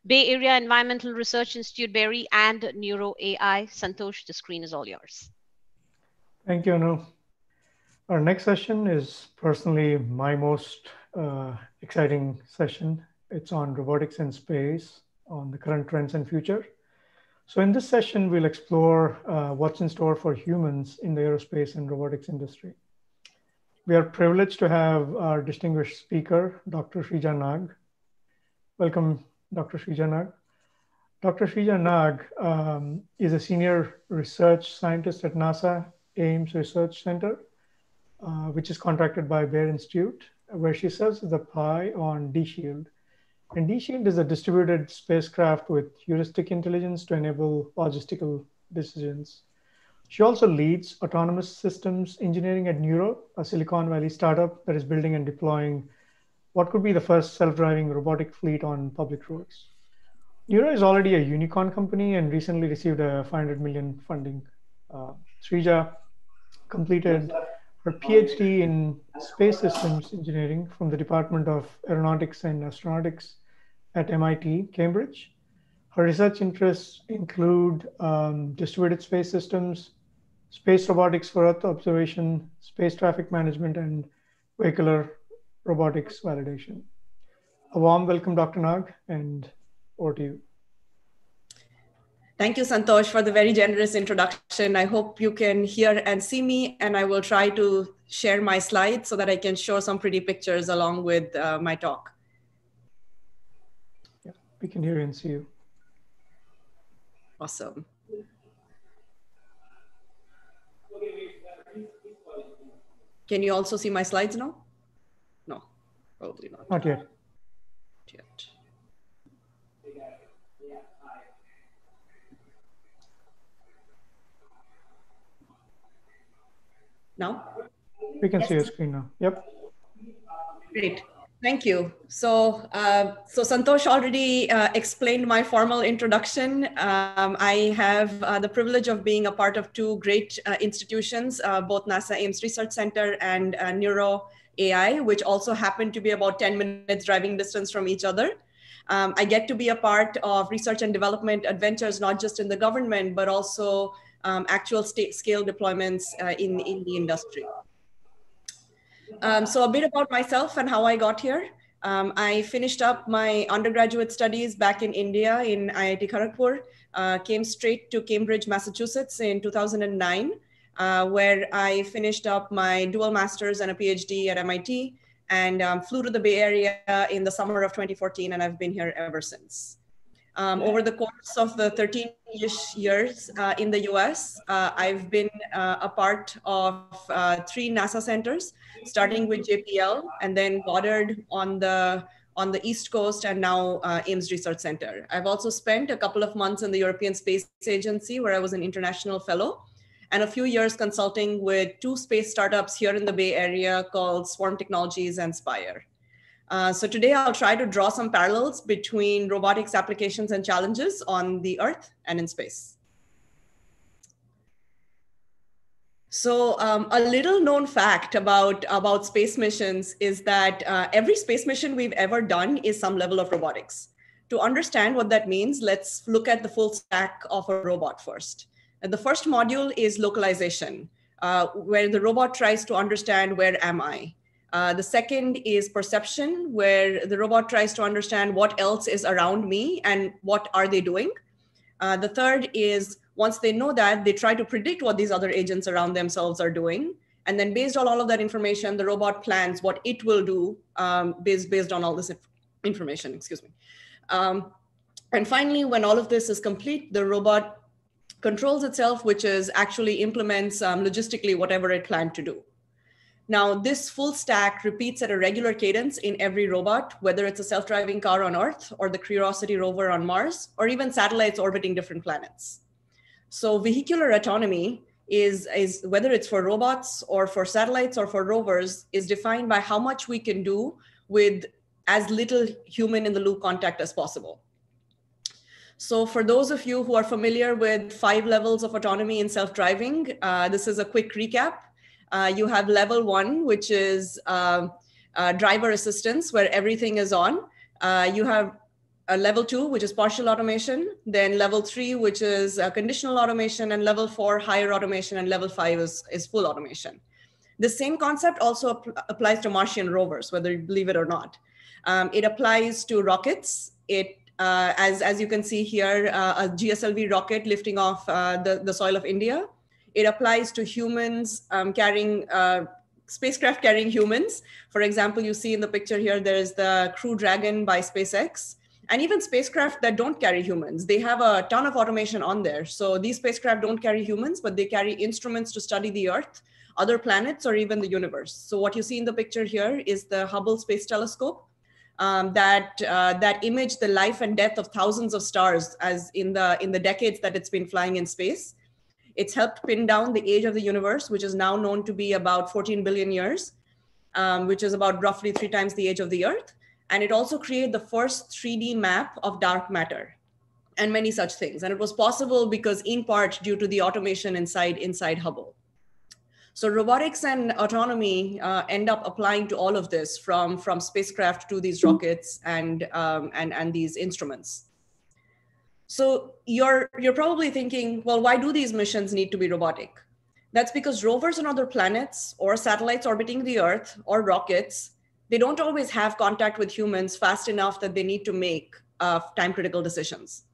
Bay Area Environmental Research Institute, BERI, and Nuro AI. Santosh, the screen is all yours. Thank you, Anu. Our next session is personally my most uh, exciting session it's on robotics and space, on the current trends and future. So in this session, we'll explore uh, what's in store for humans in the aerospace and robotics industry. We are privileged to have our distinguished speaker, Dr. Sreeja Nag. Welcome, Dr. Sreeja Nag. Dr. Sreeja Nag um, is a senior research scientist at NASA Ames Research Center, uh, which is contracted by Bear Institute, where she serves as the PI on D-Shield, and D-Shield is a distributed spacecraft with heuristic intelligence to enable logistical decisions. She also leads autonomous systems engineering at Nuro, a Silicon Valley startup that is building and deploying what could be the first self-driving robotic fleet on public roads. Nuro is already a unicorn company and recently received a 500 million funding. Uh, Sreeja completed her PhD in space systems engineering from the Department of Aeronautics and Astronautics at MIT, Cambridge. Her research interests include um, distributed space systems, space robotics for Earth observation, space traffic management, and vehicular robotics validation. A warm welcome, Dr. Nag, and over to you. Thank you, Santosh, for the very generous introduction. I hope you can hear and see me, and I will try to share my slides so that I can show some pretty pictures along with uh, my talk. We can hear and see you. Awesome. Can you also see my slides now? No, probably not. Not yet. Not yet. Now? We can yes. see your screen now. Yep. Great. Thank you. So, uh, so Santosh already uh, explained my formal introduction. Um, I have uh, the privilege of being a part of two great uh, institutions, uh, both NASA Ames Research Center and uh, Nuro AI, which also happen to be about 10 minutes driving distance from each other. Um, I get to be a part of research and development adventures, not just in the government, but also um, actual state scale deployments in, in the industry. Um, so a bit about myself and how I got here. Um, I finished up my undergraduate studies back in India in IIT Kharagpur, uh, came straight to Cambridge, Massachusetts in 2009, uh, where I finished up my dual master's and a PhD at MIT and um, flew to the Bay Area in the summer of 2014, and I've been here ever since. Um, over the course of the 13-ish years uh, in the US, uh, I've been uh, a part of uh, three NASA centers, starting with JPL and then Goddard on the on the East Coast and now uh, Ames Research Center. I've also spent a couple of months in the European Space Agency where I was an international fellow and a few years consulting with two space startups here in the Bay Area called Swarm Technologies and Spire. Uh, so today I'll try to draw some parallels between robotics applications and challenges on the Earth and in space. So um, a little known fact about, about space missions is that uh, every space mission we've ever done is some level of robotics. To understand what that means, let's look at the full stack of a robot first. And the first module is localization, uh, where the robot tries to understand where am I? Uh, the second is perception, where the robot tries to understand what else is around me and what are they doing. Uh, the third is once they know that, they try to predict what these other agents around themselves are doing. And then based on all of that information, the robot plans what it will do um, based, based on all this information, excuse me. Um, and finally, when all of this is complete, the robot controls itself, which is actually implements um, logistically whatever it planned to do. Now, this full stack repeats at a regular cadence in every robot, whether it's a self-driving car on Earth or the Curiosity rover on Mars, or even satellites orbiting different planets. So vehicular autonomy is, is whether it's for robots or for satellites or for rovers is defined by how much we can do with as little human in the loop contact as possible. So for those of you who are familiar with five levels of autonomy in self-driving, uh, this is a quick recap. Uh, you have level one, which is uh, uh driver assistance, where everything is on. Uh, you have a level two, which is partial automation, then level three, which is uh, conditional automation, and level four, higher automation, and level five is, is full automation. The same concept also applies to Martian rovers, whether you believe it or not. Um, it applies to rockets. It, uh, as, as you can see here, a GSLV rocket lifting off the, the soil of India. It applies to humans um, carrying uh, spacecraft carrying humans. For example, you see in the picture here, there's the Crew Dragon by SpaceX and even spacecraft that don't carry humans. They have a ton of automation on there. So these spacecraft don't carry humans but they carry instruments to study the earth other planets or even the universe. So what you see in the picture here is the hubble space telescope um, that uh, that image the life and death of thousands of stars as in the in the decades that it's been flying in space it's helped pin down the age of the universe which is now known to be about 14 billion years um, which is about roughly three times the age of the earth and it also created the first 3D map of dark matter and many such things. And it was possible because in part due to the automation inside, inside Hubble. So robotics and autonomy uh, end up applying to all of this from, from spacecraft to these rockets and, um, and, and these instruments. So you're, you're probably thinking, well, why do these missions need to be robotic? That's because rovers on other planets or satellites orbiting the Earth or rockets they don't always have contact with humans fast enough that they need to make uh, time critical decisions.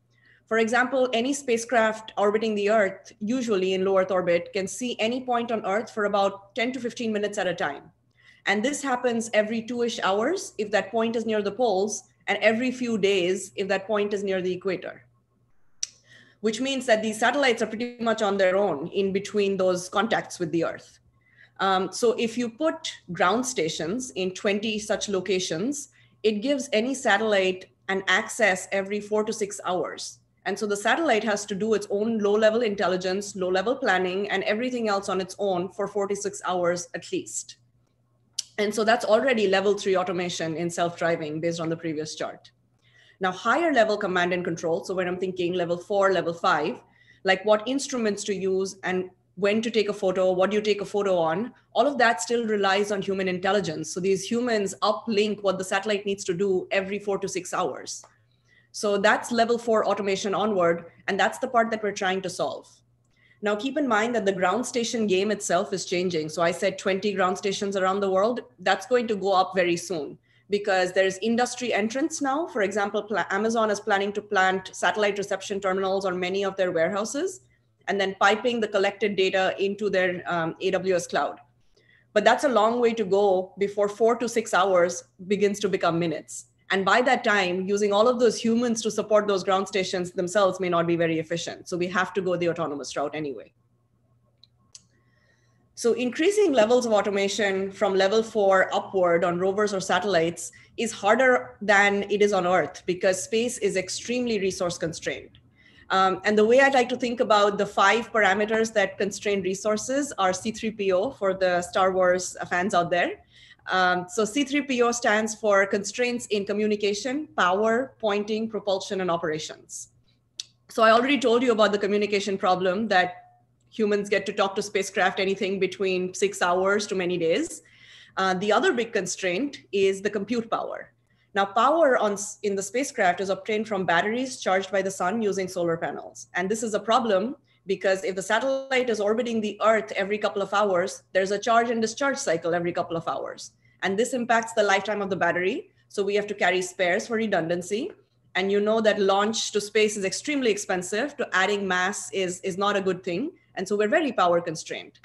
For example, any spacecraft orbiting the Earth, usually in low Earth orbit, can see any point on Earth for about 10 to 15 minutes at a time. And this happens every two ish hours if that point is near the poles, and every few days if that point is near the equator. Which means that these satellites are pretty much on their own in between those contacts with the Earth. Um, so if you put ground stations in 20 such locations, it gives any satellite an access every four to six hours. And so the satellite has to do its own low level intelligence, low level planning, and everything else on its own for 46 hours at least. And so that's already level three automation in self driving based on the previous chart. Now, higher level command and control. So when I'm thinking level four, level five, like what instruments to use and when to take a photo, what do you take a photo on, all of that still relies on human intelligence. So these humans uplink what the satellite needs to do every four to six hours. So that's level four automation onward, and that's the part that we're trying to solve. Now, keep in mind that the ground station game itself is changing. So I said 20 ground stations around the world. That's going to go up very soon because there's industry entrance now. For example, Amazon is planning to plant satellite reception terminals on many of their warehouses and then piping the collected data into their um, AWS cloud. But that's a long way to go before four to six hours begins to become minutes. And by that time, using all of those humans to support those ground stations themselves may not be very efficient. So we have to go the autonomous route anyway. So increasing levels of automation from level four upward on rovers or satellites is harder than it is on Earth because space is extremely resource constrained. Um, and the way I like to think about the five parameters that constrain resources are C3PO for the Star Wars fans out there. Um, so C3PO stands for constraints in communication, power, pointing, propulsion, and operations. So I already told you about the communication problem that humans get to talk to spacecraft anything between six hours to many days. Uh, the other big constraint is the compute power. Now, power on, in the spacecraft is obtained from batteries charged by the sun using solar panels. And this is a problem because if the satellite is orbiting the Earth every couple of hours, there's a charge and discharge cycle every couple of hours. And this impacts the lifetime of the battery. So we have to carry spares for redundancy. And you know that launch to space is extremely expensive. To adding mass is, is not a good thing. And so we're very power constrained.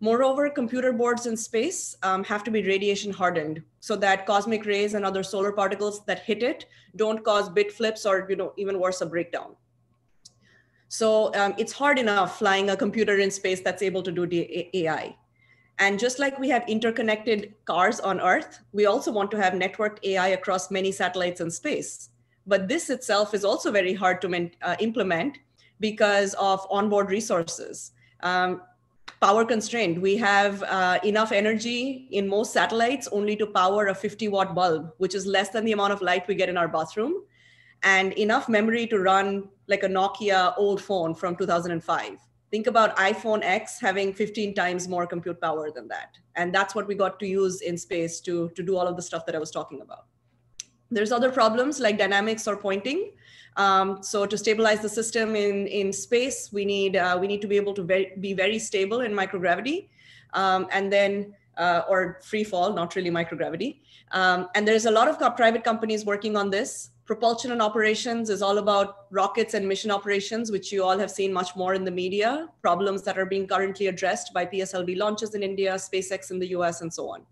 Moreover, computer boards in space um, have to be radiation hardened so that cosmic rays and other solar particles that hit it don't cause bit flips or you know even worse a breakdown. So um, it's hard enough flying a computer in space that's able to do the AI. And just like we have interconnected cars on Earth, we also want to have networked AI across many satellites in space. But this itself is also very hard to uh, implement because of onboard resources. Um, power constrained. We have uh, enough energy in most satellites only to power a 50 watt bulb, which is less than the amount of light we get in our bathroom. and enough memory to run like a Nokia old phone from 2005. Think about iPhone X having 15 times more compute power than that. And that's what we got to use in space to, to do all of the stuff that I was talking about. There's other problems like dynamics or pointing. Um, so to stabilize the system in, in space, we need, uh, we need to be able to be very stable in microgravity. Um, and then, uh, or free fall, not really microgravity. Um, and there's a lot of co private companies working on this. Propulsion and operations is all about rockets and mission operations, which you all have seen much more in the media, problems that are being currently addressed by PSLV launches in India, SpaceX in the US, and so on.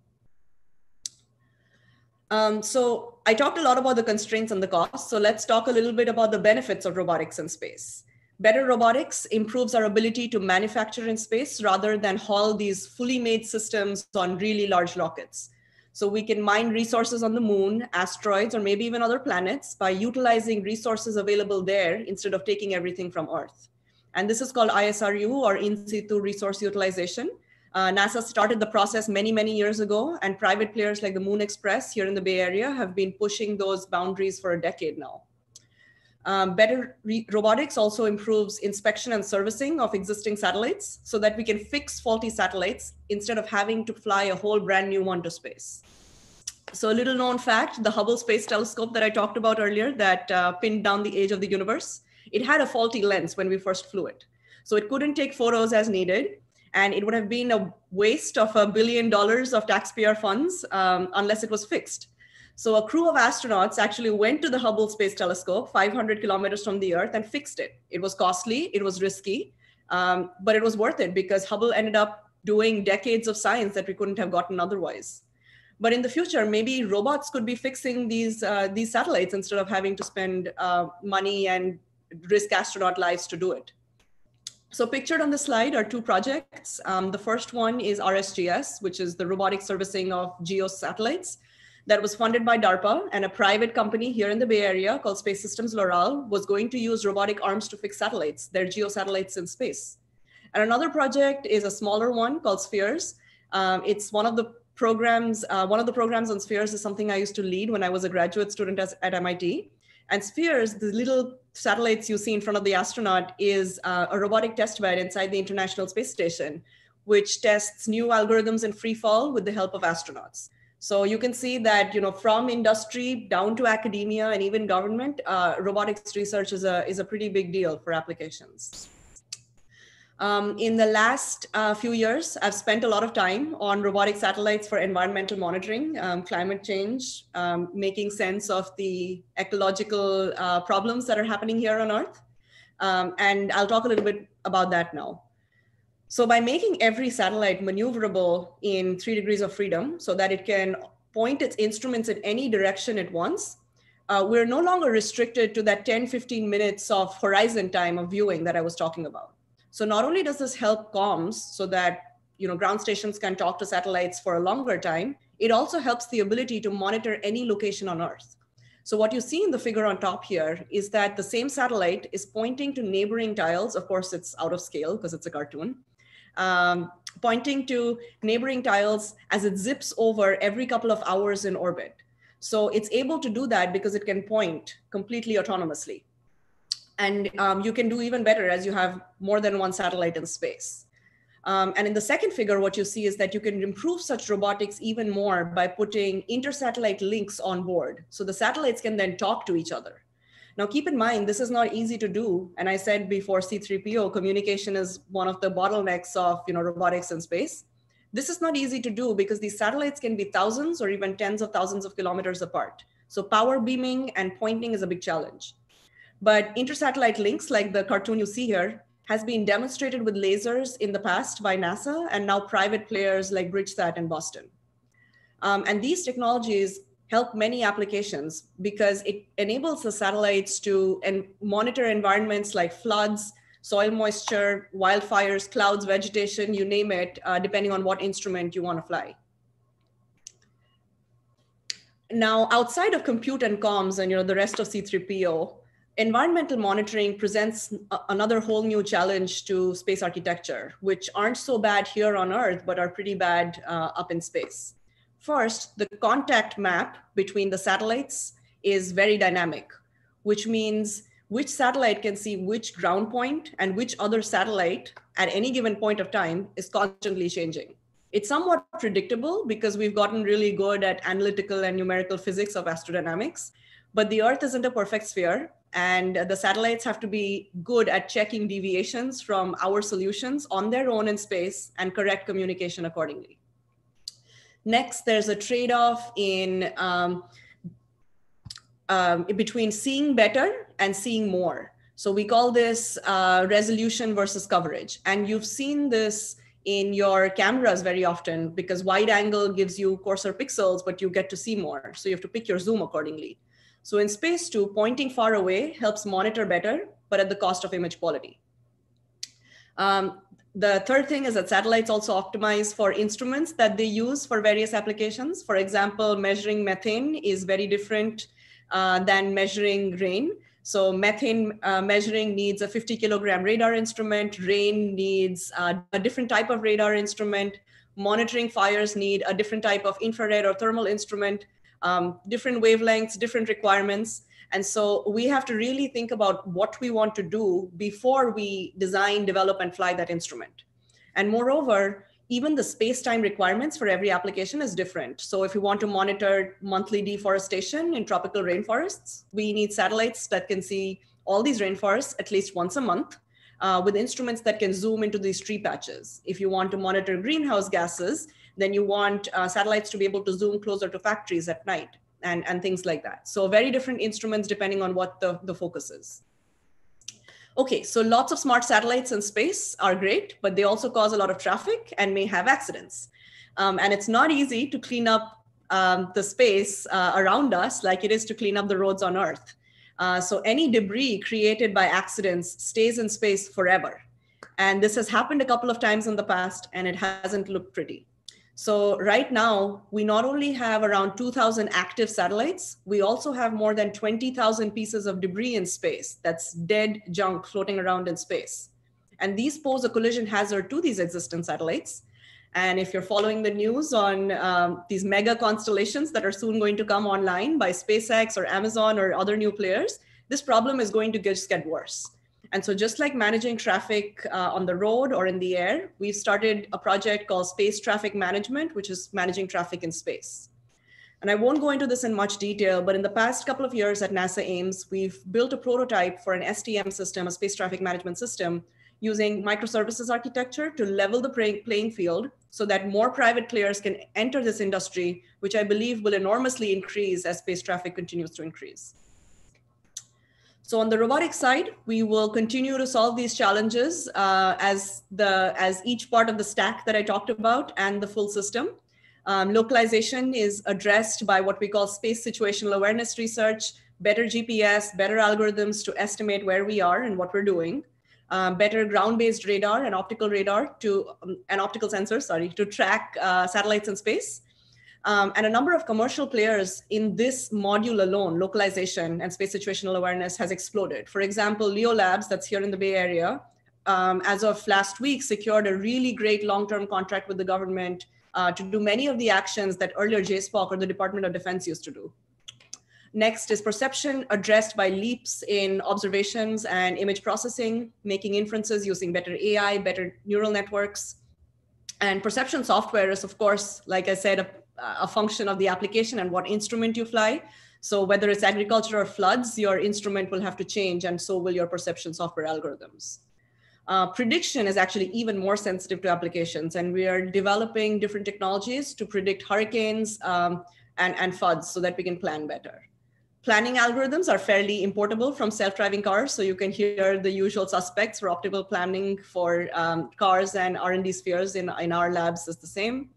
Um, so I talked a lot about the constraints and the costs. So let's talk a little bit about the benefits of robotics in space. Better robotics improves our ability to manufacture in space rather than haul these fully made systems on really large rockets. So we can mine resources on the moon, asteroids, or maybe even other planets by utilizing resources available there instead of taking everything from Earth. And this is called ISRU or in situ resource utilization. Uh, NASA started the process many, many years ago, and private players like the Moon Express here in the Bay Area have been pushing those boundaries for a decade now. Um, better robotics also improves inspection and servicing of existing satellites so that we can fix faulty satellites instead of having to fly a whole brand new one to space. So a little known fact, the Hubble Space Telescope that I talked about earlier that uh, pinned down the age of the universe, it had a faulty lens when we first flew it. So it couldn't take photos as needed. And it would have been a waste of a billion dollars of taxpayer funds um, unless it was fixed. So a crew of astronauts actually went to the Hubble Space Telescope 500 kilometers from the Earth and fixed it. It was costly, it was risky, um, but it was worth it because Hubble ended up doing decades of science that we couldn't have gotten otherwise. But in the future, maybe robots could be fixing these, uh, these satellites instead of having to spend uh, money and risk astronaut lives to do it. So pictured on the slide are two projects. Um, the first one is RSGS, which is the robotic servicing of GEO satellites that was funded by DARPA and a private company here in the Bay Area called Space Systems Loral was going to use robotic arms to fix satellites, their geosatellites in space. And another project is a smaller one called Spheres. Um, it's one of the programs, uh, one of the programs on Spheres is something I used to lead when I was a graduate student as, at MIT. And Spheres, the little satellites you see in front of the astronaut, is uh, a robotic test bed inside the International Space Station, which tests new algorithms in free fall with the help of astronauts. So you can see that, you know, from industry down to academia and even government, uh, robotics research is a, is a pretty big deal for applications. Um, in the last uh, few years, I've spent a lot of time on robotic satellites for environmental monitoring, um, climate change, um, making sense of the ecological uh, problems that are happening here on Earth. Um, and I'll talk a little bit about that now. So by making every satellite maneuverable in three degrees of freedom so that it can point its instruments in any direction it wants, uh, we're no longer restricted to that 10, 15 minutes of horizon time of viewing that I was talking about. So not only does this help comms so that you know, ground stations can talk to satellites for a longer time, it also helps the ability to monitor any location on Earth. So what you see in the figure on top here is that the same satellite is pointing to neighboring tiles. Of course, it's out of scale because it's a cartoon um, pointing to neighboring tiles as it zips over every couple of hours in orbit. So it's able to do that because it can point completely autonomously. And um, you can do even better as you have more than one satellite in space. Um, and in the second figure, what you see is that you can improve such robotics even more by putting intersatellite links on board. So the satellites can then talk to each other. Now, keep in mind, this is not easy to do. And I said before C3PO, communication is one of the bottlenecks of you know, robotics in space. This is not easy to do because these satellites can be thousands or even tens of thousands of kilometers apart. So power beaming and pointing is a big challenge. But intersatellite links like the cartoon you see here has been demonstrated with lasers in the past by NASA and now private players like BridgeSat in Boston. Um, and these technologies help many applications because it enables the satellites to monitor environments like floods, soil moisture, wildfires, clouds, vegetation, you name it, uh, depending on what instrument you want to fly. Now, outside of compute and comms and you know the rest of C3PO, environmental monitoring presents another whole new challenge to space architecture, which aren't so bad here on Earth, but are pretty bad uh, up in space. First, the contact map between the satellites is very dynamic. which means which satellite can see which ground point and which other satellite at any given point of time is constantly changing. It's somewhat predictable because we've gotten really good at analytical and numerical physics of astrodynamics, but the Earth isn't a perfect sphere and the satellites have to be good at checking deviations from our solutions on their own in space and correct communication accordingly. Next, there's a trade-off in um, um, between seeing better and seeing more. So we call this uh, resolution versus coverage. And you've seen this in your cameras very often because wide angle gives you coarser pixels, but you get to see more. So you have to pick your zoom accordingly. So in space two, pointing far away helps monitor better, but at the cost of image quality. Um, the third thing is that satellites also optimize for instruments that they use for various applications. For example, measuring methane is very different uh, than measuring rain. So methane uh, measuring needs a 50 kilogram radar instrument. Rain needs uh, a different type of radar instrument. Monitoring fires need a different type of infrared or thermal instrument um, different wavelengths, different requirements. And so we have to really think about what we want to do before we design, develop, and fly that instrument. And moreover, even the space-time requirements for every application is different. So if you want to monitor monthly deforestation in tropical rainforests, we need satellites that can see all these rainforests at least once a month uh, with instruments that can zoom into these tree patches. If you want to monitor greenhouse gases, then you want uh, satellites to be able to zoom closer to factories at night and, and things like that. So very different instruments depending on what the, the focus is. Okay, so lots of smart satellites in space are great, but they also cause a lot of traffic and may have accidents. Um, and it's not easy to clean up um, the space uh, around us like it is to clean up the roads on Earth. Uh, so any debris created by accidents stays in space forever. And this has happened a couple of times in the past and it hasn't looked pretty. So right now, we not only have around 2,000 active satellites, we also have more than 20,000 pieces of debris in space that's dead junk floating around in space. And these pose a collision hazard to these existing satellites. And if you're following the news on um, these mega constellations that are soon going to come online by SpaceX or Amazon or other new players, this problem is going to just get worse. And so just like managing traffic uh, on the road or in the air, we've started a project called Space Traffic Management, which is managing traffic in space. And I won't go into this in much detail, but in the past couple of years at NASA Ames, we've built a prototype for an STM system, a space traffic management system, using microservices architecture to level the playing field so that more private players can enter this industry, which I believe will enormously increase as space traffic continues to increase. So on the robotic side, we will continue to solve these challenges uh, as, the, as each part of the stack that I talked about and the full system. Um, localization is addressed by what we call space situational awareness research, better GPS, better algorithms to estimate where we are and what we're doing, um, better ground-based radar and optical radar to, um, and optical sensors, sorry, to track uh, satellites in space, um, and a number of commercial players in this module alone, localization and space situational awareness has exploded. For example, Leo Labs, that's here in the Bay Area, um, as of last week, secured a really great long-term contract with the government uh, to do many of the actions that earlier JSPOC or the Department of Defense used to do. Next is perception addressed by leaps in observations and image processing, making inferences using better AI, better neural networks. And perception software is, of course, like I said, a a function of the application and what instrument you fly. So whether it's agriculture or floods, your instrument will have to change and so will your perception software algorithms. Uh, prediction is actually even more sensitive to applications and we are developing different technologies to predict hurricanes um, and, and floods so that we can plan better. Planning algorithms are fairly importable from self-driving cars, so you can hear the usual suspects for optimal planning for um, cars and R&D spheres in, in our labs is the same.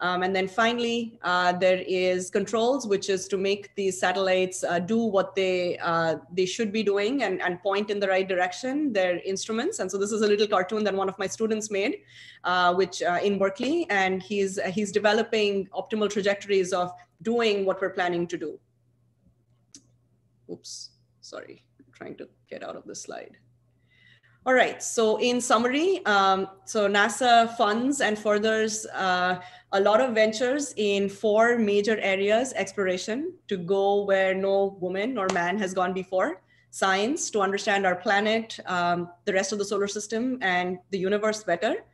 Um, and then finally, uh, there is controls, which is to make these satellites uh, do what they uh, they should be doing and, and point in the right direction, their instruments. And so this is a little cartoon that one of my students made, uh, which uh, in Berkeley, and he's, he's developing optimal trajectories of doing what we're planning to do. Oops, sorry, I'm trying to get out of the slide. All right. So in summary, um, so NASA funds and furthers uh, a lot of ventures in four major areas: exploration to go where no woman or man has gone before; science to understand our planet, um, the rest of the solar system, and the universe better;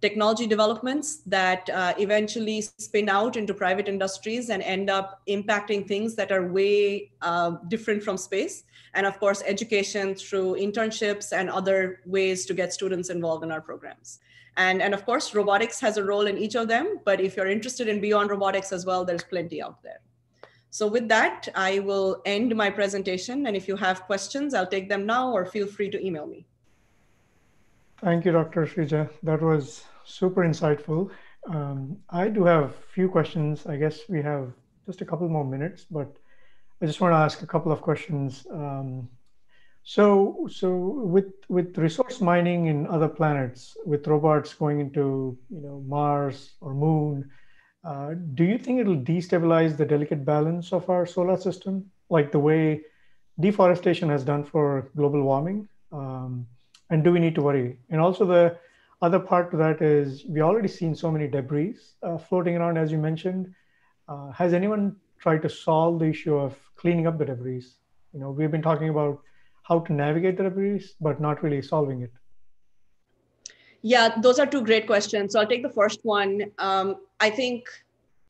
technology developments that uh, eventually spin out into private industries and end up impacting things that are way uh, different from space. And of course, education through internships and other ways to get students involved in our programs. And, and of course, robotics has a role in each of them, but if you're interested in beyond robotics as well, there's plenty out there. So with that, I will end my presentation. And if you have questions, I'll take them now or feel free to email me. Thank you, Dr. Sreeja. That was super insightful. Um, I do have a few questions. I guess we have just a couple more minutes, but I just want to ask a couple of questions. Um, so, so with with resource mining in other planets, with robots going into you know Mars or Moon, uh, do you think it'll destabilize the delicate balance of our solar system, like the way deforestation has done for global warming? Um, and do we need to worry? And also the other part to that is we already seen so many debris uh, floating around, as you mentioned. Uh, has anyone tried to solve the issue of cleaning up the debris? You know, we've been talking about how to navigate the debris, but not really solving it. Yeah, those are two great questions. So I'll take the first one. Um, I think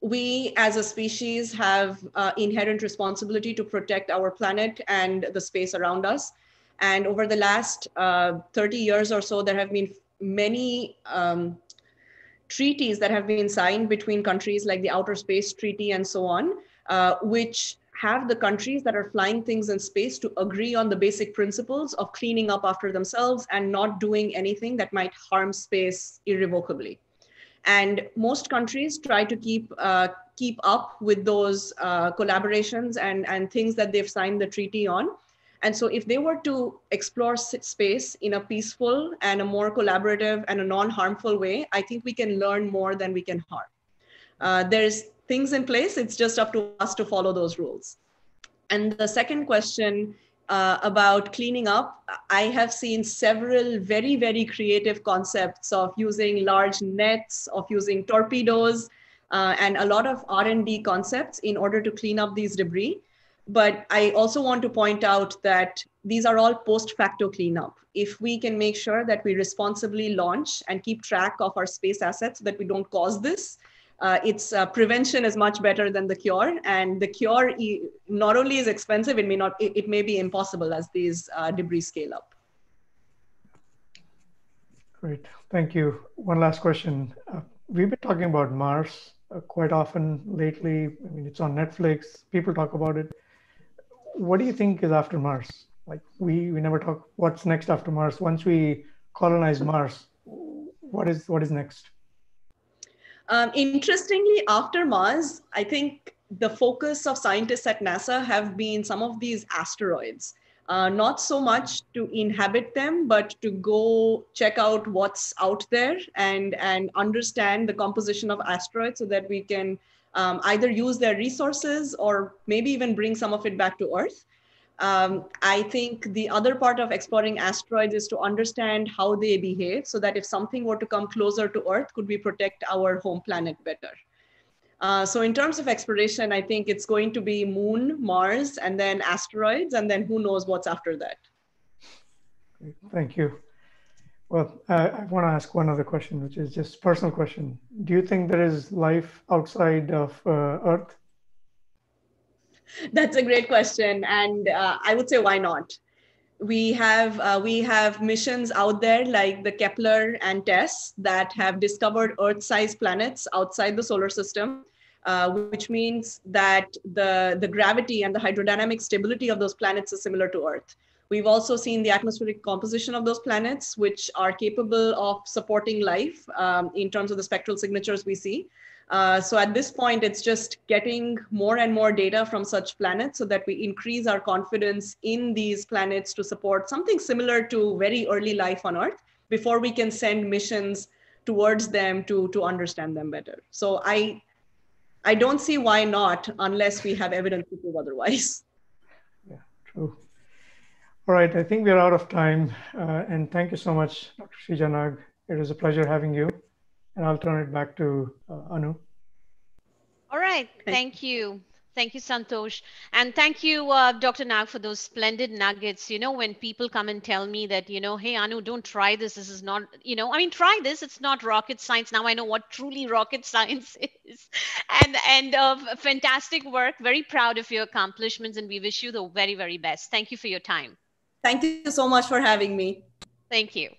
we as a species have uh, inherent responsibility to protect our planet and the space around us. And over the last uh, 30 years or so, there have been many um, treaties that have been signed between countries like the Outer Space Treaty and so on, uh, which have the countries that are flying things in space to agree on the basic principles of cleaning up after themselves and not doing anything that might harm space irrevocably. And most countries try to keep uh, keep up with those uh, collaborations and, and things that they've signed the treaty on. And so if they were to explore space in a peaceful and a more collaborative and a non-harmful way, I think we can learn more than we can harm. Uh, there's things in place, it's just up to us to follow those rules. And the second question uh, about cleaning up, I have seen several very, very creative concepts of using large nets, of using torpedoes, uh, and a lot of R&D concepts in order to clean up these debris. But I also want to point out that these are all post facto cleanup. If we can make sure that we responsibly launch and keep track of our space assets so that we don't cause this, uh, its uh, prevention is much better than the cure. And the cure not only is expensive, it may not, it, it may be impossible as these uh, debris scale up. Great, thank you. One last question. Uh, we've been talking about Mars uh, quite often lately. I mean, it's on Netflix. People talk about it what do you think is after Mars? Like we we never talk what's next after Mars. Once we colonize Mars, what is what is next? Um, interestingly, after Mars, I think the focus of scientists at NASA have been some of these asteroids. Uh, not so much to inhabit them, but to go check out what's out there and and understand the composition of asteroids so that we can um, either use their resources or maybe even bring some of it back to Earth. Um, I think the other part of exploring asteroids is to understand how they behave so that if something were to come closer to Earth, could we protect our home planet better? Uh, so in terms of exploration, I think it's going to be Moon, Mars, and then asteroids, and then who knows what's after that. Thank you. Well, uh, I want to ask one other question, which is just personal question. Do you think there is life outside of uh, Earth? That's a great question, and uh, I would say why not? We have uh, we have missions out there like the Kepler and TESS that have discovered Earth-sized planets outside the solar system. Uh, which means that the, the gravity and the hydrodynamic stability of those planets is similar to Earth. We've also seen the atmospheric composition of those planets, which are capable of supporting life um, in terms of the spectral signatures we see. Uh, so at this point, it's just getting more and more data from such planets so that we increase our confidence in these planets to support something similar to very early life on Earth before we can send missions towards them to, to understand them better. So I, I don't see why not unless we have evidence to prove otherwise. Yeah, true. All right, I think we're out of time. Uh, and thank you so much, Dr. Sreeja Nag. It was a pleasure having you. And I'll turn it back to uh, Anu. All right, thank you. Thank you, Santosh. And thank you, uh, Dr. Nag, for those splendid nuggets. You know, when people come and tell me that, you know, hey, Anu, don't try this. This is not, you know, I mean, try this. It's not rocket science. Now I know what truly rocket science is. And, and uh, fantastic work. Very proud of your accomplishments. And we wish you the very, very best. Thank you for your time. Thank you so much for having me. Thank you.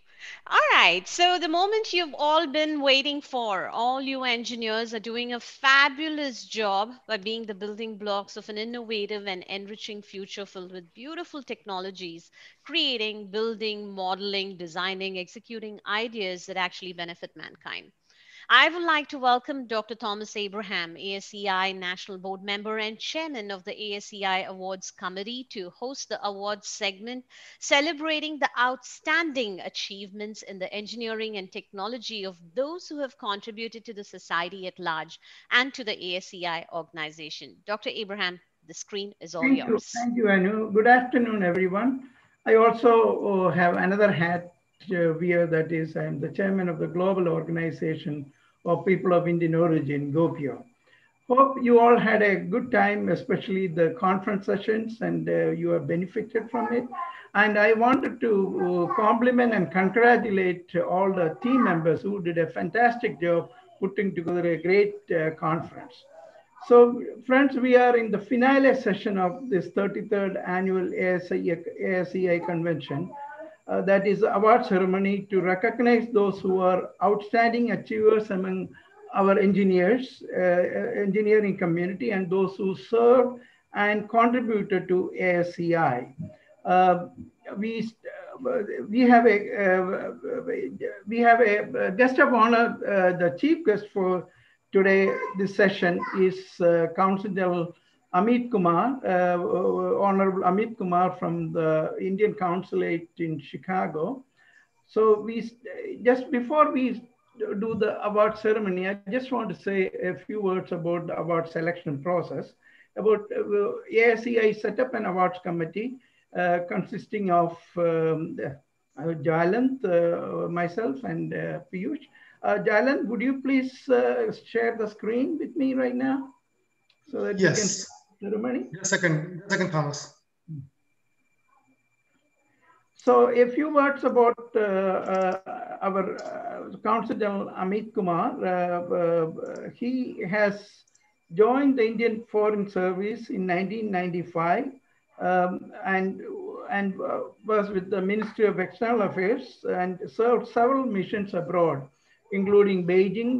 All right. So the moment you've all been waiting for, all you engineers are doing a fabulous job by being the building blocks of an innovative and enriching future filled with beautiful technologies, creating, building, modeling, designing, executing ideas that actually benefit mankind. I would like to welcome Dr. Thomas Abraham, ASEI National Board Member and Chairman of the ASEI Awards Committee, to host the awards segment celebrating the outstanding achievements in the engineering and technology of those who have contributed to the society at large and to the ASEI organization. Dr. Abraham, the screen is all Thank yours. You. Thank you, Anu. Good afternoon, everyone. I also uh, have another hat uh, wear that is I'm the chairman of the global organization of people of Indian origin, GOPIO. Hope you all had a good time, especially the conference sessions, and uh, you have benefited from it. And I wanted to uh, compliment and congratulate all the team members who did a fantastic job putting together a great uh, conference. So, friends, we are in the finale session of this 33rd annual ASEI convention. Uh, that is award ceremony to recognize those who are outstanding achievers among our engineers, uh, engineering community, and those who serve and contributed to ASEI. Uh, we we have a we have a guest of honor. the chief guest for today this session is Council Amit Kumar, uh, Honorable Amit Kumar from the Indian Consulate in Chicago. So we just before we do the award ceremony, I just want to say a few words about the award selection process. About uh, ASEI set up an awards committee uh, consisting of um, uh, Jwalant, uh, myself, and uh, Piyush. Uh, Jwalant, would you please uh, share the screen with me right now? So that yes. Ceremony? Just a second, just a second, Thomas. So a few words about uh, uh, our uh, Consul General Amit Kumar. he has joined the Indian Foreign Service in 1995 um, and, and was with the Ministry of External Affairs and served several missions abroad, including Beijing,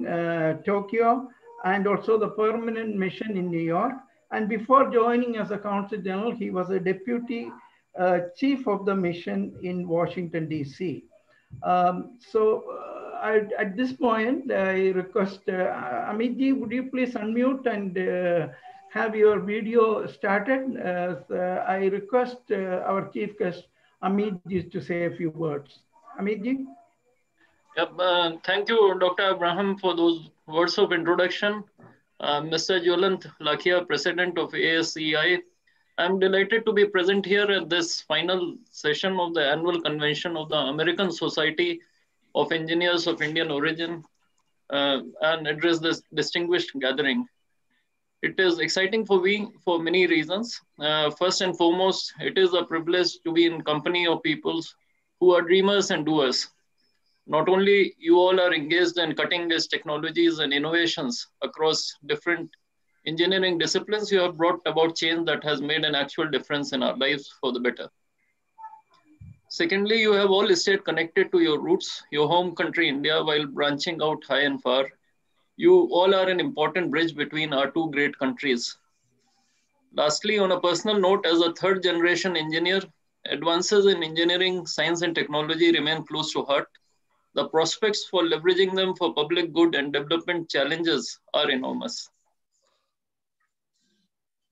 Tokyo, and also the permanent mission in New York. And before joining as a Consul General, he was a deputy uh, chief of the mission in Washington, D.C. Um, so uh, I, at this point, I request uh, Amitji, would you please unmute and uh, have your video started? I request uh, our chief guest, Amitji, to say a few words. Amitji? Yep, uh, thank you, Dr. Abraham, for those words of introduction. Uh, Mr. Jwalant Lakhia, President of ASEI. I'm delighted to be present here at this final session of the annual convention of the American Society of Engineers of Indian Origin uh, and address this distinguished gathering. It is exciting for me for many reasons. Uh, first and foremost, it is a privilege to be in company of peoples who are dreamers and doers not only you all are engaged in cutting edge technologies and innovations across different engineering disciplines, you have brought about change that has made an actual difference in our lives for the better. Secondly, you have all stayed connected to your roots, your home country, India, while branching out high and far. You all are an important bridge between our two great countries. Lastly, on a personal note, as a third generation engineer, advances in engineering, science, and technology remain close to heart the prospects for leveraging them for public good and development challenges are enormous.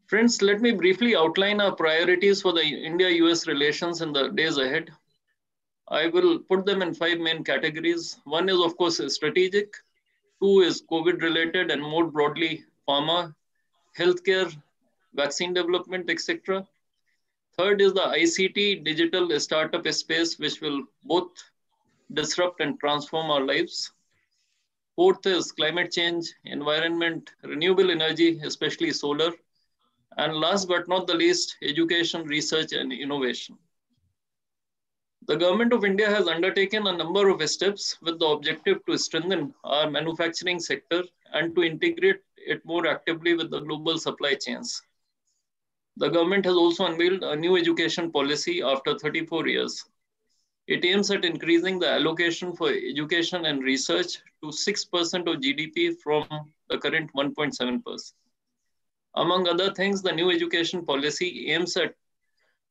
Friends, let me briefly outline our priorities for the India-US relations in the days ahead. I will put them in five main categories. One is, of course, strategic. Two is COVID-related and more broadly, pharma, healthcare, vaccine development, etc. Third is the ICT digital startup space, which will both disrupt and transform our lives. Fourth is climate change, environment, renewable energy, especially solar. And last but not the least, education, research, and innovation. The government of India has undertaken a number of steps with the objective to strengthen our manufacturing sector and to integrate it more actively with the global supply chains. The government has also unveiled a new education policy after 34 years. It aims at increasing the allocation for education and research to 6% of GDP from the current 1.7%. Among other things, the new education policy aims at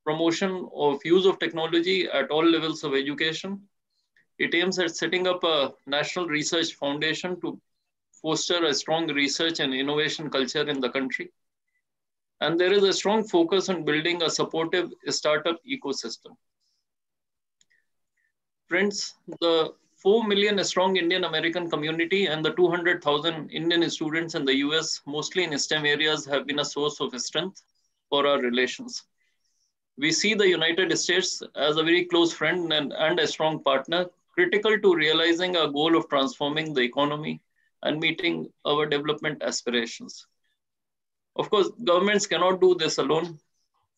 promotion of use of technology at all levels of education. It aims at setting up a national research foundation to foster a strong research and innovation culture in the country. And there is a strong focus on building a supportive startup ecosystem. Friends, the 4 million strong Indian American community and the 200,000 Indian students in the US, mostly in STEM areas, have been a source of strength for our relations. We see the United States as a very close friend and, and a strong partner, critical to realizing our goal of transforming the economy and meeting our development aspirations. Of course, governments cannot do this alone.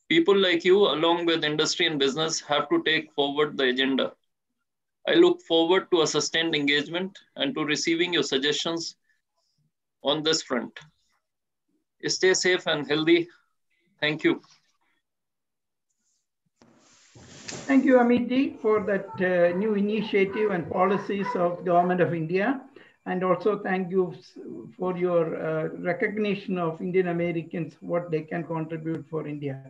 People like you, along with industry and business, have to take forward the agenda. I look forward to a sustained engagement and to receiving your suggestions on this front. Stay safe and healthy. Thank you. Thank you, Amit for that uh, new initiative and policies of Government of India. And also thank you for your uh, recognition of Indian Americans, what they can contribute for India.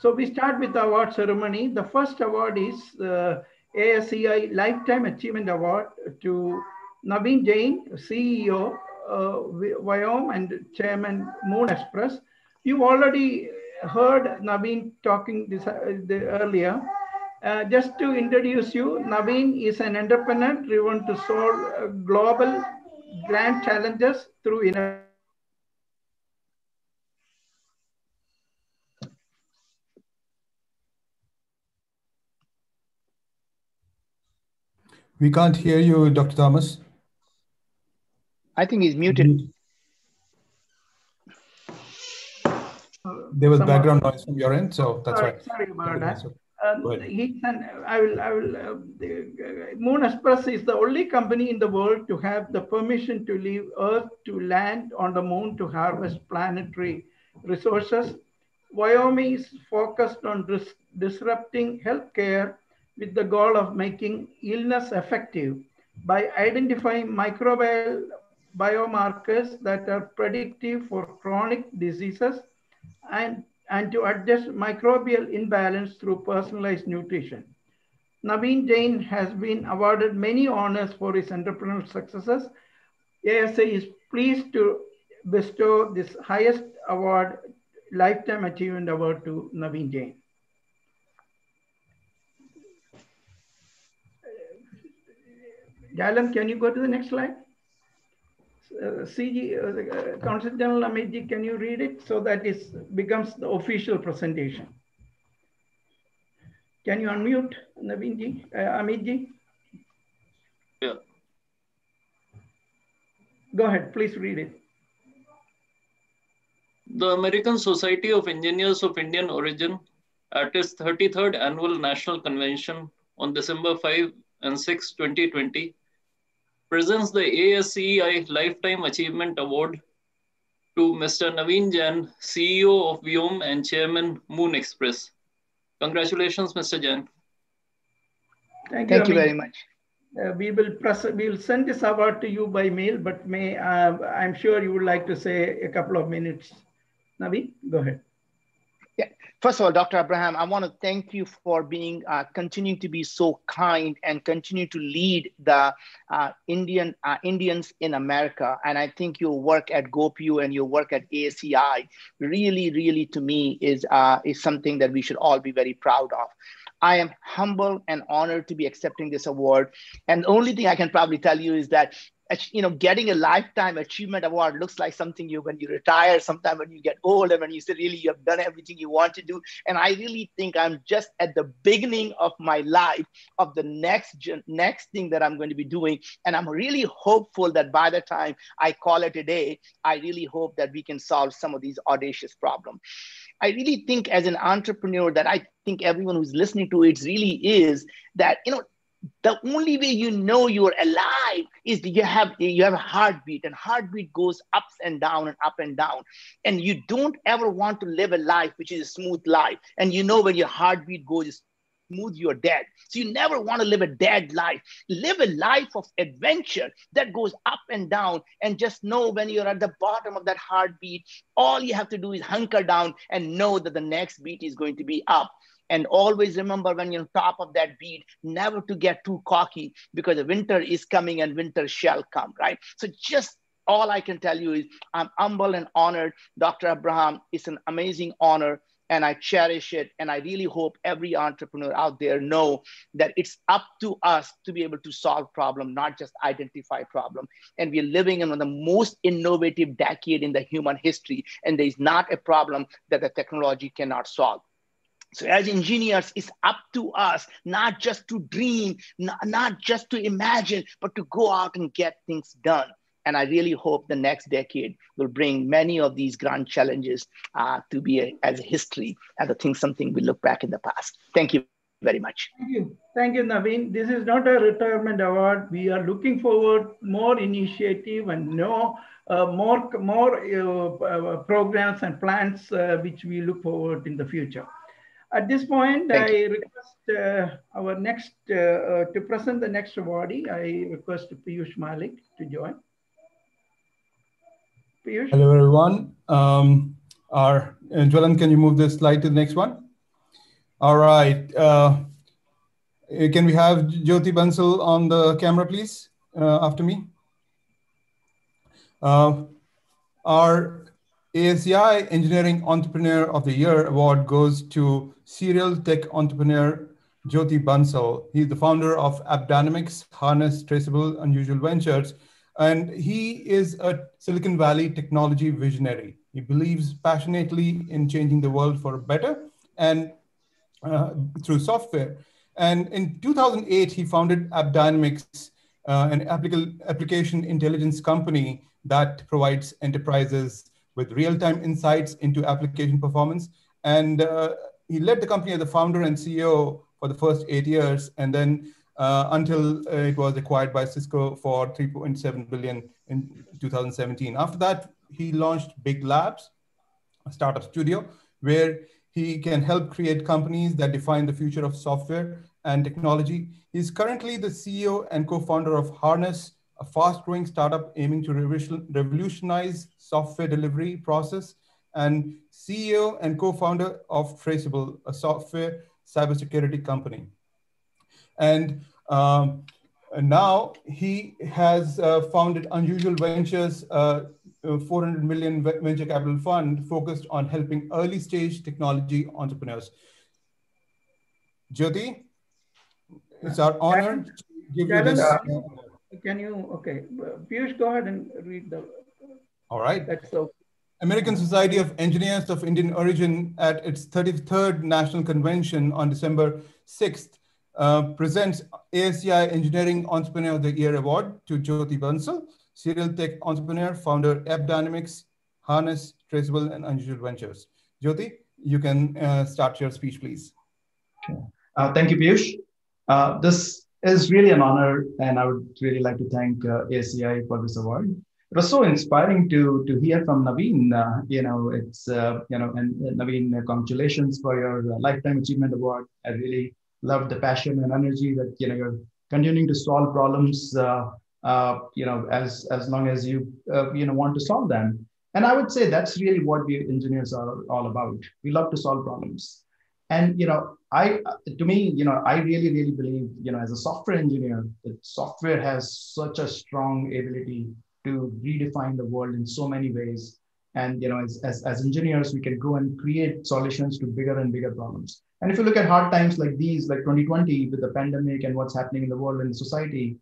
So we start with the award ceremony. The first award is the ASEI Lifetime Achievement Award to Naveen Jain, CEO, uh, Viome and Chairman Moon Express. You already heard Naveen talking this uh, earlier. Uh, just to introduce you, Naveen is an entrepreneur driven to solve uh, global grand challenges through innovation. We can't hear you, Dr. Thomas. I think he's muted. There was background noise from your end, so that's sorry, right. Sorry about that. Um, he can, I will, I will, uh, the, Moon Express is the only company in the world to have the permission to leave Earth to land on the moon to harvest planetary resources. Viome is focused on dis disrupting healthcare with the goal of making illness effective by identifying microbial biomarkers that are predictive for chronic diseases and and to adjust microbial imbalance through personalized nutrition. Naveen Jain has been awarded many honors for his entrepreneurial successes. ASA is pleased to bestow this highest award, Lifetime Achievement Award to Naveen Jain. Jalan, can you go to the next slide? uh, CG, uh, Consul General Amit can you read it so that it becomes the official presentation? Can you unmute Naveen uh, Amit Yeah. Go ahead, please read it. The American Society of Engineers of Indian origin at its 33rd annual national convention on December 5 and 6, 2020 presents the ASEI Lifetime Achievement Award to Mr. Naveen Jain, CEO of Viome and Chairman Moon Express. Congratulations, Mr. Jain. Thank, Thank you, you very much. Uh, we will press, we will send this award to you by mail, but may uh, I'm sure you would like to say a couple of minutes. Naveen, go ahead. First of all, Dr. Abraham, I want to thank you for being uh, continuing to be so kind and continue to lead the uh, Indian uh, Indians in America. And I think your work at GOPIO and your work at ASEI really, really, to me, is uh, is something that we should all be very proud of. I am humble and honored to be accepting this award. And the only thing I can probably tell you is that you know, getting a lifetime achievement award looks like something you when you retire, sometime when you get old, and when you say really you have done everything you want to do. And I really think I'm just at the beginning of my life of the next next thing that I'm going to be doing. And I'm really hopeful that by the time I call it a day, I really hope that we can solve some of these audacious problems. I really think as an entrepreneur that I think everyone who's listening to it really is that, you know, the only way you know you're alive is that you have you have a heartbeat and heartbeat goes ups and down and up and down. And you don't ever want to live a life which is a smooth life. And you know when your heartbeat goes smooth you're dead. So you never want to live a dead life. Live a life of adventure that goes up and down. And just know when you're at the bottom of that heartbeat all you have to do is hunker down and know that the next beat is going to be up and always remember when you're on top of that beat, never to get too cocky because the winter is coming and winter shall come, right? So just all I can tell you is I'm humble and honored. Dr. Abraham, it's an amazing honor and I cherish it. And I really hope every entrepreneur out there know that it's up to us to be able to solve problem, not just identify problem. And we're living in one of the most innovative decade in the human history. And there's not a problem that the technology cannot solve. So as engineers, it's up to us not just to dream, not, just to imagine, but to go out and get things done. And I really hope the next decade will bring many of these grand challenges uh, to be a, as a history and I think something we look back in the past. Thank you very much. Thank you. Thank you, Naveen. This is not a retirement award. We are looking forward more initiative and no uh, more, more uh, uh programs and plans uh, which we look forward in the future. At this point, Thank I you. request uh, our next, uh, uh, to present the next awardee, I request Piyush Malik to join. Piyush. Hello, everyone. Um, our, uh, Jwalant, can you move the slide to the next one? All right. Uh, can we have Jyoti Bansal on the camera, please, uh, after me? Uh, our ASEI Engineering Entrepreneur of the Year award goes to serial tech entrepreneur Jyoti Bansal. He's the founder of AppDynamics, Harness Traceable Unusual Ventures, and he is a Silicon Valley technology visionary. He believes passionately in changing the world for better and uh, through software. And in 2008, he founded AppDynamics, uh, an application intelligence company that provides enterprises with real-time insights into application performance. And uh, he led the company as the founder and CEO for the first eight years, and then uh, until uh, it was acquired by Cisco for 3.7 billion in 2017. After that, he launched Big Labs, a startup studio, where he can help create companies that define the future of software and technology. He's currently the CEO and co-founder of Harness, a fast-growing startup aiming to revolutionize software delivery process, and CEO and co-founder of Traceable, a software cybersecurity company. And, um, and now he has uh, founded Unusual Ventures, uh, 400 million venture capital fund focused on helping early stage technology entrepreneurs. Jyoti, it's our honor to give you this. Uh, can you, okay, Piyush, go ahead and read the. All right. That's so. American Society of Engineers of Indian Origin at its 33rd National Convention on December 6th uh, presents ASEI Engineering Entrepreneur of the Year Award to Jyoti Bansal, serial tech entrepreneur, founder AppDynamics, Harness, Traceable, and Unusual Ventures. Jyoti, you can uh, start your speech, please. Uh, thank you, Piyush. Uh, this is really an honor, and I would really like to thank uh, ASEI for this award. It was so inspiring to to hear from Naveen. Uh, you know, it's uh, you know, and uh, Naveen, uh, congratulations for your uh, lifetime achievement award. I really love the passion and energy that you know you're continuing to solve problems. you know, as as long as you you know want to solve them. And I would say that's really what we engineers are all about. We love to solve problems. And you know, I to me, you know, I really, really believe, you know, as a software engineer, that software has such a strong ability to redefine the world in so many ways. And you know, as, as, as engineers, we can go and create solutions to bigger and bigger problems. And if you look at hard times like these, like 2020 with the pandemic and what's happening in the world and society,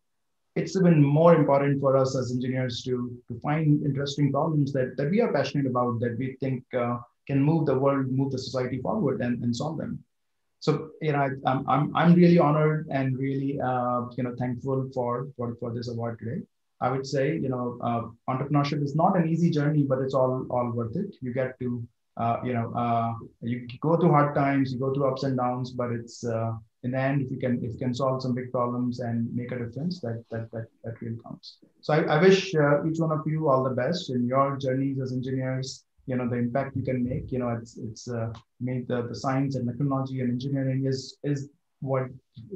it's even more important for us as engineers to, to find interesting problems that, that we are passionate about, that we think uh, can move the world, move the society forward and, and solve them. So, you know, I, am I'm, I'm really honored and really, uh, you know, thankful for, for, for this award today. I would say, you know, uh, entrepreneurship is not an easy journey, but it's all, all worth it. You get to, uh, you know, uh, you go through hard times, you go through ups and downs, but it's, uh, in the end, if you can if you can solve some big problems and make a difference, that that that, that really counts. So I, I wish uh, each one of you all the best in your journeys as engineers. You know the impact you can make. You know it's it's uh, made the, the science and technology and engineering is is what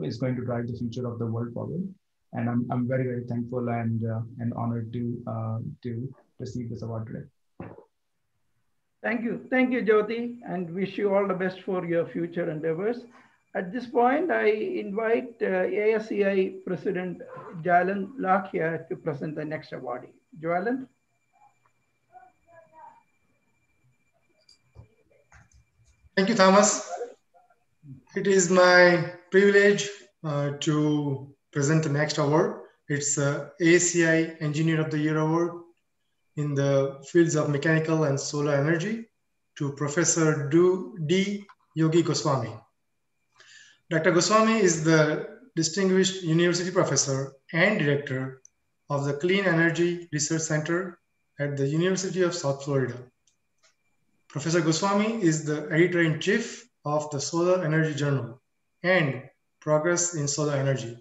is going to drive the future of the world forward. And I'm, I'm very very thankful and uh, and honored to uh, to receive this award today. Thank you, thank you, Jyoti, and wish you all the best for your future endeavors. At this point, I invite uh, ASEI President Jwalant Lakhia to present the next awardee. Jwalant? Thank you, Thomas. It is my privilege uh, to present the next award. It's the ASEI Engineer of the Year Award in the fields of mechanical and solar energy to Professor D. Yogi Goswami. Dr. Goswami is the Distinguished University Professor and Director of the Clean Energy Research Center at the University of South Florida. Professor Goswami is the editor-in-chief of the Solar Energy Journal and Progress in Solar Energy.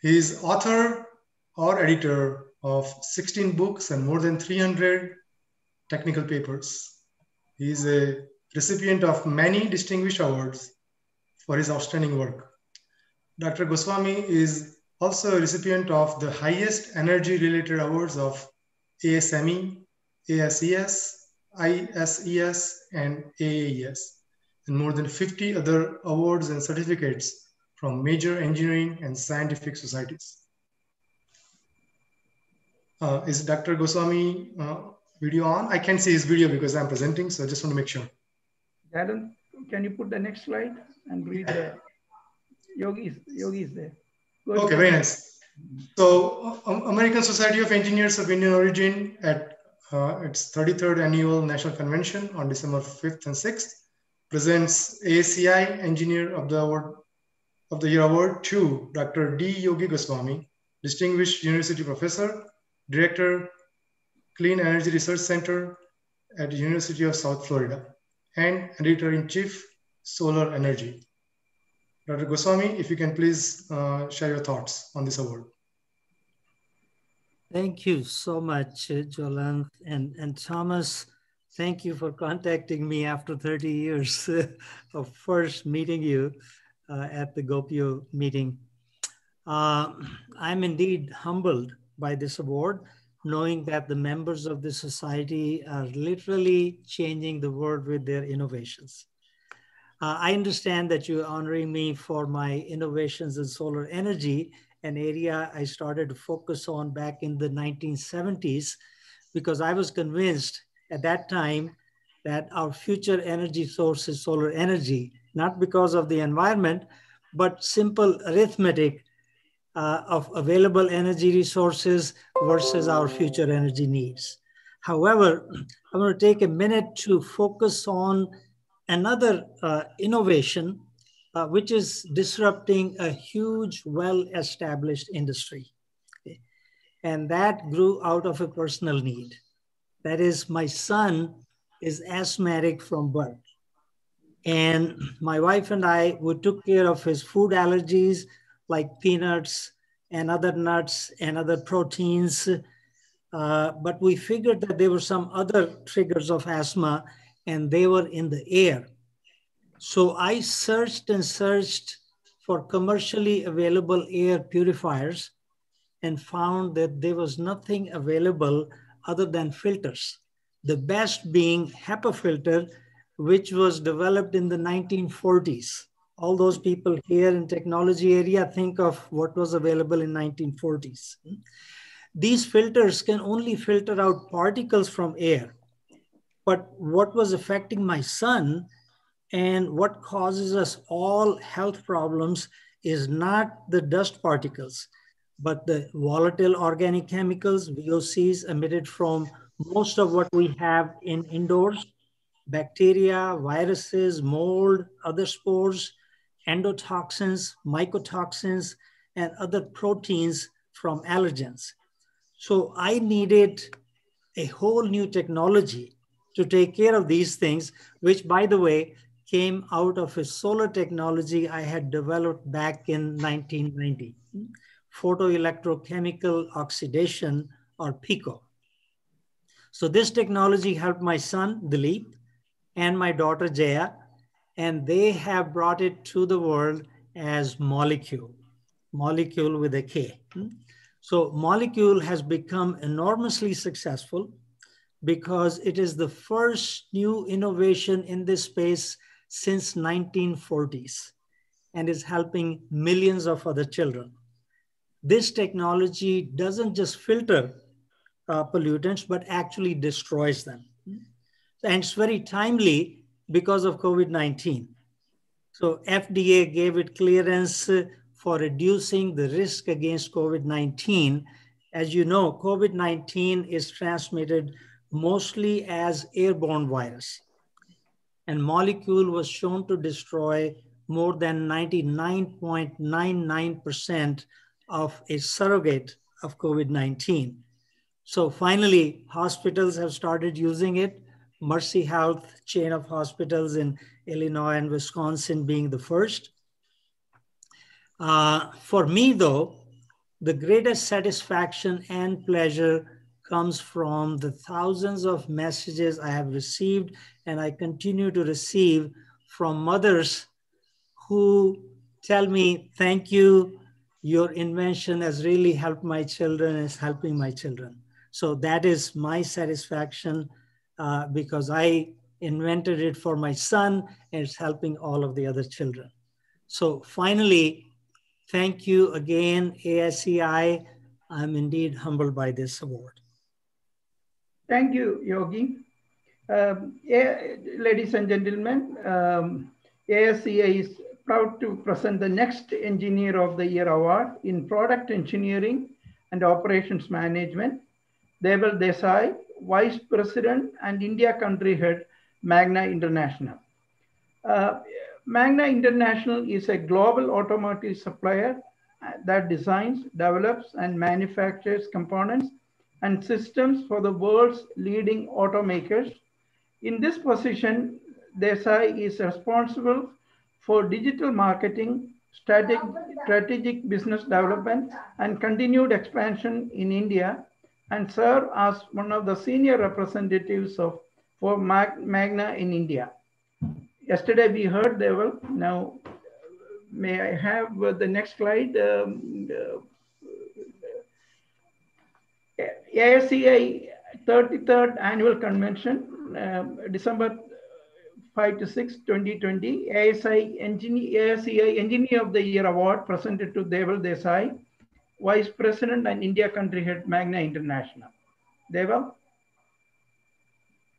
He is author or editor of 16 books and more than 300 technical papers. He is a recipient of many distinguished awards for his outstanding work. Dr. Goswami is also a recipient of the highest energy related awards of ASME, ASES, ISES, and AAES, and more than 50 other awards and certificates from major engineering and scientific societies. Uh, is Dr. Goswami uh, video on? I can't see his video because I'm presenting, so I just want to make sure. Adam, can you put the next slide? and read the yogis. is there. Go okay, very nice. So, um, American Society of Engineers of Indian Origin at uh, its 33rd annual national convention on December 5th and 6th presents ASEI Engineer of the Award of the Year Award to Dr. D. Yogi Goswami, Distinguished University Professor, Director, Clean Energy Research Center at the University of South Florida, and Editor-in-Chief solar energy. Dr. Goswami, if you can please uh, share your thoughts on this award. Thank you so much, uh, Jwalant. And, and Thomas, thank you for contacting me after 30 years of first meeting you uh, at the Gopio meeting. Uh, I'm indeed humbled by this award, knowing that the members of the society are literally changing the world with their innovations. Uh, I understand that you're honoring me for my innovations in solar energy, an area I started to focus on back in the 1970s, because I was convinced at that time that our future energy source is solar energy, not because of the environment, but simple arithmetic uh, of available energy resources versus our future energy needs. However, I'm going to take a minute to focus on another uh, innovation uh, which is disrupting a huge, well-established industry. And that grew out of a personal need. That is, my son is asthmatic from birth. And my wife and I, we took care of his food allergies like peanuts and other nuts and other proteins. Uh, but we figured that there were some other triggers of asthma and they were in the air. So I searched and searched for commercially available air purifiers and found that there was nothing available other than filters. The best being HEPA filter, which was developed in the 1940s. All those people here in technology area think of what was available in 1940s. These filters can only filter out particles from air but what was affecting my son and what causes us all health problems is not the dust particles, but the volatile organic chemicals, VOCs, emitted from most of what we have in indoors, bacteria, viruses, mold, other spores, endotoxins, mycotoxins, and other proteins from allergens. So I needed a whole new technology to take care of these things, which by the way, came out of a solar technology I had developed back in 1990, photoelectrochemical oxidation or PECO. So this technology helped my son, Dilip, and my daughter, Jaya, and they have brought it to the world as Molekule, Molekule with a K. Hmm? So Molekule has become enormously successful because it is the first new innovation in this space since 1940s and is helping millions of other children. This technology doesn't just filter uh, pollutants, but actually destroys them. And it's very timely because of COVID-19. So FDA gave it clearance for reducing the risk against COVID-19. As you know, COVID-19 is transmitted mostly as airborne virus and Molekule was shown to destroy more than 99.99% of a surrogate of COVID-19. So finally, hospitals have started using it. Mercy Health chain of hospitals in Illinois and Wisconsin being the first. Uh, for me, though, the greatest satisfaction and pleasure comes from the thousands of messages I have received and I continue to receive from mothers who tell me, thank you, your invention has really helped my children, is helping my children. So that is my satisfaction uh, because I invented it for my son and it's helping all of the other children. So finally, thank you again, ASEI. I'm indeed humbled by this award. Thank you, Yogi. Um, ladies and gentlemen, um, ASEI is proud to present the next Engineer of the Year award in Product Engineering and Operations Management. Deval Desai, Vice President and India Country Head, Magna International. Uh, Magna International is a global automotive supplier that designs, develops, and manufactures components and systems for the world's leading automakers. In this position, Desai is responsible for digital marketing, strategic, strategic business development, and continued expansion in India, and serve as one of the senior representatives of for Magna in India. Yesterday we heard will. Now, may I have the next slide? Um, uh, ASEI 33rd annual convention, uh, December 5 to 6, 2020, ASI Engineer, ASEI Engineer of the Year Award presented to Deval Desai, Vice President and India Country Head, Magna International. Deval?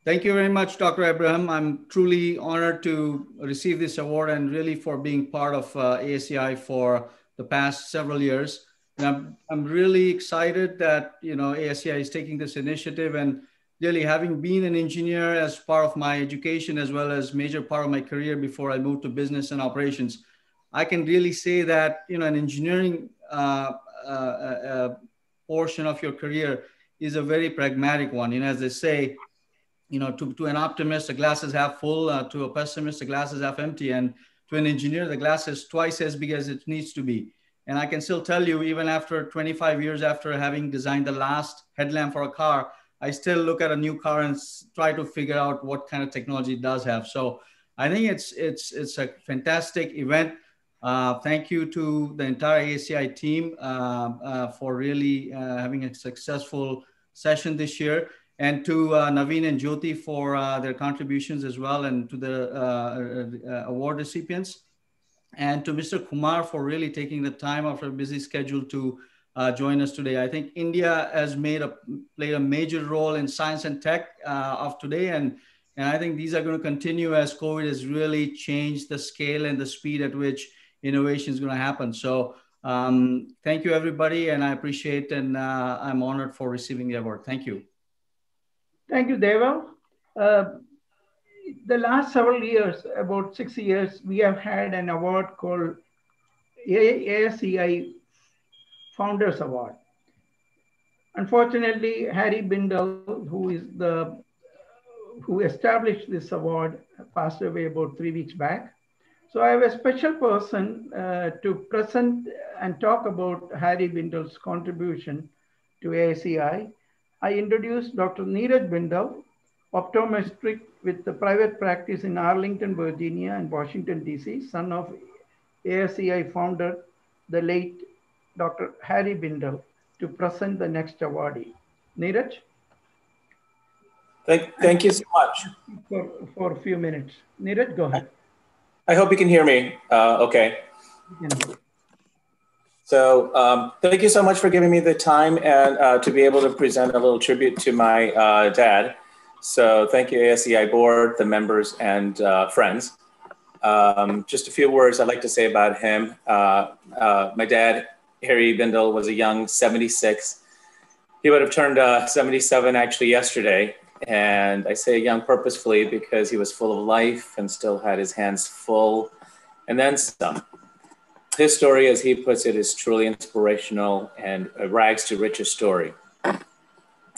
Thank you very much, Dr. Abraham. I'm truly honored to receive this award and really for being part of uh, ASEI for the past several years. And I'm, I'm really excited that, you know, ASEI is taking this initiative and really having been an engineer as part of my education, as well as major part of my career before I moved to business and operations, I can really say that, you know, an engineering uh, uh, uh, portion of your career is a very pragmatic one. Know, as they say, you know, to, to an optimist, the glass is half full. Uh, to a pessimist, the glass is half empty. And to an engineer, the glass is twice as big as it needs to be. And I can still tell you, even after 25 years after having designed the last headlamp for a car, I still look at a new car and try to figure out what kind of technology it does have. So I think it's it's it's a fantastic event. Uh, thank you to the entire ASEI team uh, uh, for really uh, having a successful session this year, and to uh, Naveen and Jyoti for uh, their contributions as well, and to the award recipients and to Mr. Kumar for really taking the time after a busy schedule to uh, join us today. I think India has made a played a major role in science and tech uh, of today, and and I think these are going to continue as COVID has really changed the scale and the speed at which innovation is going to happen. So Um, thank you, everybody, and I appreciate and uh, I'm honored for receiving the award. Thank you. Thank you, Deva. The last several years, about six years, we have had an award called ASEI Founders Award. Unfortunately, Harry Bindal, who is the who established this award, passed away about three weeks back. So I have a special person uh, to present and talk about Harry Bindal's contribution to ASEI. I introduce Dr. Neeraj Bindal, optometric with the private practice in Arlington, Virginia and Washington, D.C., son of ASEI founder, the late Dr. Harry Bindal, to present the next awardee. Neeraj? Thank, thank you so much. For, for a few minutes. Neeraj, go ahead. I hope you can hear me uh, okay. So um, thank you so much for giving me the time and uh, to be able to present a little tribute to my uh, dad. So thank you ASEI board, the members and uh, friends. Um, just a few words I'd like to say about him. Uh, uh, my dad, Harry Bindal, was a young 76. He would have turned 77 actually yesterday. And I say young purposefully because he was full of life and still had his hands full and then some. His story, as he puts it, is truly inspirational and a rags to riches story.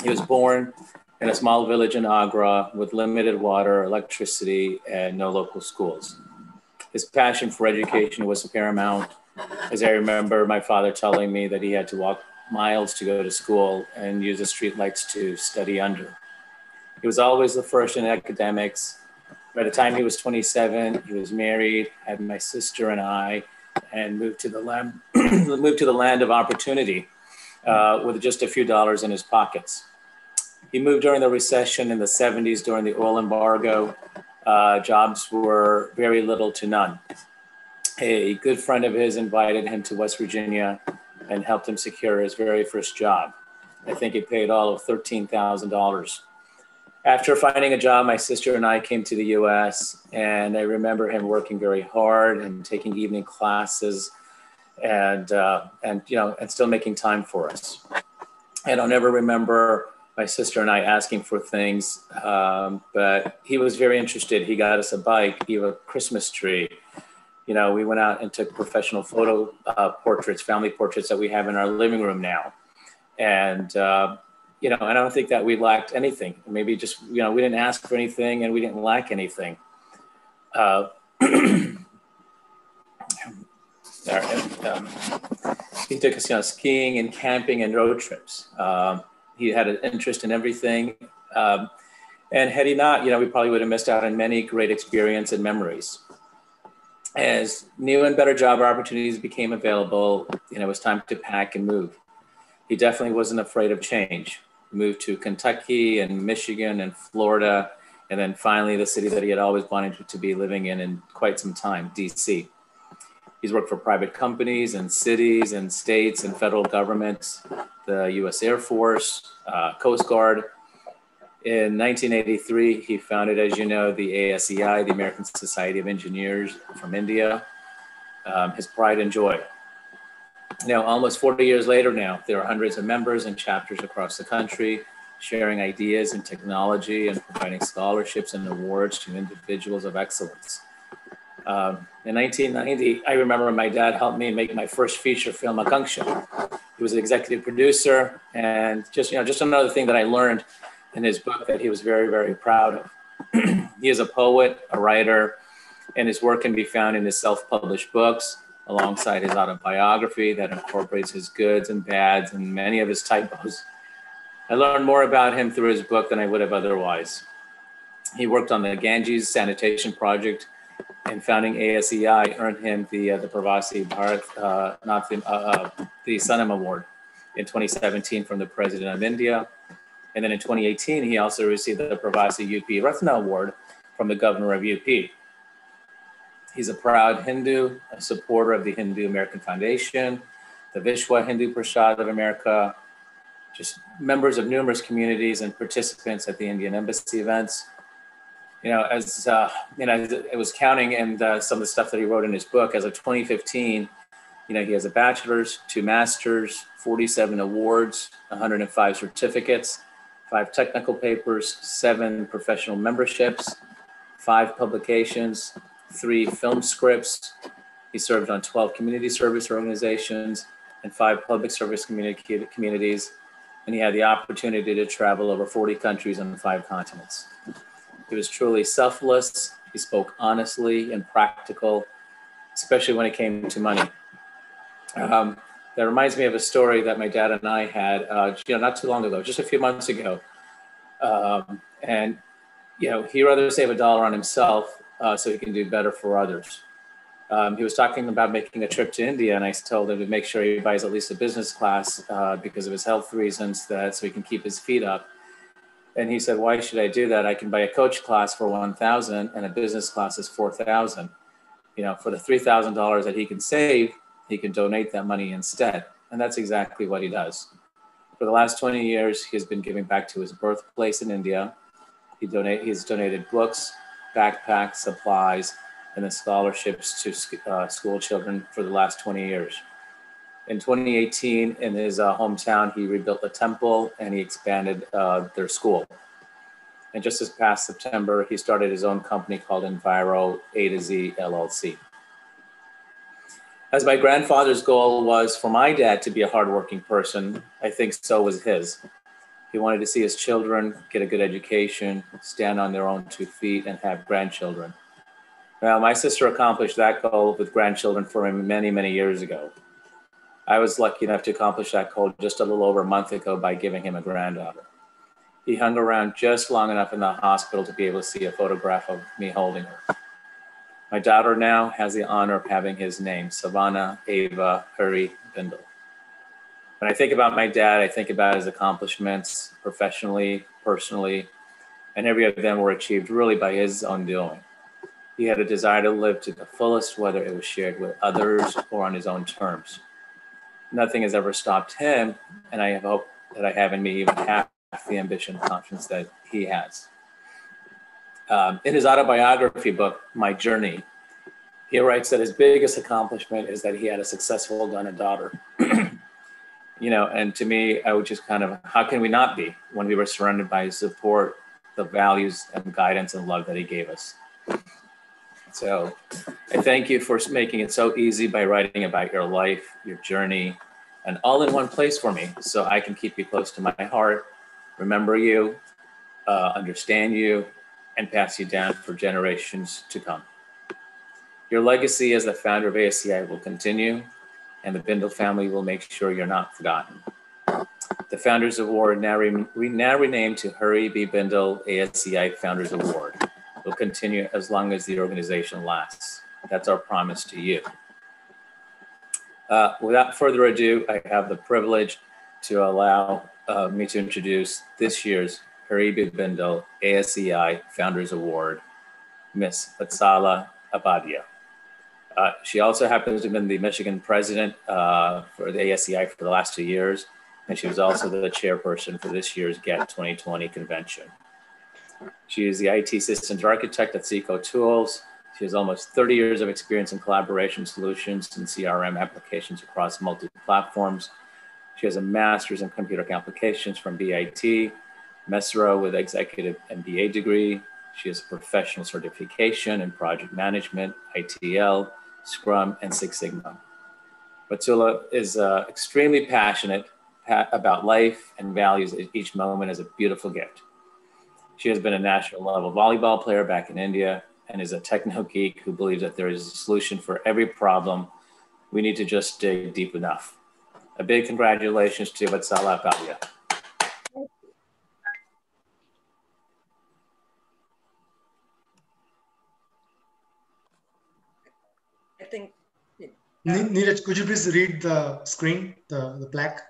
He was born in a small village in Agra with limited water, electricity, and no local schools. His passion for education was paramount. As I remember my father telling me that he had to walk miles to go to school and use the streetlights to study under. He was always the first in academics. By the time he was 27, he was married, had my sister and I, and moved to the land, moved to the land of opportunity uh, with just a few dollars in his pockets. He moved during the recession in the 70s during the oil embargo. Uh, jobs were very little to none. A good friend of his invited him to West Virginia and helped him secure his very first job. I think it paid all of $13,000 after finding a job, my sister and I came to the US, and I remember him working very hard and taking evening classes, and uh, and you know, and still making time for us. And I'll never remember my sister and I asking for things, um, but he was very interested. He got us a bike, even a Christmas tree. You know, we went out and took professional photo uh, portraits, family portraits that we have in our living room now, and. Uh, you know, and I don't think that we lacked anything. Maybe just, you know, we didn't ask for anything and we didn't lack anything. Uh, um, he took us, you know, skiing and camping and road trips. Um, he had an interest in everything. Um, and had he not, you know, we probably would have missed out on many great experience and memories. As new and better job opportunities became available, you know, it was time to pack and move. He definitely wasn't afraid of change moved to Kentucky and Michigan and Florida, and then finally the city that he had always wanted to be living in in quite some time, DC. He's worked for private companies and cities and states and federal governments, the US Air Force, uh, Coast Guard. In 1983, he founded, as you know, the ASEI, the American Society of Engineers from India. Um, his pride and joy now, almost 40 years later now, there are hundreds of members and chapters across the country sharing ideas and technology and providing scholarships and awards to individuals of excellence. Um, in 1990, I remember my dad helped me make my first feature film, Akanksha. He was an executive producer, and just you know, just another thing that I learned in his book that he was very, very proud of. he is a poet, a writer, and his work can be found in his self-published books, alongside his autobiography that incorporates his goods and bads and many of his typos. I learned more about him through his book than I would have otherwise. He worked on the Ganges sanitation project and founding ASEI earned him the, uh, the Pravasi Bharat, uh, not the, uh, uh the Samman Award in 2017 from the President of India. And then in 2018, he also received the Pravasi UP Ratna Award from the Governor of UP. He's a proud Hindu, a supporter of the Hindu American Foundation, the Vishwa Hindu Parishad of America, just members of numerous communities and participants at the Indian Embassy events. You know, as uh, you know, it was counting and uh, some of the stuff that he wrote in his book. As of 2015, You know, he has a bachelor's, two masters, 47 awards, 105 certificates, five technical papers, seven professional memberships, five publications, three film scripts. He served on 12 community service organizations and five public service communities. And he had the opportunity to travel over 40 countries on five continents. He was truly selfless. He spoke honestly and practical, especially when it came to money. Um, that reminds me of a story that my dad and I had, uh, you know, not too long ago, just a few months ago. Um, and, you know, he'd rather save a dollar on himself uh, so he can do better for others. Um, he was talking about making a trip to India, and I told him to make sure he buys at least a business class uh, because of his health reasons, that so he can keep his feet up. And he said, "Why should I do that? I can buy a coach class for one thousand, and a business class is four thousand. You know, for the three thousand dollars that he can save, he can donate that money instead. And that's exactly what he does. For the last 20 years, he has been giving back to his birthplace in India. He donate, he's donated books, backpacks, supplies, and the scholarships to uh, school children for the last 20 years. In 2018, in his uh, hometown, he rebuilt the temple and he expanded uh, their school. And just this past September, he started his own company called Enviro A to Z LLC as my grandfather's goal was for my dad to be a hardworking person, I think so was his. He wanted to see his children get a good education, stand on their own two feet, and have grandchildren. Well, my sister accomplished that goal with grandchildren for him many, many years ago. I was lucky enough to accomplish that goal just a little over a month ago by giving him a granddaughter. He hung around just long enough in the hospital to be able to see a photograph of me holding her. My daughter now has the honor of having his name, Savannah Ava Hari Bindal. When I think about my dad, I think about his accomplishments professionally, personally, and every of them were achieved really by his own doing. He had a desire to live to the fullest, whether it was shared with others or on his own terms. Nothing has ever stopped him, and I hope that I have in me even half the ambition and confidence that he has. Um, in his autobiography book, My Journey, he writes that his biggest accomplishment is that he had a successful gun and daughter. you know, and to me, I would just kind of, how can we not be when we were surrounded by support, the values and guidance and love that he gave us? So I thank you for making it so easy by writing about your life, your journey, and all in one place for me so I can keep you close to my heart, remember you, uh, understand you, and pass you down for generations to come. Your legacy as the founder of ASEI will continue, and the Bindal family will make sure you're not forgotten. The Founders Award, now, re- now renamed to Hari B. Bindal ASEI Founders Award, will continue as long as the organization lasts. That's our promise to you. Uh, without further ado, I have the privilege to allow uh, me to introduce this year's Haribi Bindle ASEI Founders Award, Miss Vatsala Upadhyay. Uh, she also happens to have been the Michigan president uh, for the ASEI for the last two years, and she was also the chairperson for this year's GET 2020 convention. She is the IT systems architect at Seco Tools. She has almost 30 years of experience in collaboration solutions and CRM applications across multiple platforms. She has a master's in computer applications from BIT Mesra with executive MBA degree. She has a professional certification in project management, ITIL, Scrum, and Six Sigma. Batula is uh, extremely passionate pa- about life and values each moment as a beautiful gift. She has been a national level volleyball player back in India and is a techno geek who believes that there is a solution for every problem. We need to just dig deep enough. A big congratulations to Vatsala Upadhyay. I think. Neeraj, could you please read the screen, the, the plaque?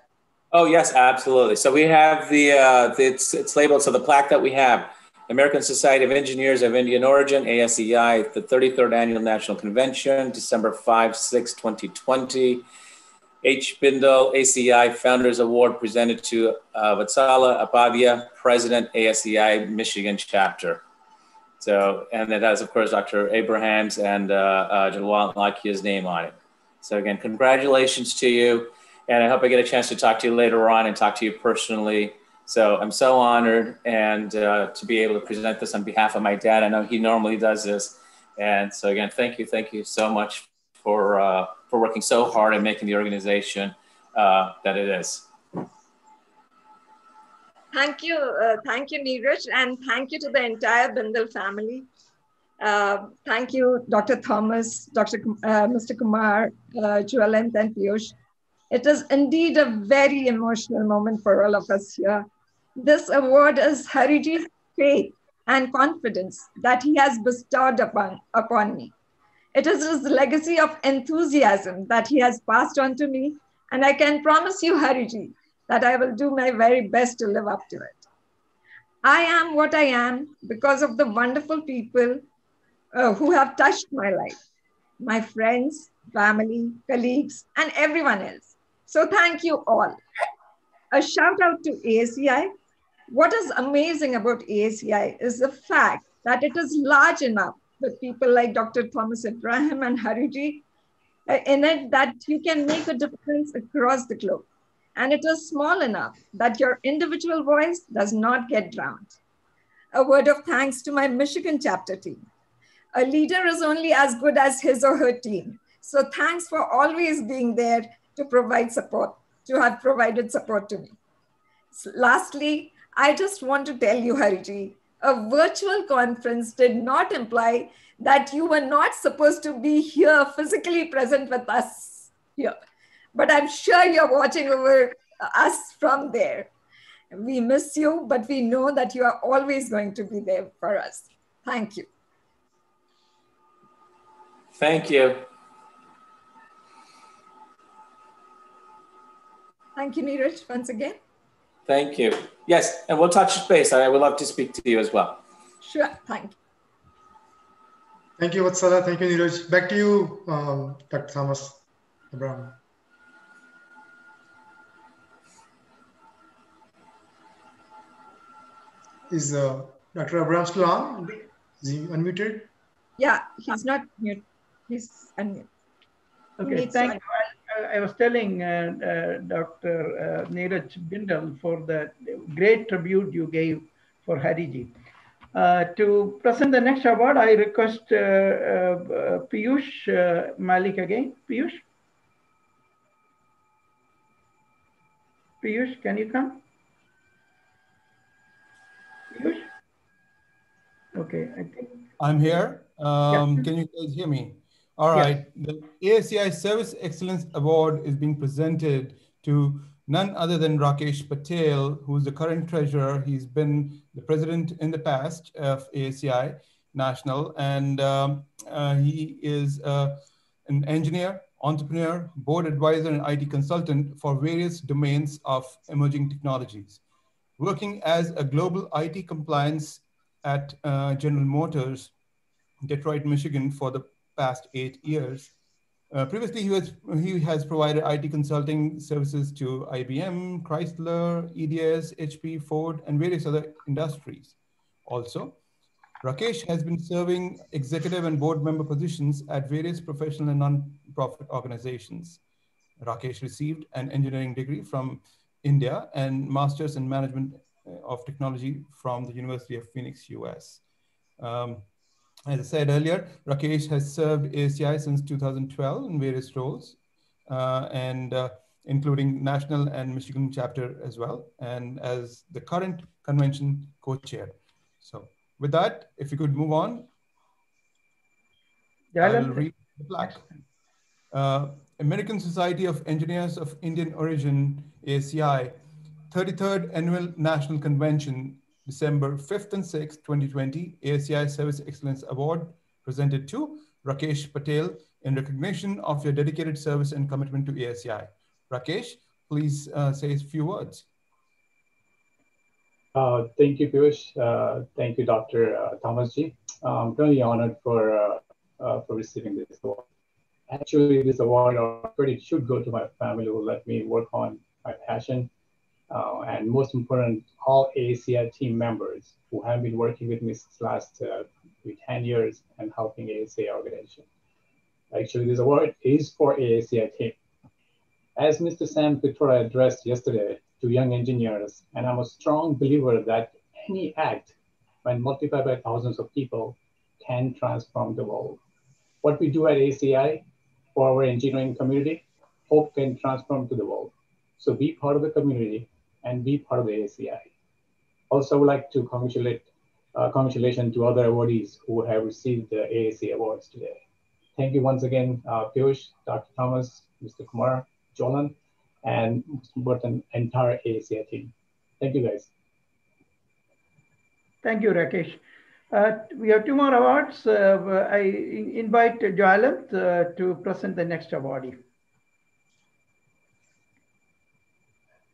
Oh, yes, absolutely. So we have the, uh, the it's, it's labeled, so the plaque that we have, American Society of Engineers of Indian Origin, ASEI, the 33rd Annual National Convention, December 5, 6, 2020. H. Bindal, ASEI Founders Award presented to uh, Vatsala Upadhyay, President, ASEI Michigan Chapter. So, and it has, of course, Dr. Abrahams and uh, uh, Jwalant Lakhia's name on it. So again, congratulations to you. And I hope I get a chance to talk to you later on and talk to you personally. So I'm so honored and uh, to be able to present this on behalf of my dad. I know he normally does this. And so again, thank you, thank you so much for, uh, for working so hard and making the organization uh, that it is. Thank you, uh, thank you, Neeraj, and thank you to the entire Bindal family. Uh, thank you, Dr. Thomas, Dr. Uh, Mr. Kumar, uh, and Piyush. It is indeed a very emotional moment for all of us here. This award is Hariji's faith and confidence that he has bestowed upon, upon me. It is his legacy of enthusiasm that he has passed on to me, and I can promise you, Hariji, that I will do my very best to live up to it. I am what I am because of the wonderful people uh, who have touched my life my friends, family, colleagues, and everyone else. So, thank you all. A shout out to ASEI. What is amazing about ASEI is the fact that it is large enough with people like Dr. Thomas Abraham and Hariji uh, in it that you can make a difference across the globe. And it is small enough that your individual voice does not get drowned. A word of thanks to my Michigan chapter team a leader is only as good as his or her team. So thanks for always being there to provide support, to have provided support to me. So lastly, I just want to tell you, Hariji, a virtual conference did not imply that you were not supposed to be here physically present with us here. But I'm sure you're watching over us from there. We miss you, but we know that you are always going to be there for us. Thank you. Thank you. Thank you, Neeraj, once again. Thank you. Yes, and we'll touch base. I would love to speak to you as well. Sure, thank you. Thank you, Vatsala. Thank you, Neeraj. Back to you, um, Dr. Thomas Abraham. Is uh, Dr. Abraham still on? Is he unmuted? Yeah, he's not mute. He's unmuted. Okay, thank you. I, was telling uh, uh, Dr. Uh, Neeraj Bindal for the great tribute you gave for Hariji. Uh, to present the next award, I request uh, uh, Piyush uh, Malik again. Piyush? Piyush, can you come? Piyush? Okay, I think. I'm here. Um, yeah. Can you guys hear me? All right. Yeah. The ASEI Service Excellence Award is being presented to none other than Rakesh Patel, who's the current treasurer. He's been the president in the past of ASEI National, and um, uh, he is uh, an engineer, entrepreneur, board advisor, and IT consultant for various domains of emerging technologies. Working as a global IT compliance at uh, General Motors, Detroit, Michigan, for the past eight years. Uh, previously, he, was, he has provided IT consulting services to IBM, Chrysler, EDS, HP, Ford, and various other industries. Also, Rakesh has been serving executive and board member positions at various professional and non-profit organizations. Rakesh received an engineering degree from India and master's in management uh, of technology from the University of Phoenix, US. Um, as I said earlier, Rakesh has served ASEI since 2012 in various roles, uh, and uh, including national and Michigan chapter as well, and as the current convention co-chair. So with that, if you could move on. Yeah, I will read the plaque. Uh, American Society of Engineers of Indian Origin, ASEI, 33rd Annual National Convention December 5th and 6th, 2020, ASEI Service Excellence Award presented to Rakesh Patel in recognition of your dedicated service and commitment to ASEI. Rakesh, please uh, say a few words. Uh, thank you, Piyush. Uh, thank you, Dr. Uh, Thomas G. I'm really honored for, uh, uh, for receiving this award. Actually, this award or credit should go to my family who let me work on my passion uh, and most important, all ASEI team members who have been working with me since last uh, 10 years and helping ASEI organization. Actually, this award is for ASEI team. As Mr. Sam Pitroda addressed yesterday to young engineers, and I'm a strong believer that any act, when multiplied by thousands of people, can transform the world. What we do at ASEI for our engineering community, hope can transform to the world. So be part of the community and be part of the ASEI. Also, would like to congratulate uh, congratulations to other awardees who have received the ASEI awards today. Thank you once again, uh, Piyush, Dr. Thomas, Mr. Kumar, Jwalant, and the entire ASEI team. Thank you, guys. Thank you, Rakesh. Uh, we have two more awards. Uh, I invite Jwalant uh, to present the next awardee.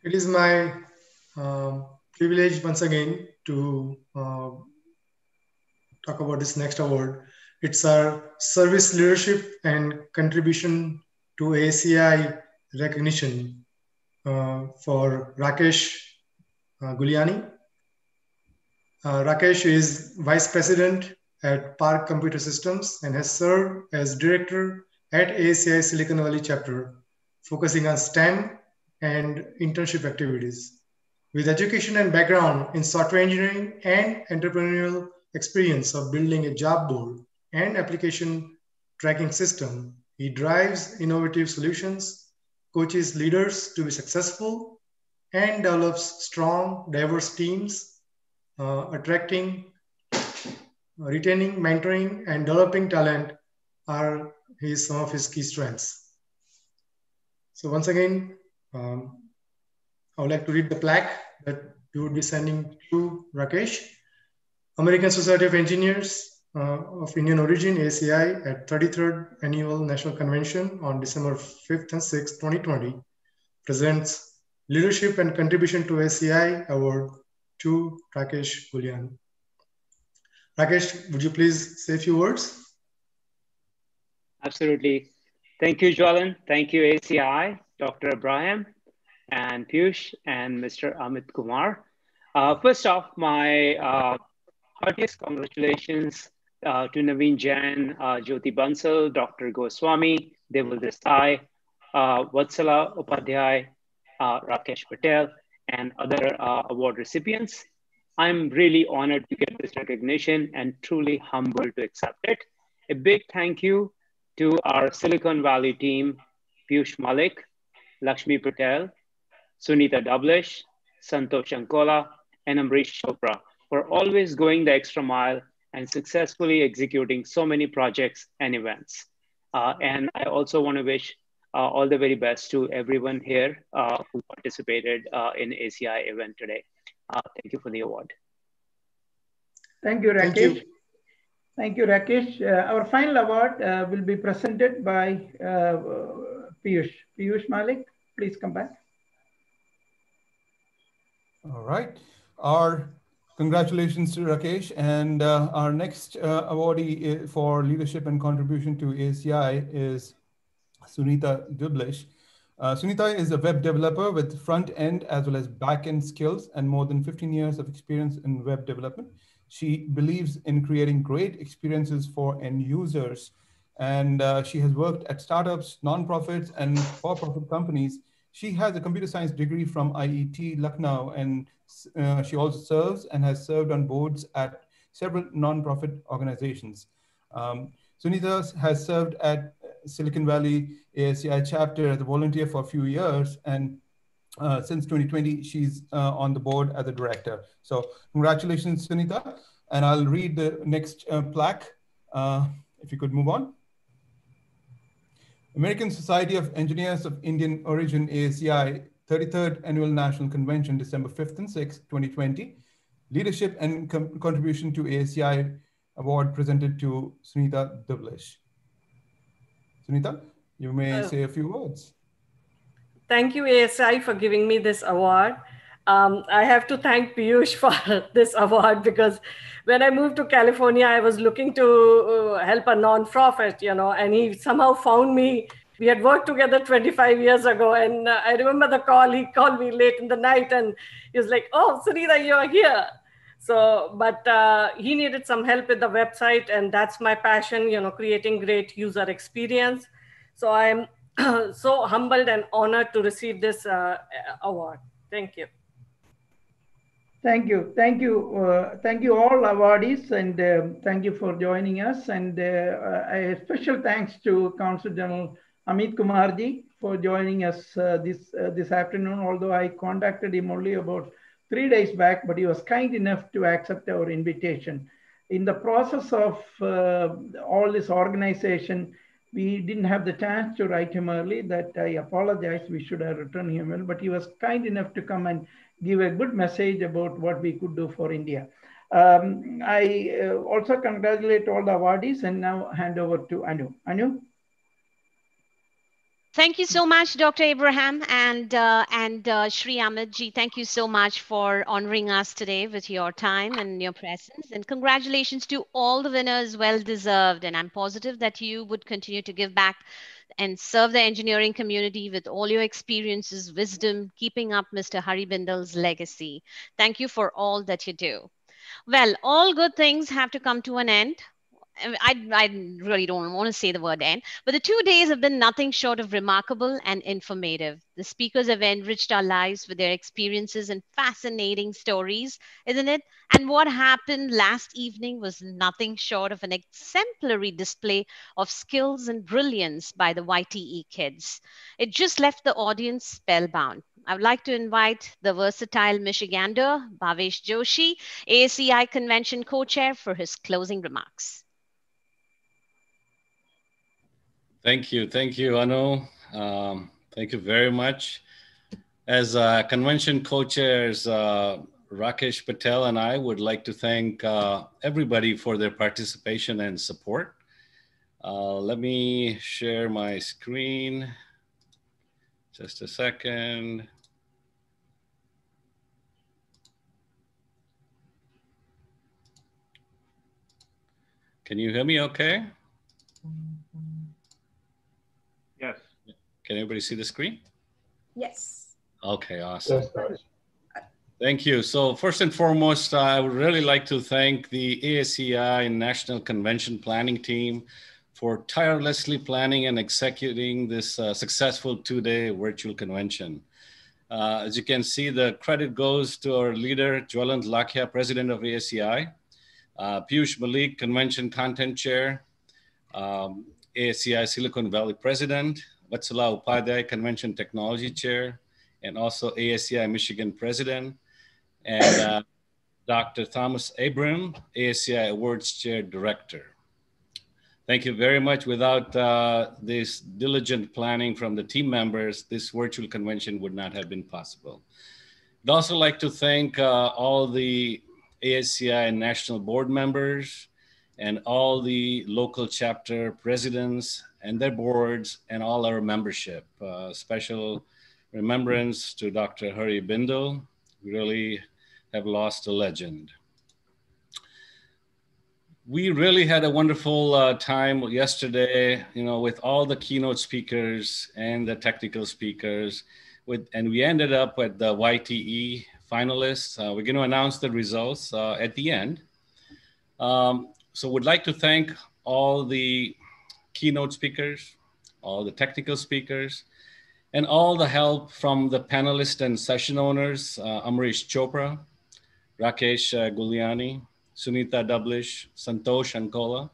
It is my um, privilege once again to uh, talk about this next award. It's our service leadership and contribution to ASEI recognition uh, for Rakesh uh, Guliani. Uh, Rakesh is vice president at Park Computer Systems and has served as director at ASEI Silicon Valley chapter, focusing on STEM and internship activities. With education and background in software engineering and entrepreneurial experience of building a job board and application tracking system, he drives innovative solutions, coaches leaders to be successful, and develops strong, diverse teams, uh, attracting, retaining, mentoring, and developing talent are his, some of his key strengths. So once again, um, I would like to read the plaque that you would be sending to Rakesh. American Society of Engineers uh, of Indian origin, ASEI, at 33rd Annual National Convention on December 5th and 6th, 2020, presents Leadership and Contribution to ASEI Award to Rakesh Guliani. Rakesh, would you please say a few words? Absolutely. Thank you, Jwalant. Thank you, ASEI, Dr. Abraham, and Piyush, and Mr. Amit Kumar. Uh, first off, my uh, heartiest congratulations uh, to Naveen Jain, uh, Jyoti Bansal, Dr. Goswami, Devil Desai, uh, Vatsala Upadhyay, uh, Rakesh Patel, and other award recipients. I'm really honored to get this recognition and truly humbled to accept it. A big thank you to our Silicon Valley team, Piyush Malik, Lakshmi Patel, Sunita Dublish, Santosh Ankola, and Amrish Chopra for always going the extra mile and successfully executing so many projects and events. Uh, and I also want to wish uh, all the very best to everyone here uh, who participated uh, in ASEI event today. Uh, thank you for the award. Thank you, Rakesh. Thank you, thank you Rakesh. Uh, our final award will be presented by Piyush. Piyush Malik, please come back. All right. Our congratulations to Rakesh. And uh, our next uh, awardee for leadership and contribution to ASEI is Sunita Dublish. Uh, Sunita is a web developer with front end as well as back end skills and more than 15 years of experience in web development. She believes in creating great experiences for end users. And uh, she has worked at startups, nonprofits, and for profit companies. She has a computer science degree from IET Lucknow, and uh, she also serves and has served on boards at several nonprofit organizations. Um, Sunita has served at Silicon Valley ASEI chapter as a volunteer for a few years. And uh, since 2020, she's uh, on the board as a director. So congratulations, Sunita. And I'll read the next uh, plaque. Uh, if you could move on. American Society of Engineers of Indian Origin, ASEI, 33rd Annual National Convention, December 5th and 6th, 2020. Leadership and Contribution to ASEI Award presented to Sunita Dublish. Sunita, you may uh, say a few words. Thank you, ASEI, for giving me this award. Um, I have to thank Piyush for this award because when I moved to California, I was looking to uh, help a nonprofit, you know, and he somehow found me. We had worked together 25 years ago, and uh, I remember the call. He called me late in the night, and he was like, "Oh, Sunita, you're here." So, but uh, he needed some help with the website, and that's my passion, you know, creating great user experience. So I'm so humbled and honored to receive this uh, award. Thank you. Thank you. Thank you. Uh, thank you all awardees and uh, thank you for joining us. And uh, a special thanks to Consul General Amit Kumarji for joining us uh, this, uh, this afternoon, although I contacted him only about three days back, but he was kind enough to accept our invitation. In the process of uh, all this organization, we didn't have the chance to write him early that I apologize. We should have written him but he was kind enough to come and give a good message about what we could do for India. Um, I uh, also congratulate all the awardees and now hand over to Anu. Anu? Thank you so much, Dr. Abraham and uh, and uh, Shri Amitji. Thank you so much for honoring us today with your time and your presence. And congratulations to all the winners, well deserved. And I'm positive that you would continue to give back and serve the engineering community with all your experiences, wisdom, keeping up Mr. Hari Bindal's legacy. Thank you for all that you do. Well, all good things have to come to an end. I, I really don't want to say the word end, but the two days have been nothing short of remarkable and informative. The speakers have enriched our lives with their experiences and fascinating stories, isn't it? And what happened last evening was nothing short of an exemplary display of skills and brilliance by the YTE kids. It just left the audience spellbound. I would like to invite the versatile Michigander, Bhavesh Joshi, ASEI Convention co-chair for his closing remarks. Thank you. Thank you, Anu. Um, thank you very much. As uh, convention co-chairs, uh, Rakesh Patel and I would like to thank uh, everybody for their participation and support. Uh, let me share my screen. Just a second. Can you hear me okay? Can everybody see the screen? Yes. Okay, awesome. Thank you. So first and foremost, I would really like to thank the ASEI National Convention Planning Team for tirelessly planning and executing this uh, successful two-day virtual convention. Uh, as you can see, the credit goes to our leader, Jwalant Lakhia, President of ASEI, uh, Piyush Malik, Convention Content Chair, um, ASEI Silicon Valley President, Vatsala Upadhyay, Convention Technology Chair, and also ASEI Michigan President, and uh, Dr. Thomas Abraham, ASEI Awards Chair Director. Thank you very much. Without uh, this diligent planning from the team members, this virtual convention would not have been possible. I'd also like to thank uh, all the ASEI and national board members, and all the local chapter presidents and their boards and all our membership. Uh, special remembrance to Dr. Hari Bindal. We really have lost a legend. We really had a wonderful uh, time yesterday, you know, with all the keynote speakers and the technical speakers. With, and we ended up with the YTE finalists. Uh, we're going to announce the results uh, at the end. Um, so would like to thank all the keynote speakers, all the technical speakers, and all the help from the panelists and session owners, uh, Amrish Chopra, Rakesh uh, Guliani, Sunita Dublish, Santosh Ankola,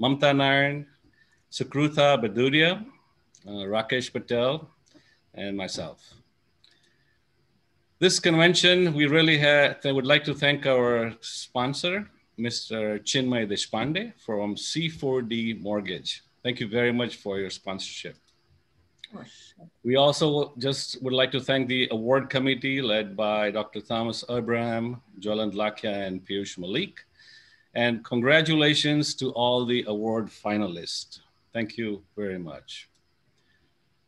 Mamta Naran, Sukrutha Baduria, uh, Rakesh Patel, and myself. This convention, we really would like to thank our sponsor, Mr. Chinmay Deshpande from C4D Mortgage. Thank you very much for your sponsorship. We also just would like to thank the award committee led by Dr. Thomas Abraham, Jwalant Lakhia, and Piyush Malik. And congratulations to all the award finalists. Thank you very much.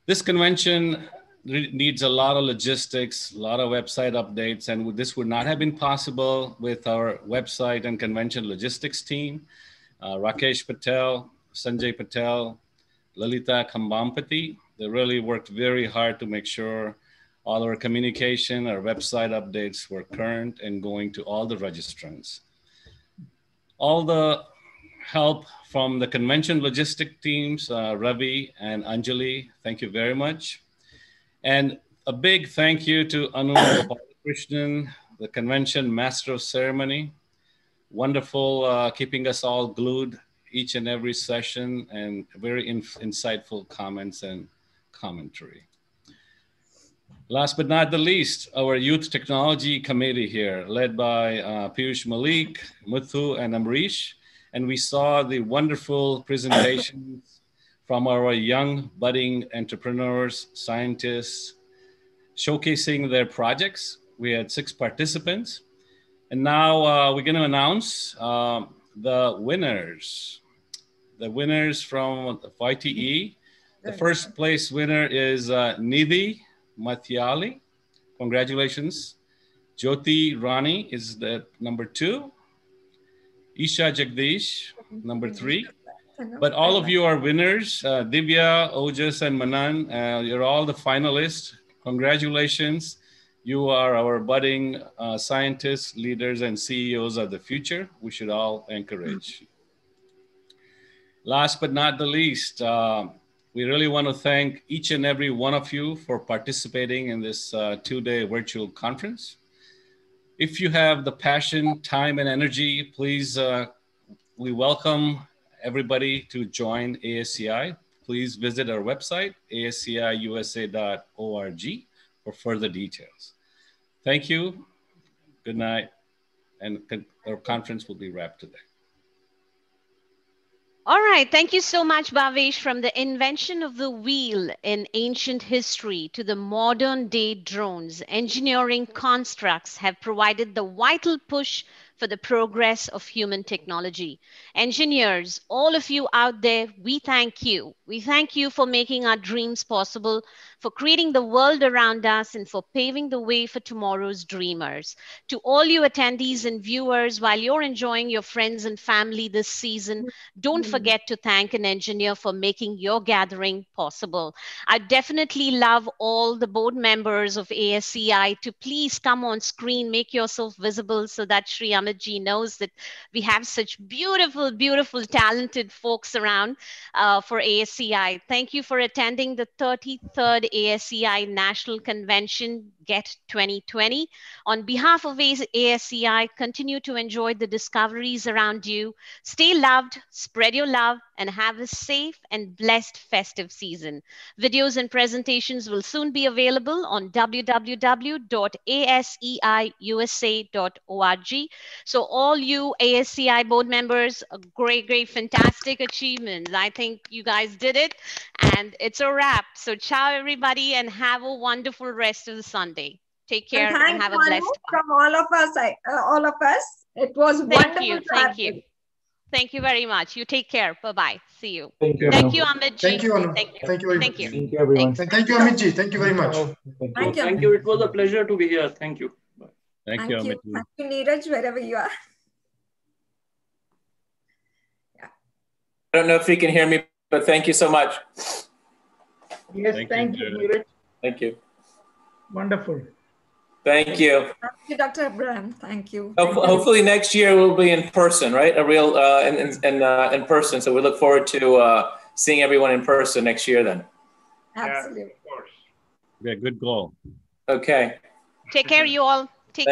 This convention needs a lot of logistics, a lot of website updates, and this would not have been possible with our website and convention logistics team. Uh, Rakesh Patel, Sanjay Patel, Lalita Kambampati, they really worked very hard to make sure All our communication, our website updates were current and going to all the registrants. All the help from the convention logistic teams, uh, Ravi and Anjali, thank you very much. And a big thank you to Anu Krishnan, the convention master of ceremony. Wonderful uh, keeping us all glued each and every session and very in insightful comments and commentary. Last but not the least, our youth technology committee here, led by uh, Piyush Malik, Muthu, and Amrish. And we saw the wonderful presentations from our young budding entrepreneurs, scientists, showcasing their projects. We had six participants. And now uh, we're going to announce uh, the winners. The winners from YTE. The first place winner is uh, Nidhi Mathiali. Congratulations. Jyoti Rani is the number two. Isha Jagdish, number three. But all of you are winners. Uh, Divya, Ojas, and Manan, uh, you're all the finalists. Congratulations. You are our budding uh, scientists, leaders, and CEOs of the future. We should all encourage. Last but not the least, uh, we really want to thank each and every one of you for participating in this uh, two-day virtual conference. If you have the passion, time, and energy, please, uh, we welcome everybody to join ASEI. Please visit our website, aseiusa.org for further details. Thank you. Good night. And our conference will be wrapped today. All right. Thank you so much, Bhavesh. From the invention of the wheel in ancient history to the modern day drones, engineering constructs have provided the vital push for the progress of human technology. Engineers, all of you out there, we thank you. We thank you for making our dreams possible, for creating the world around us, and for paving the way for tomorrow's dreamers. To all you attendees and viewers, while you're enjoying your friends and family this season, don't mm-hmm. forget to thank an engineer for making your gathering possible. I definitely love all the board members of ASEI to please come on screen, make yourself visible so that Sri Amitji knows that we have such beautiful, beautiful, talented folks around uh, for ASEI. Thank you for attending the 33rd ASEI National Convention GET 2020. On behalf of ASEI, continue to enjoy the discoveries around you. Stay loved, spread your love, and have a safe and blessed festive season. Videos and presentations will soon be available on www.aseiusa.org. So all you ASEI board members, great, great, fantastic achievements. I think you guys did it and it's a wrap. So ciao everybody and have a wonderful rest of the Sunday. Take care and, and have a blessed one. From all of us, I, uh, all of us, it was thank wonderful. You, thank you. Thank you very much. You take care. Bye bye. See you. Thank you. Thank you, Amit. Thank you, Anu. Thank you. Thank you Thank you. Thank you, everyone. Thank, thank you, Amitji. Thank you very much. Thank Thank you. Thank you. It was a pleasure to be here. Thank you. Thank, Thank you, you. Amit. Thank you, Neeraj, wherever you are. I don't know if you can hear me, but thank you so much. Yes, Thank thank, you, you, Neeraj. Thank you. Wonderful. Thank you. Thank you, Dr. Abraham. Thank you. Hopefully next year we'll be in person, right? A real uh, in in in, uh, in person. So we look forward to uh, seeing everyone in person next year. Then. Absolutely. Okay, good goal. Okay. Take care, you all.